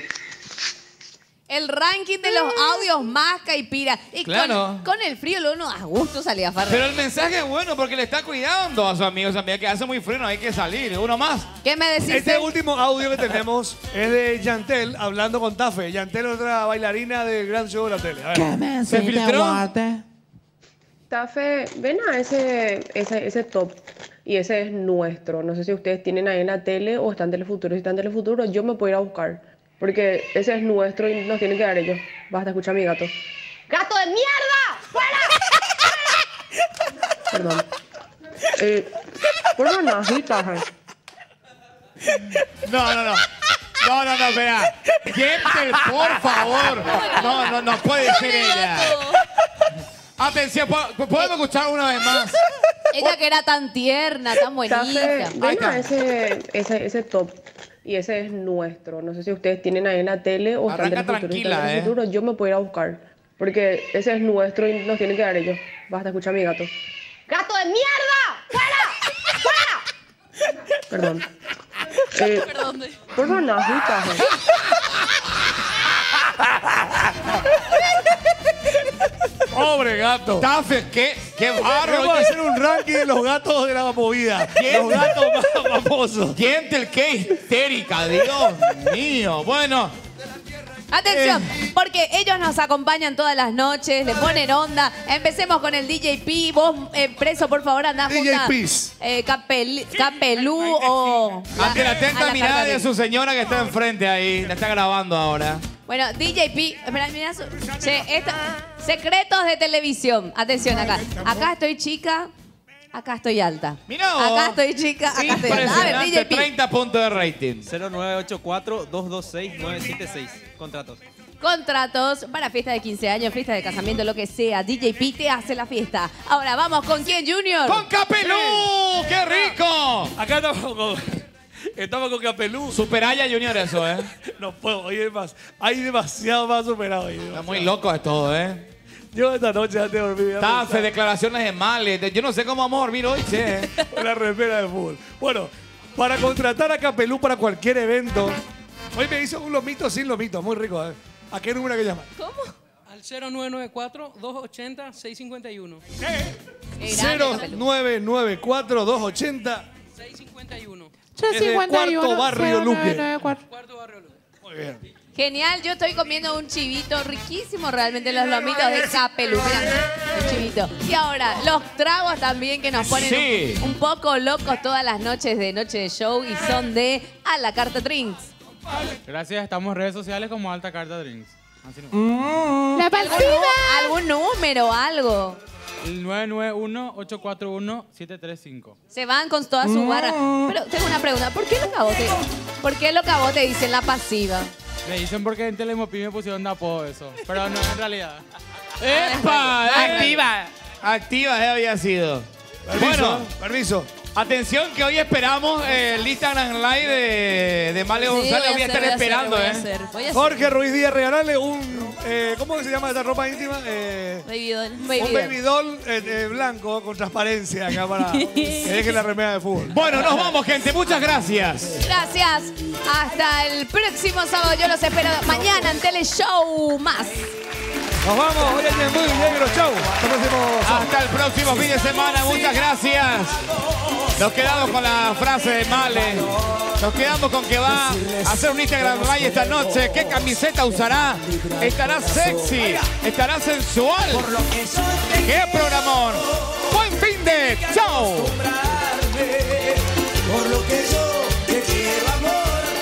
El ranking de los audios más caipiras. Y
Claro.
con, con el frío, lo uno a gusto salía a farrear.
Pero el mensaje es bueno porque le está cuidando a sus amigos también, que hace muy frío, no hay que salir. Uno más.
¿Qué me decís?
Este último audio que tenemos es de Yantel hablando con Tafe. Yantel es otra bailarina del gran show de la tele. A ver.
¿Qué me
¿Se
hiciste,
filtró?
guate?
Tafe, ven a ese, ese, ese top y ese es nuestro. No sé si ustedes tienen ahí en la tele o está en Telefuturo. Si está en Telefuturo, yo me puedo ir a buscar. Porque ese es nuestro y nos tienen que dar ellos. Basta, escucha a mi gato.
¡Gato de mierda!
Perdón. Eh, por así, Tafe.
No, no, no. No, no, no, espera. Jentel, por favor. No, no, no puede ser ella. Atención, ¿po- ¿podemos escuchar una vez más?
Ella que era tan tierna, tan bonita.
Ven a ese, ese, ese top y ese es nuestro. No sé si ustedes tienen ahí en la tele o está en
Arranca
Telefuturo. Si está en
tranquila, ¿eh?
Yo me puedo ir a buscar. Porque ese es nuestro y nos tienen que dar ellos. Basta, escucha a mi gato.
¡Gato de mierda! ¡Fuera!
Perdón. Eh, no, así, Tafe.
Pobre gato.
Tafe, qué, qué barro.
Vamos a hacer un ranking de los gatos de la movida.
¿Quién?
Los gatos más famosos.
Jentel, qué histérica, Dios mío. Bueno,
Atención,
Eh.
porque ellos nos acompañan todas las noches, le ponen onda. Empecemos con el DJP. Vos, eh, preso, por favor, andá junto a
DJPs.
eh, Capel- Capelú o...
ante la atenta mirada de su señora que está enfrente ahí, la está grabando ahora.
Bueno, DJP, espera, mira su- che, esto- secretos de televisión. Atención acá. Acá estoy chica, acá estoy alta.
Mira vos.
Acá estoy chica, acá estoy alta. A ver, DJP.
30 puntos de rating.
0984-226-976. Contratos.
Contratos para fiesta de 15 años, fiesta de casamiento, lo que sea. DJP te hace la fiesta. Ahora vamos con quién, Junior.
¡Con Capelú! ¡Qué rico!
Acá estamos con, estamos con Capelú.
Superaya Junior eso, ¿eh?
No puedo, hoy hay, más, hay demasiado más superado. Hoy,
Está muy loco de todo, ¿eh?
Yo esta noche antes de dormir.
Tafe, declaraciones de males. de- Yo no sé cómo vamos a dormir hoy, che.
Una remera de fútbol. Bueno, para contratar a Capelú para cualquier evento, Hoy me hizo un lomito sin lomito, muy rico. ¿eh? ¿A qué número hay que llamar?
¿Cómo?
Al 0994-280-651.
0994 280
651.
Es de Cuarto Barrio Luque. Muy bien.
Genial, yo estoy comiendo un chivito riquísimo realmente los lomitos de Capelu. El chivito. Y ahora, los tragos también que nos ponen
Sí.
un, un poco locos todas las noches de noche de show y son de a la carta drinks.
Gracias, estamos en redes sociales como Alta Carta Drinks. Así no.
¡La ¿Algún número, algo?
El 991-841-735.
Se van con toda su barra. Pero tengo una pregunta, ¿por qué lo cabote? ¿Por qué lo cabote dicen la pasiva?
Me dicen porque en Telemopi me pusieron de apodo eso. Pero no, en realidad.
¡Epa! eh.
Activa.
Activa, eh, había sido.
Permiso,
Bueno,
permiso.
Atención que hoy esperamos eh, el Instagram Live de, de Male González.
voy a
estar esperando, ¿eh?
Jorge Ruiz Díaz, regalarle un. eh, ¿Cómo se llama esta ropa íntima? Eh,
Baby doll.
un baby doll eh, eh, blanco con transparencia acá para que deje la remera de fútbol.
Bueno, nos vamos, gente. Muchas gracias.
Gracias. Hasta el próximo sábado. Yo los espero mañana en Teleshow más.
Nos vamos, hoy muy negro. Chau. Hasta el próximo sábado.
Hasta el próximo fin de semana. Muchas gracias. Nos quedamos con la frase de Male. Nos quedamos con que va a hacer un Instagram Live esta noche. ¿Qué camiseta usará? Estará sexy. Estará sensual. ¡Qué programón! ¡Buen fin de! ¡Chao!